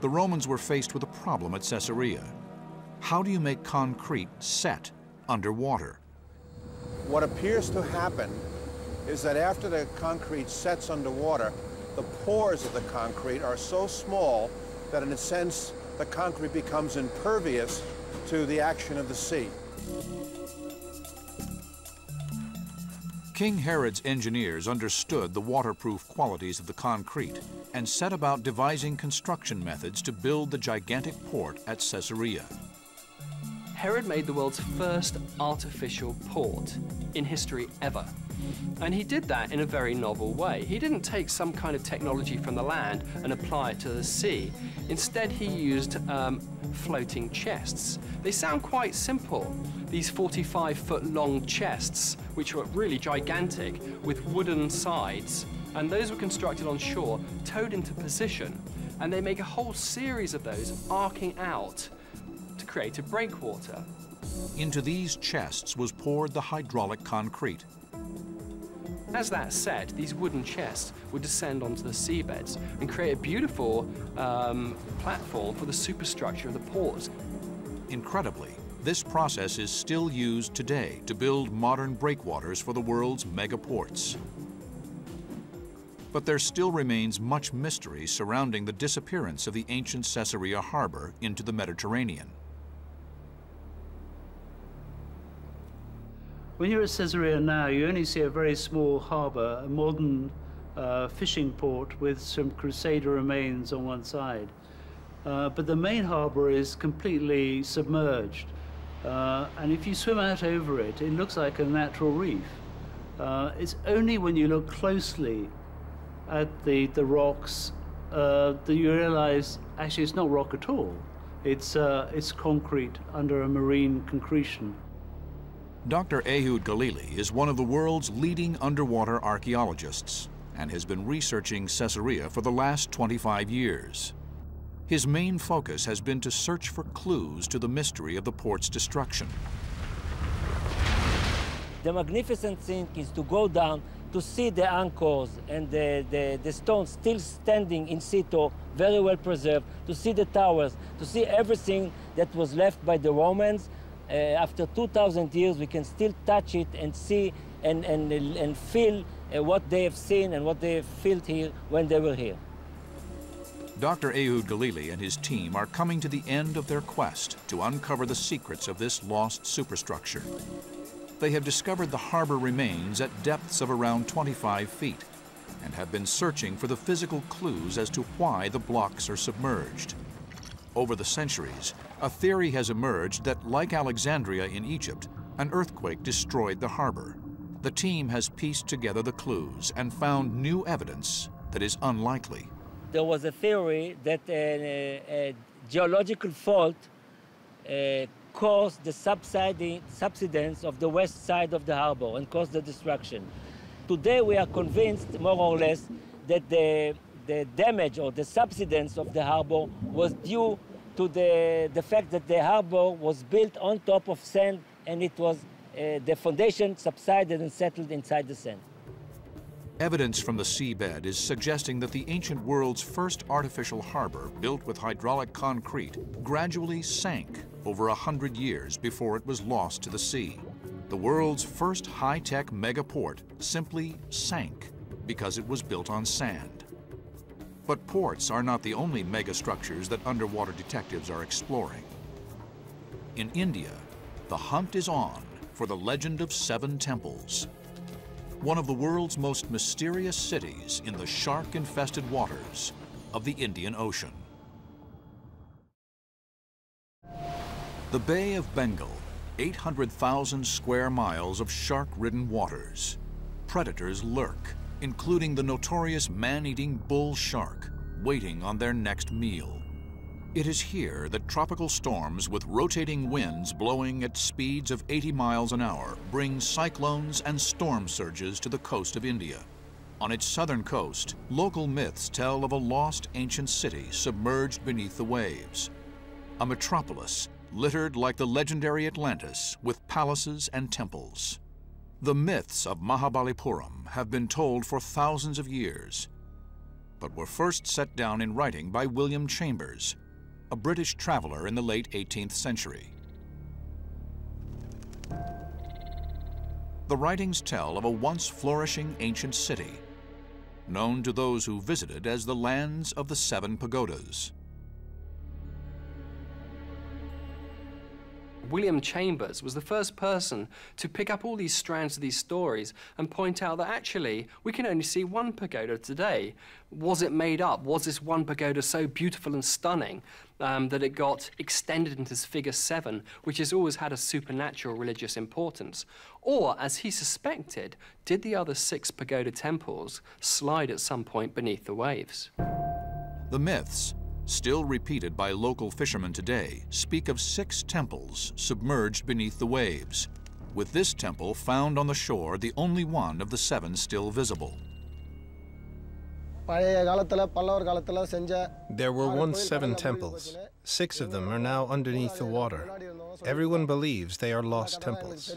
S1: The Romans were faced with a problem at Caesarea. How do you make concrete set underwater?
S26: What appears to happen is that after the concrete sets underwater, the pores of the concrete are so small that in a sense the concrete becomes impervious to the action of the sea.
S1: King Herod's engineers understood the waterproof qualities of the concrete and set about devising construction methods to build the gigantic port at Caesarea.
S23: Herod made the world's first artificial port in history ever. And he did that in a very novel way. He didn't take some kind of technology from the land and apply it to the sea. Instead, he used um, floating chests. They sound quite simple, these 45 foot long chests, which were really gigantic, with wooden sides. And those were constructed on shore, towed into position. And they make a whole series of those arcing out to create a breakwater.
S1: Into these chests was poured the hydraulic concrete.
S23: As that set, these wooden chests would descend onto the seabeds and create a beautiful um, platform for the superstructure of the port.
S1: Incredibly, this process is still used today to build modern breakwaters for the world's megaports. But there still remains much mystery surrounding the disappearance of the ancient Caesarea harbor into the Mediterranean.
S27: When you're at Caesarea now, you only see a very small harbor, a modern uh, fishing port with some Crusader remains on one side. Uh, but the main harbor is completely submerged. Uh, and if you swim out over it, it looks like a natural reef. Uh, it's only when you look closely at the, the rocks uh, that you realize actually it's not rock at all. It's, uh, it's concrete under a marine concretion.
S1: Dr. Ehud Galili is one of the world's leading underwater archaeologists and has been researching Caesarea for the last 25 years. His main focus has been to search for clues to the mystery of the port's destruction.
S28: The magnificent thing is to go down to see the anchors and the, the, the stones still standing in situ, very well preserved, to see the towers, to see everything that was left by the Romans. Uh, after 2,000 years, we can still touch it and see and, and, and feel uh, what they have seen and what they have felt here when they were here.
S1: Dr. Ehud Galili and his team are coming to the end of their quest to uncover the secrets of this lost superstructure. They have discovered the harbor remains at depths of around 25 feet and have been searching for the physical clues as to why the blocks are submerged. Over the centuries, a theory has emerged that, like Alexandria in Egypt, an earthquake destroyed the harbor. The team has pieced together the clues and found new evidence that is unlikely
S28: there was a theory that a, a geological fault uh, caused the subsidence of the west side of the harbor and caused the destruction. Today we are convinced, more or less, that the, the damage or the subsidence of the harbor was due to the, the fact that the harbor was built on top of sand and it was, uh, the foundation subsided and settled inside the sand.
S1: Evidence from the seabed is suggesting that the ancient world's first artificial harbor, built with hydraulic concrete, gradually sank over a hundred years before it was lost to the sea. The world's first high-tech megaport simply sank because it was built on sand. But ports are not the only megastructures that underwater detectives are exploring. In India, the hunt is on for the legend of seven temples, one of the world's most mysterious cities in the shark-infested waters of the Indian Ocean. The Bay of Bengal, 800,000 square miles of shark-ridden waters. Predators lurk, including the notorious man-eating bull shark, waiting on their next meal. It is here that tropical storms with rotating winds blowing at speeds of 80 miles an hour bring cyclones and storm surges to the coast of India. On its southern coast, local myths tell of a lost ancient city submerged beneath the waves. A metropolis littered like the legendary Atlantis with palaces and temples. The myths of Mahabalipuram have been told for thousands of years, but were first set down in writing by William Chambers, a British traveler in the late 18th century. The writings tell of a once flourishing ancient city, known to those who visited as the lands of the seven pagodas.
S23: William Chambers was the first person to pick up all these strands of these stories and point out that actually we can only see one pagoda today. Was it made up? Was this one pagoda so beautiful and stunning um, that it got extended into figure seven, which has always had a supernatural religious importance? Or, as he suspected, did the other six pagoda temples slide at some point beneath the waves?
S1: The myths still repeated by local fishermen today, speak of six temples submerged beneath the waves, with this temple found on the shore the only one of the seven still visible.
S3: There were once seven temples. Six of them are now underneath the water. Everyone believes they are lost temples.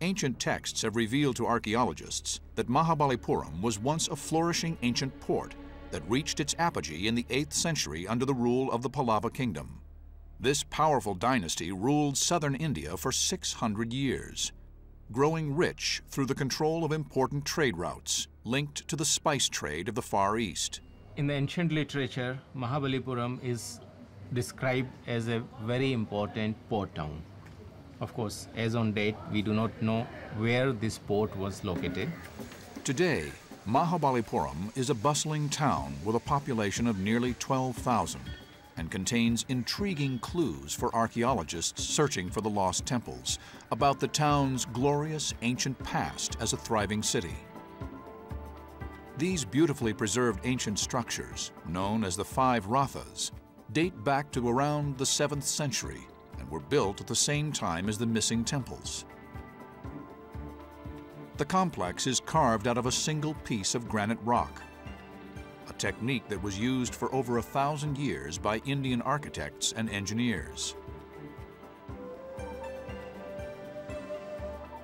S1: Ancient texts have revealed to archaeologists that Mahabalipuram was once a flourishing ancient port that reached its apogee in the 8th century under the rule of the Pallava kingdom. This powerful dynasty ruled southern India for 600 years, growing rich through the control of important trade routes linked to the spice trade of the Far East.
S29: In the ancient literature, Mahabalipuram is described as a very important port town. Of course, as on date, we do not know where this port was located.
S1: Today, Mahabalipuram is a bustling town with a population of nearly 12,000 and contains intriguing clues for archaeologists searching for the lost temples about the town's glorious ancient past as a thriving city. These beautifully preserved ancient structures, known as the Five Rathas, date back to around the 7th century and were built at the same time as the missing temples. The complex is carved out of a single piece of granite rock, a technique that was used for over a thousand years by Indian architects and engineers.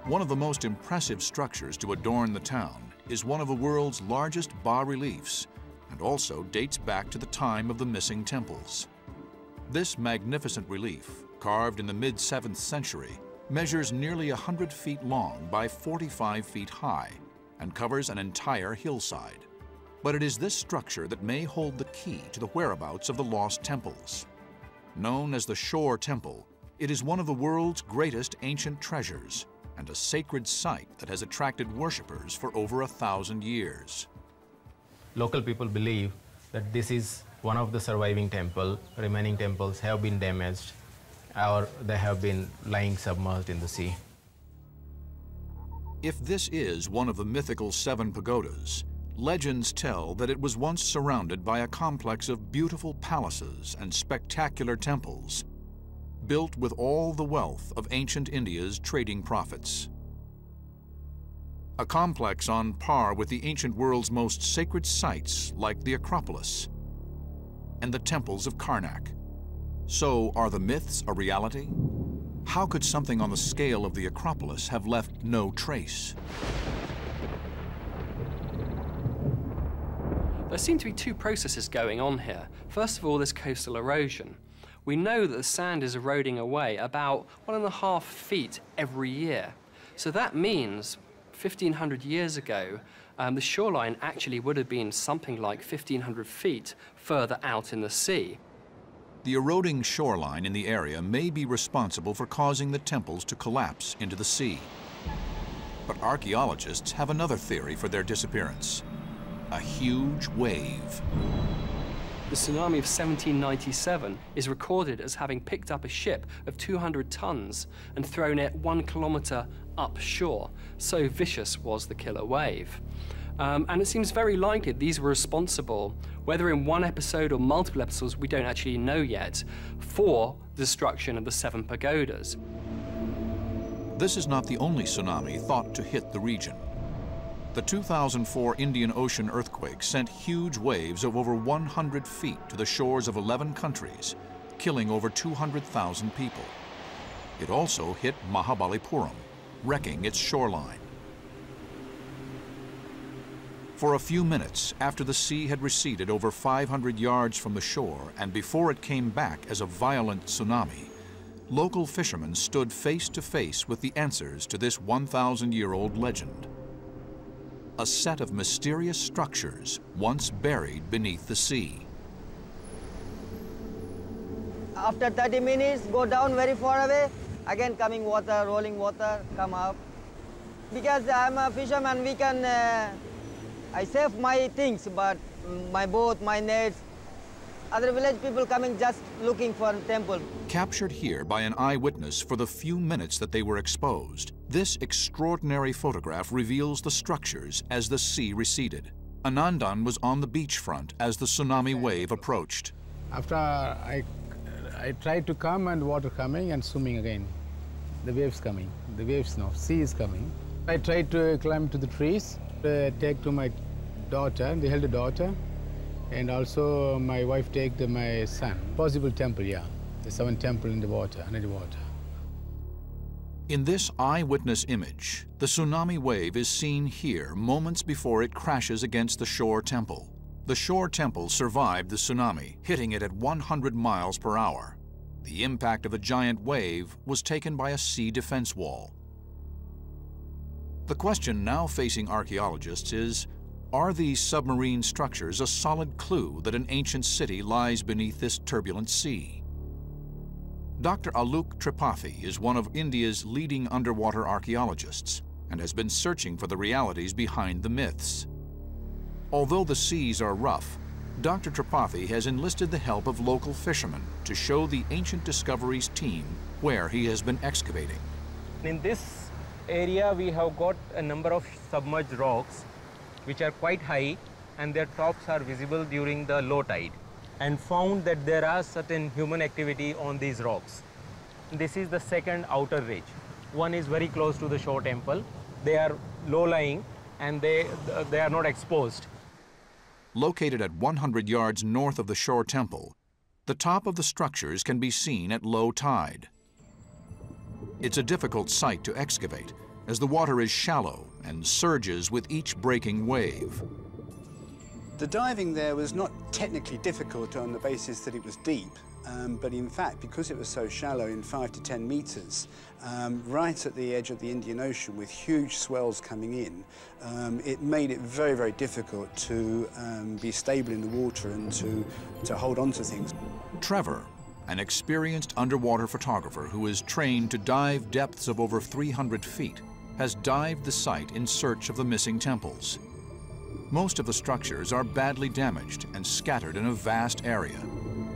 S1: One of the most impressive structures to adorn the town is one of the world's largest bas-reliefs and also dates back to the time of the missing temples. This magnificent relief, carved in the mid-7th century, measures nearly 100 feet long by 45 feet high and covers an entire hillside. But it is this structure that may hold the key to the whereabouts of the lost temples. Known as the Shore Temple, it is one of the world's greatest ancient treasures and a sacred site that has attracted worshippers for over a thousand years.
S29: Local people believe that this is one of the surviving temple. Remaining temples have been damaged or they have been lying submerged in the sea.
S1: If this is one of the mythical seven pagodas, legends tell that it was once surrounded by a complex of beautiful palaces and spectacular temples, built with all the wealth of ancient India's trading profits. A complex on par with the ancient world's most sacred sites like the Acropolis and the temples of Karnak. So are the myths a reality? How could something on the scale of the Acropolis have left no trace?
S23: There seem to be two processes going on here. First of all, there's coastal erosion. We know that the sand is eroding away about one and a half feet every year. So that means 1,500 years ago, um, the shoreline actually would have been something like 1,500 feet further out in the sea.
S1: The eroding shoreline in the area may be responsible for causing the temples to collapse into the sea. But archaeologists have another theory for their disappearance. A huge wave.
S23: The tsunami of 1797 is recorded as having picked up a ship of 200 tons and thrown it one kilometre upshore. So vicious was the killer wave. Um, and it seems very likely these were responsible, whether in one episode or multiple episodes, we don't actually know yet, for the destruction of the seven pagodas.
S1: This is not the only tsunami thought to hit the region. The 2004 Indian Ocean earthquake sent huge waves of over 100 feet to the shores of 11 countries, killing over 200,000 people. It also hit Mahabalipuram, wrecking its shoreline. For a few minutes after the sea had receded over 500 yards from the shore and before it came back as a violent tsunami, local fishermen stood face to face with the answers to this 1,000-year-old legend. A set of mysterious structures once buried beneath the sea.
S30: After 30 minutes, go down very far away, again coming water, rolling water, come up. Because I'm a fisherman, we can, uh, I save my things, but my boat, my nets, other village people coming just looking for a temple.
S1: Captured here by an eyewitness for the few minutes that they were exposed, this extraordinary photograph reveals the structures as the sea receded. Anandan was on the beachfront as the tsunami wave approached.
S31: After I, I tried to come and water coming and swimming again. The waves coming, the waves now, sea is coming. I tried to climb to the trees, uh, take to my daughter, they held a daughter, and also my wife take the, my son. Possible temple, yeah. The seven temple in the water, under the water.
S1: In this eyewitness image, the tsunami wave is seen here moments before it crashes against the shore temple. The shore temple survived the tsunami, hitting it at 100 miles per hour. The impact of a giant wave was taken by a sea defense wall. The question now facing archaeologists is, are these submarine structures a solid clue that an ancient city lies beneath this turbulent sea? Dr. Alok Tripathi is one of India's leading underwater archaeologists and has been searching for the realities behind the myths. Although the seas are rough, Dr. Tripathi has enlisted the help of local fishermen to show the Ancient Discoveries team where he has been excavating.
S32: In this area, we have got a number of submerged rocks which are quite high and their tops are visible during the low tide and found that there are certain human activity on these rocks. This is the second outer ridge. One is very close to the shore temple. They are low-lying and they, they are not exposed.
S1: Located at 100 yards north of the shore temple, the top of the structures can be seen at low tide. It's a difficult site to excavate as the water is shallow and surges with each breaking wave.
S33: The diving there was not technically difficult on the basis that it was deep, um, but in fact, because it was so shallow in five to 10 meters, um, right at the edge of the Indian Ocean with huge swells coming in, um, it made it very, very difficult to um, be stable in the water and to, to hold on to things.
S1: Trevor, an experienced underwater photographer who is trained to dive depths of over 300 feet, has dived the site in search of the missing temples. Most of the structures are badly damaged and scattered in a vast area.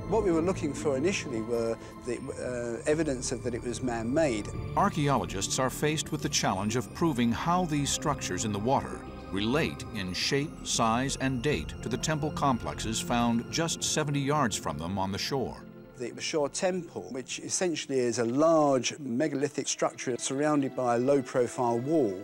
S33: What we were looking for initially were the uh, evidence of that it was man-made.
S1: Archaeologists are faced with the challenge of proving how these structures in the water relate in shape, size, and date to the temple complexes found just 70 yards from them on the shore
S33: the Shore Temple, which essentially is a large megalithic structure surrounded by a low-profile wall.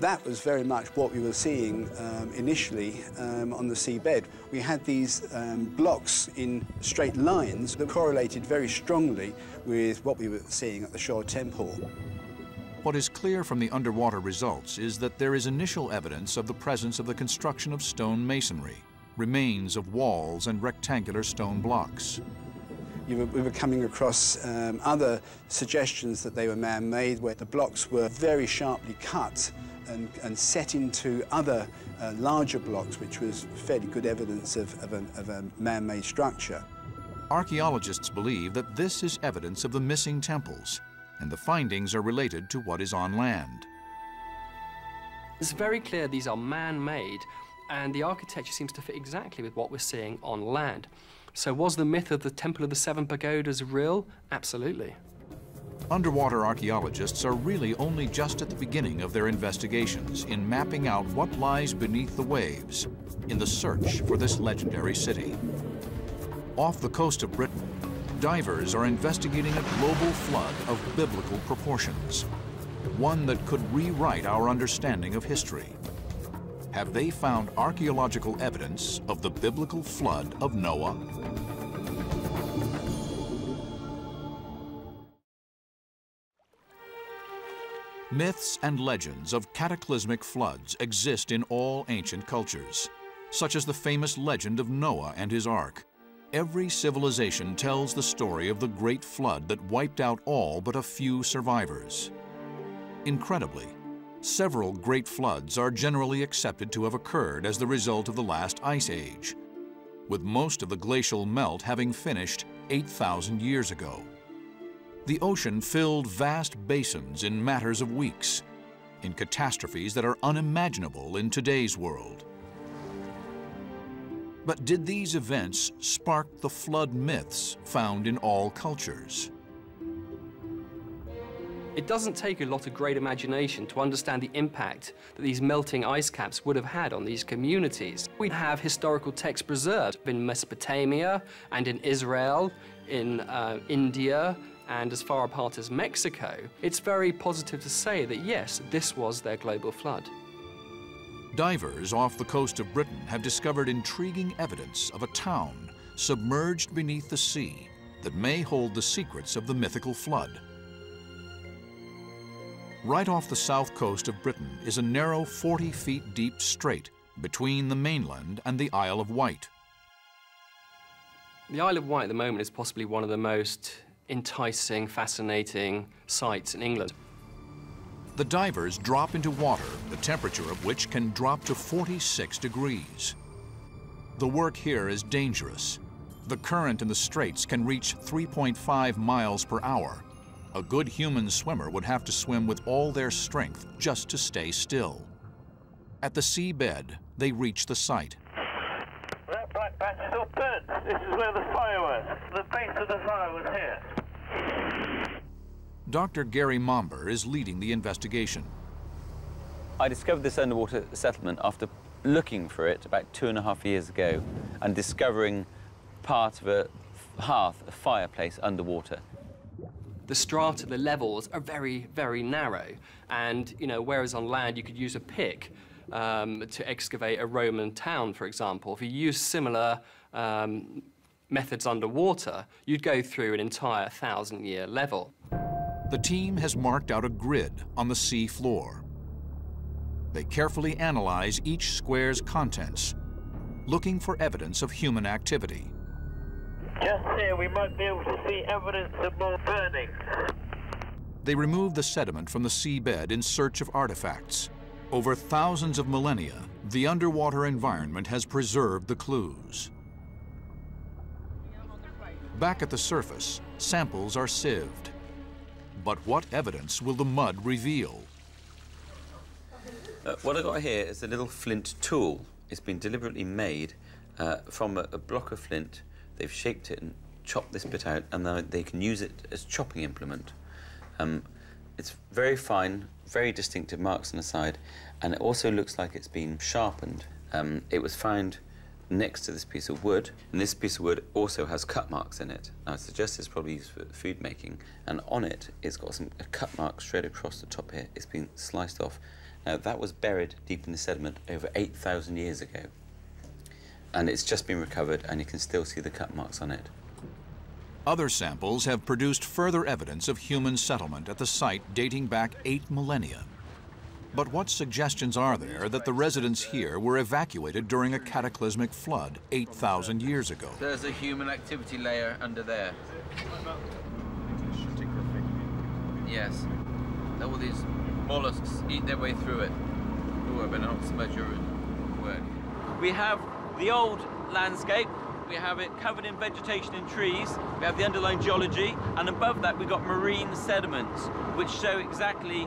S33: That was very much what we were seeing um, initially um, on the seabed. We had these um, blocks in straight lines that correlated very strongly with what we were seeing at the Shore Temple.
S1: What is clear from the underwater results is that there is initial evidence of the presence of the construction of stone masonry, remains of walls and rectangular stone blocks
S33: were, we were coming across um, other suggestions that they were man-made, where the blocks were very sharply cut and, and set into other uh, larger blocks, which was fairly good evidence of, of, a, of a man-made structure.
S1: Archaeologists believe that this is evidence of the missing temples, and the findings are related to what is on land.
S23: It's very clear these are man-made, and the architecture seems to fit exactly with what we're seeing on land. So was the myth of the Temple of the Seven Pagodas real? Absolutely.
S1: Underwater archaeologists are really only just at the beginning of their investigations in mapping out what lies beneath the waves in the search for this legendary city. Off the coast of Britain, divers are investigating a global flood of biblical proportions, one that could rewrite our understanding of history have they found archaeological evidence of the biblical flood of Noah? Myths and legends of cataclysmic floods exist in all ancient cultures, such as the famous legend of Noah and his ark. Every civilization tells the story of the great flood that wiped out all but a few survivors. Incredibly, several great floods are generally accepted to have occurred as the result of the last ice age, with most of the glacial melt having finished 8,000 years ago. The ocean filled vast basins in matters of weeks, in catastrophes that are unimaginable in today's world. But did these events spark the flood myths found in all cultures?
S23: It doesn't take a lot of great imagination to understand the impact that these melting ice caps would have had on these communities. We have historical texts preserved in Mesopotamia and in Israel, in uh, India, and as far apart as Mexico. It's very positive to say that yes, this was their global flood.
S1: Divers off the coast of Britain have discovered intriguing evidence of a town submerged beneath the sea that may hold the secrets of the mythical flood. Right off the south coast of Britain is a narrow 40 feet deep strait between the mainland and the Isle of Wight.
S23: The Isle of Wight at the moment is possibly one of the most enticing, fascinating sights in England.
S1: The divers drop into water, the temperature of which can drop to 46 degrees. The work here is dangerous. The current in the straits can reach 3.5 miles per hour, a good human swimmer would have to swim with all their strength just to stay still. At the seabed, they reach the site.
S34: That black patch is all burnt. This is where the fire was. The base of the fire was here.
S1: Dr. Gary Momber is leading the investigation.
S35: I discovered this underwater settlement after looking for it about two and a half years ago and discovering part of a hearth, a fireplace underwater
S23: the strata, the levels are very, very narrow. And, you know, whereas on land you could use a pick um, to excavate a Roman town, for example, if you use similar um, methods underwater, you'd go through an entire thousand-year level.
S1: The team has marked out a grid on the sea floor. They carefully analyze each square's contents, looking for evidence of human activity.
S34: Just here, we might be able to see evidence of more burning.
S1: They remove the sediment from the seabed in search of artifacts. Over thousands of millennia, the underwater environment has preserved the clues. Back at the surface, samples are sieved. But what evidence will the mud reveal?
S35: Uh, what I got here is a little flint tool. It's been deliberately made uh, from a, a block of flint They've shaped it and chopped this bit out, and now they can use it as chopping implement. Um, it's very fine, very distinctive marks on the side, and it also looks like it's been sharpened. Um, it was found next to this piece of wood, and this piece of wood also has cut marks in it. Now, I suggest it's probably used for food making, and on it, it's got some cut marks straight across the top here. It's been sliced off. Now, that was buried deep in the sediment over 8,000 years ago and it's just been recovered and you can still see the cut marks on it.
S1: Other samples have produced further evidence of human settlement at the site dating back eight millennia. But what suggestions are there that the residents here were evacuated during a cataclysmic flood 8,000 years ago?
S35: There's a human activity layer under there. Yes. All these mollusks eat their way through it. Oh, I better not smudge your work. We have the old landscape, we have it covered in vegetation and trees, we have the underlying geology, and above that we've got marine sediments, which show exactly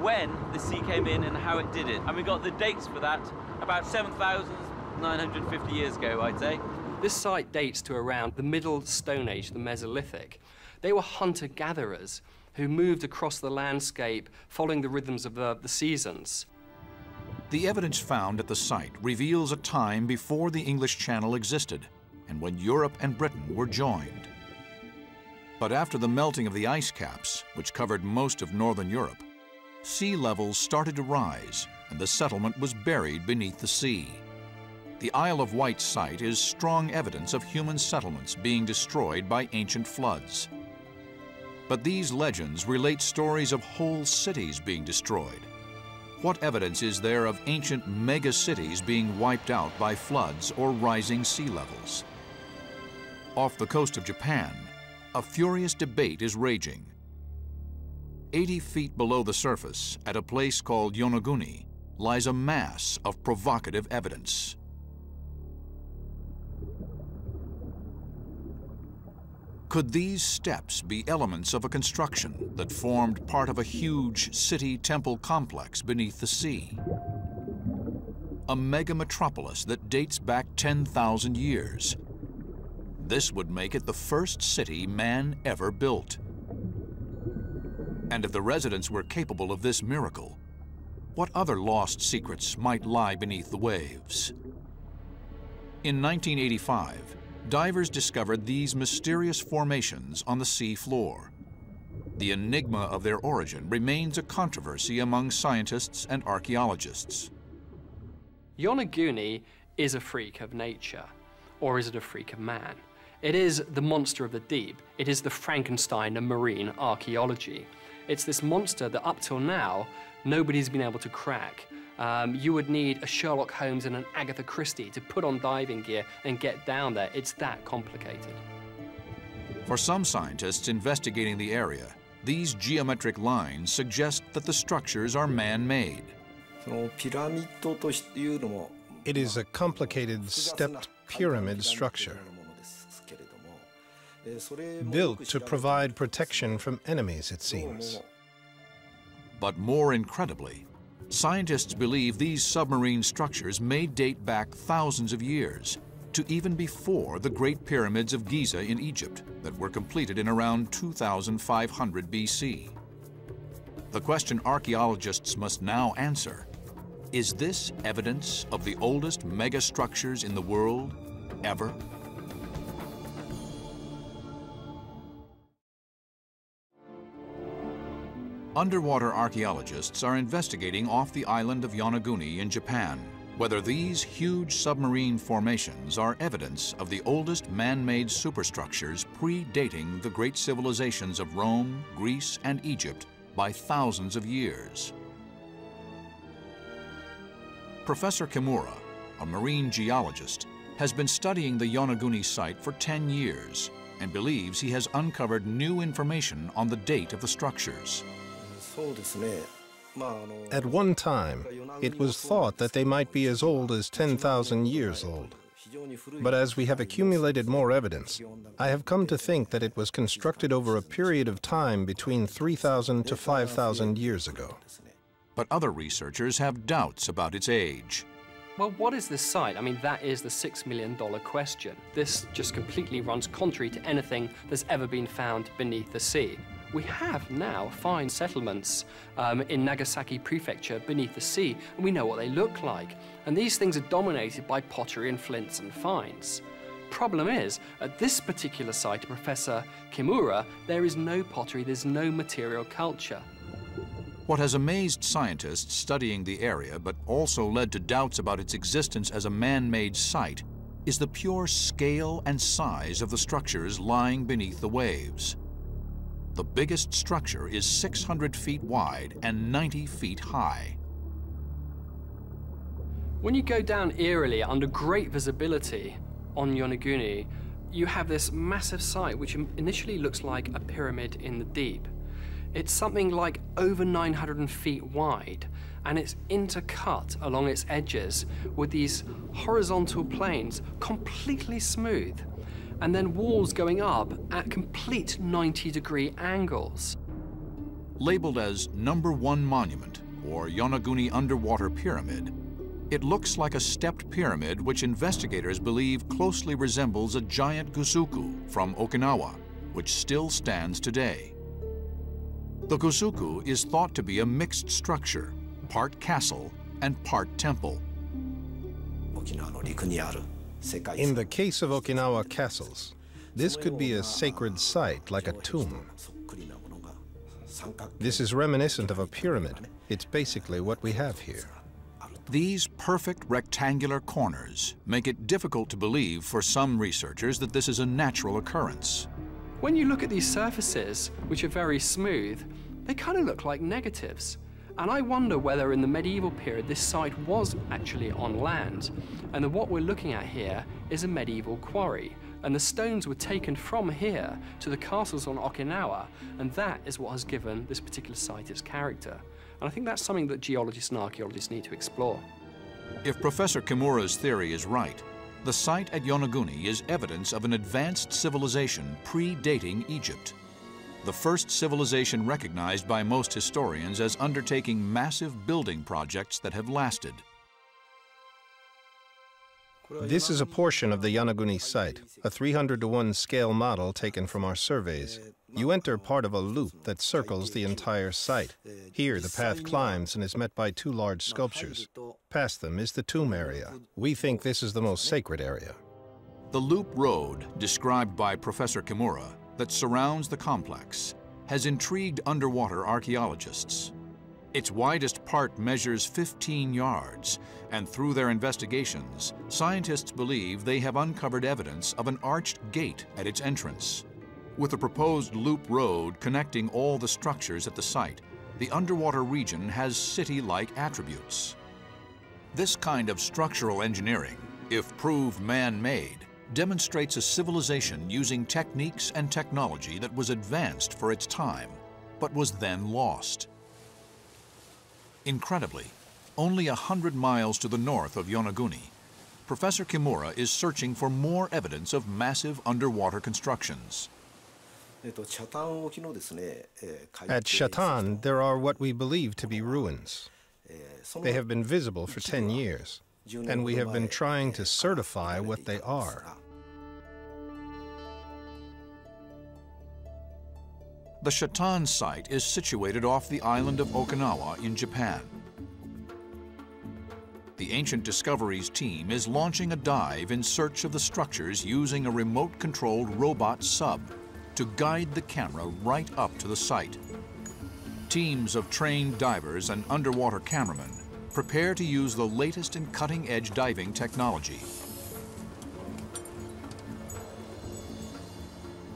S35: when the sea came in and how it did it. And we've got the dates for that about 7,950 years ago, I'd say.
S23: This site dates to around the Middle Stone Age, the Mesolithic. They were hunter-gatherers who moved across the landscape following the rhythms of the, the seasons.
S1: The evidence found at the site reveals a time before the English Channel existed and when Europe and Britain were joined. But after the melting of the ice caps, which covered most of northern Europe, sea levels started to rise and the settlement was buried beneath the sea. The Isle of Wight site is strong evidence of human settlements being destroyed by ancient floods. But these legends relate stories of whole cities being destroyed. What evidence is there of ancient mega-cities being wiped out by floods or rising sea levels? Off the coast of Japan, a furious debate is raging. 80 feet below the surface, at a place called Yonaguni, lies a mass of provocative evidence. Could these steps be elements of a construction that formed part of a huge city temple complex beneath the sea? A mega metropolis that dates back 10,000 years. This would make it the first city man ever built. And if the residents were capable of this miracle, what other lost secrets might lie beneath the waves? In 1985, divers discovered these mysterious formations on the sea floor. The enigma of their origin remains a controversy among scientists and archaeologists.
S23: Yonaguni is a freak of nature, or is it a freak of man? It is the monster of the deep. It is the Frankenstein of marine archaeology. It's this monster that up till now, nobody's been able to crack. Um, you would need a Sherlock Holmes and an Agatha Christie to put on diving gear and get down there. It's that complicated.
S1: For some scientists investigating the area, these geometric lines suggest that the structures are man-made.
S3: It is a complicated stepped pyramid structure built to provide protection from enemies, it seems.
S1: But more incredibly, Scientists believe these submarine structures may date back thousands of years, to even before the Great Pyramids of Giza in Egypt that were completed in around 2500 BC. The question archaeologists must now answer, is this evidence of the oldest megastructures in the world ever? Underwater archaeologists are investigating off the island of Yonaguni in Japan whether these huge submarine formations are evidence of the oldest man-made superstructures predating the great civilizations of Rome, Greece, and Egypt by thousands of years. Professor Kimura, a marine geologist, has been studying the Yonaguni site for 10 years and believes he has uncovered new information on the date of the structures.
S3: At one time, it was thought that they might be as old as 10,000 years old. But as we have accumulated more evidence, I have come to think that it was constructed over a period of time between 3,000 to 5,000 years ago.
S1: But other researchers have doubts about its age.
S23: Well, what is this site? I mean, that is the $6 million question. This just completely runs contrary to anything that's ever been found beneath the sea. We have now fine settlements um, in Nagasaki Prefecture beneath the sea, and we know what they look like. And these things are dominated by pottery and flints and finds. Problem is, at this particular site, Professor Kimura, there is no pottery, there's no material culture.
S1: What has amazed scientists studying the area, but also led to doubts about its existence as a man-made site, is the pure scale and size of the structures lying beneath the waves. The biggest structure is 600 feet wide and 90 feet high.
S23: When you go down eerily under great visibility on Yonaguni, you have this massive site which initially looks like a pyramid in the deep. It's something like over 900 feet wide, and it's intercut along its edges with these horizontal planes, completely smooth and then walls going up at complete 90 degree angles.
S1: Labeled as number one monument, or Yonaguni Underwater Pyramid, it looks like a stepped pyramid which investigators believe closely resembles a giant gusuku from Okinawa, which still stands today. The gusuku is thought to be a mixed structure, part castle and part temple.
S3: In the case of Okinawa castles, this could be a sacred site like a tomb. This is reminiscent of a pyramid. It's basically what we have here.
S1: These perfect rectangular corners make it difficult to believe for some researchers that this is a natural occurrence.
S23: when you look at these surfaces, which are very smooth, they kind of look like negatives. And I wonder whether in the medieval period this site was actually on land, and that what we're looking at here is a medieval quarry. And the stones were taken from here to the castles on Okinawa, and that is what has given this particular site its character. And I think that's something that geologists and archaeologists need to explore.
S1: If Professor Kimura's theory is right, the site at Yonaguni is evidence of an advanced civilization predating Egypt the first civilization recognized by most historians as undertaking massive building projects that have lasted.
S3: This is a portion of the Yonaguni site, a 300 to 1 scale model taken from our surveys. You enter part of a loop that circles the entire site. Here, the path climbs and is met by two large sculptures. Past them is the tomb area. We think this is the most sacred area.
S1: The loop road, described by Professor Kimura, that surrounds the complex has intrigued underwater archaeologists. Its widest part measures 15 yards, and through their investigations, scientists believe they have uncovered evidence of an arched gate at its entrance. With a proposed loop road connecting all the structures at the site, the underwater region has city-like attributes. This kind of structural engineering, if proved man-made, demonstrates a civilization using techniques and technology that was advanced for its time, but was then lost. Incredibly, only a hundred miles to the north of Yonaguni, Professor Kimura is searching for more evidence of massive underwater constructions.
S3: At Chatan, there are what we believe to be ruins. They have been visible for 10 years, and we have been trying to certify what they are.
S1: The Chatan site is situated off the island of Okinawa in Japan. The Ancient Discoveries team is launching a dive in search of the structures using a remote-controlled robot sub to guide the camera right up to the site. Teams of trained divers and underwater cameramen prepare to use the latest in cutting-edge diving technology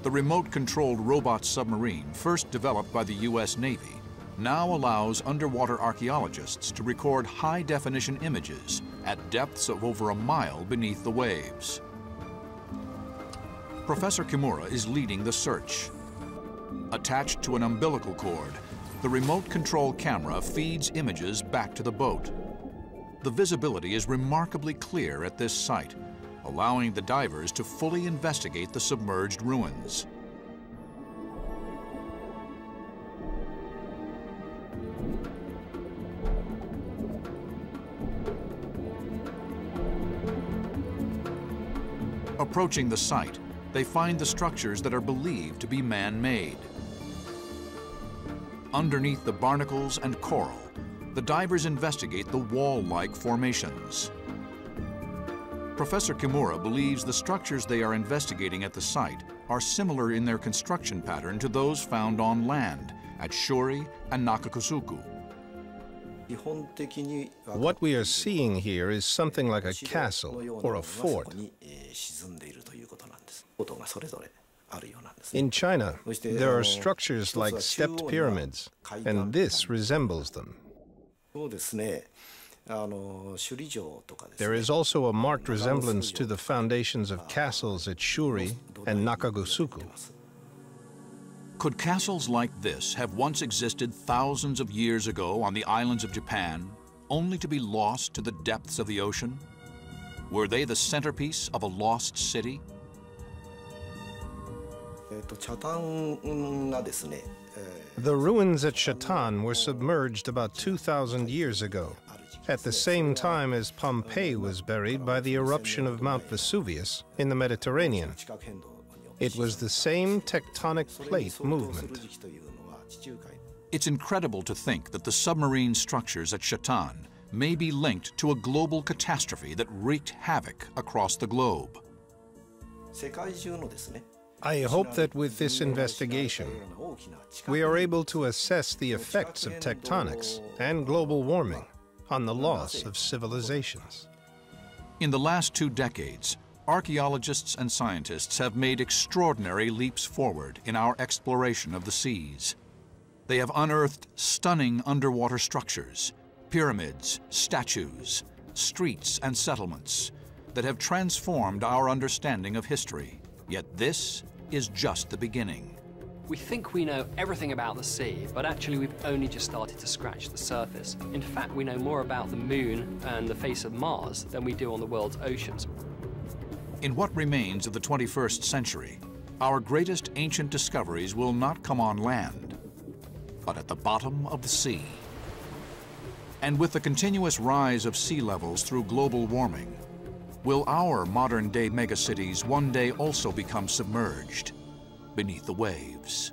S1: The remote-controlled robot submarine, first developed by the U.S. Navy, now allows underwater archaeologists to record high-definition images at depths of over a mile beneath the waves. Professor Kimura is leading the search. Attached to an umbilical cord, the remote control camera feeds images back to the boat. The visibility is remarkably clear at this site, allowing the divers to fully investigate the submerged ruins. Approaching the site, they find the structures that are believed to be man-made. Underneath the barnacles and coral, the divers investigate the wall-like formations. Professor Kimura believes the structures they are investigating at the site are similar in their construction pattern to those found on land at Shuri and Nakagusuku.
S3: What we are seeing here is something like a castle or a fort. In China, there are structures like stepped pyramids, and this resembles them. There is also a marked resemblance to the foundations of castles at Shuri and Nakagusuku.
S1: Could castles like this have once existed thousands of years ago on the islands of Japan, only to be lost to the depths of the ocean? Were they the centerpiece of a lost city?
S3: The ruins at Chatan were submerged about 2,000 years ago at the same time as Pompeii was buried by the eruption of Mount Vesuvius in the Mediterranean. It was the same tectonic plate movement.
S1: It's incredible to think that the submarine structures at Chatan may be linked to a global catastrophe that wreaked havoc across the globe.
S3: I hope that with this investigation, we are able to assess the effects of tectonics and global warming on the loss of civilizations.
S1: In the last two decades, archaeologists and scientists have made extraordinary leaps forward in our exploration of the seas. They have unearthed stunning underwater structures, pyramids, statues, streets and settlements that have transformed our understanding of history. Yet this is just the beginning.
S23: We think we know everything about the sea, but actually we've only just started to scratch the surface. In fact, we know more about the moon and the face of Mars than we do on the world's oceans.
S1: In what remains of the 21st century, our greatest ancient discoveries will not come on land, but at the bottom of the sea. And with the continuous rise of sea levels through global warming, will our modern-day megacities one day also become submerged beneath the waves?